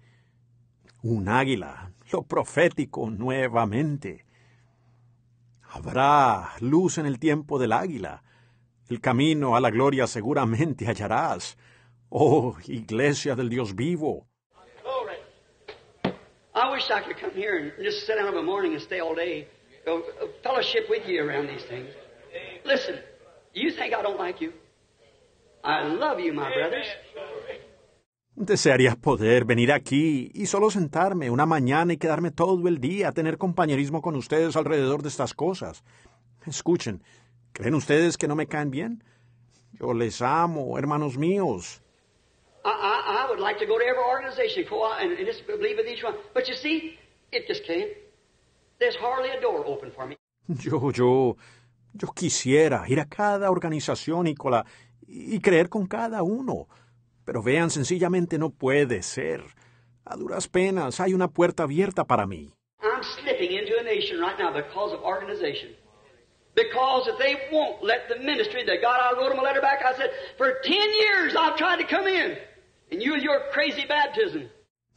Un águila, lo profético nuevamente. Habrá luz en el tiempo del águila. El camino a la gloria seguramente hallarás. Oh, iglesia del Dios vivo. I wish I could come here and just sit down of a morning and stay all day, go uh, fellowship with you around these things. Listen, you think I don't like you? I love you, my brothers. Desearía poder venir aquí y solo sentarme una mañana y quedarme todo el día a tener compañerismo con ustedes alrededor de estas cosas. Escuchen, ¿creen ustedes que no me caen bien? Yo les amo, hermanos míos. I, I, I would like to go to every organization and, and just believe with each one. But you see, it just. There's hardly a door open for me. Yo, yo, yo quisiera ir a cada organización y, con la- y creer con cada uno. Pero vean, sencillamente no puede ser. A duras penas hay una puerta abierta para mí. I'm slipping into a nation right now because of organization. Because if they won't let the ministry that God, I wrote them a letter back. I said, for 10 years I've tried to come in. And you your crazy baptism.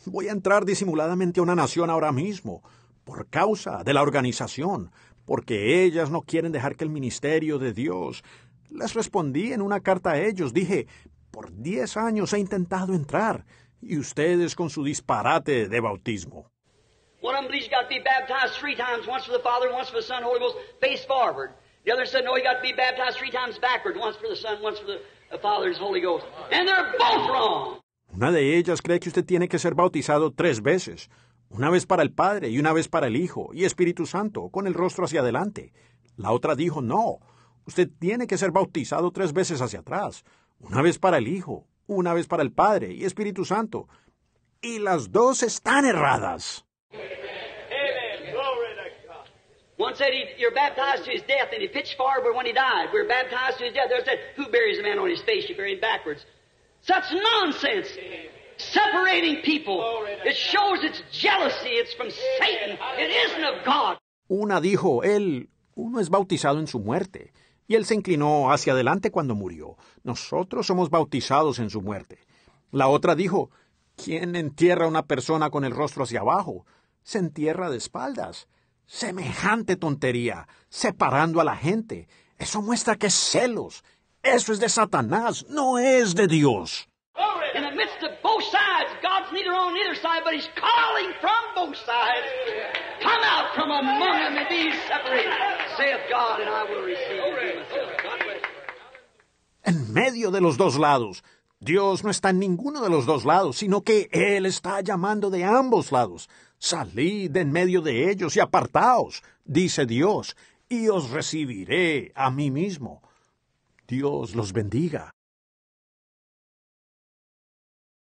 Voy a entrar disimuladamente a una nación ahora mismo, por causa de la organización, porque ellas no quieren dejar que el ministerio de Dios. Les respondí en una carta a ellos, dije, por diez años he intentado entrar, y ustedes con su disparate de bautismo. One of them believes you got to be baptized three times, once for the Father, once for the Son, Holy Ghost, face forward. The other said, no, you got to be baptized three times backward, once for the Son, once for the, the Father and Holy Ghost. And they're both wrong. Una de ellas cree que usted tiene que ser bautizado tres veces, una vez para el Padre y una vez para el Hijo y Espíritu Santo, con el rostro hacia adelante. La otra dijo, no, usted tiene que ser bautizado tres veces hacia atrás, una vez para el Hijo, una vez para el Padre y Espíritu Santo. Y las dos están erradas. One said he, you're baptized to his death, and he pitched forward when he died. We're baptized to his death. The other said, who buries a man on his face? You bury him backwards. Such nonsense. Separating people. It shows it's jealousy. It's from Satan. It isn't of God. Una dijo, él, uno es bautizado en su muerte, y él se inclinó hacia adelante cuando murió. Nosotros somos bautizados en su muerte. La otra dijo, ¿quién entierra a una persona con el rostro hacia abajo? Se entierra de espaldas. Semejante tontería, separando a la gente. Eso muestra que es celos. Eso es de Satanás, no es de Dios. In the midst of both sides, God's neither on either side, but He's calling from both sides. Come out from among them and be separated, saith God, and I will receive you myself. God bless you. en medio de los dos lados. Dios no está en ninguno de los dos lados, sino que Él está llamando de ambos lados. Salid en medio de ellos y apartaos, dice Dios, y os recibiré a mí mismo. Dios los bendiga.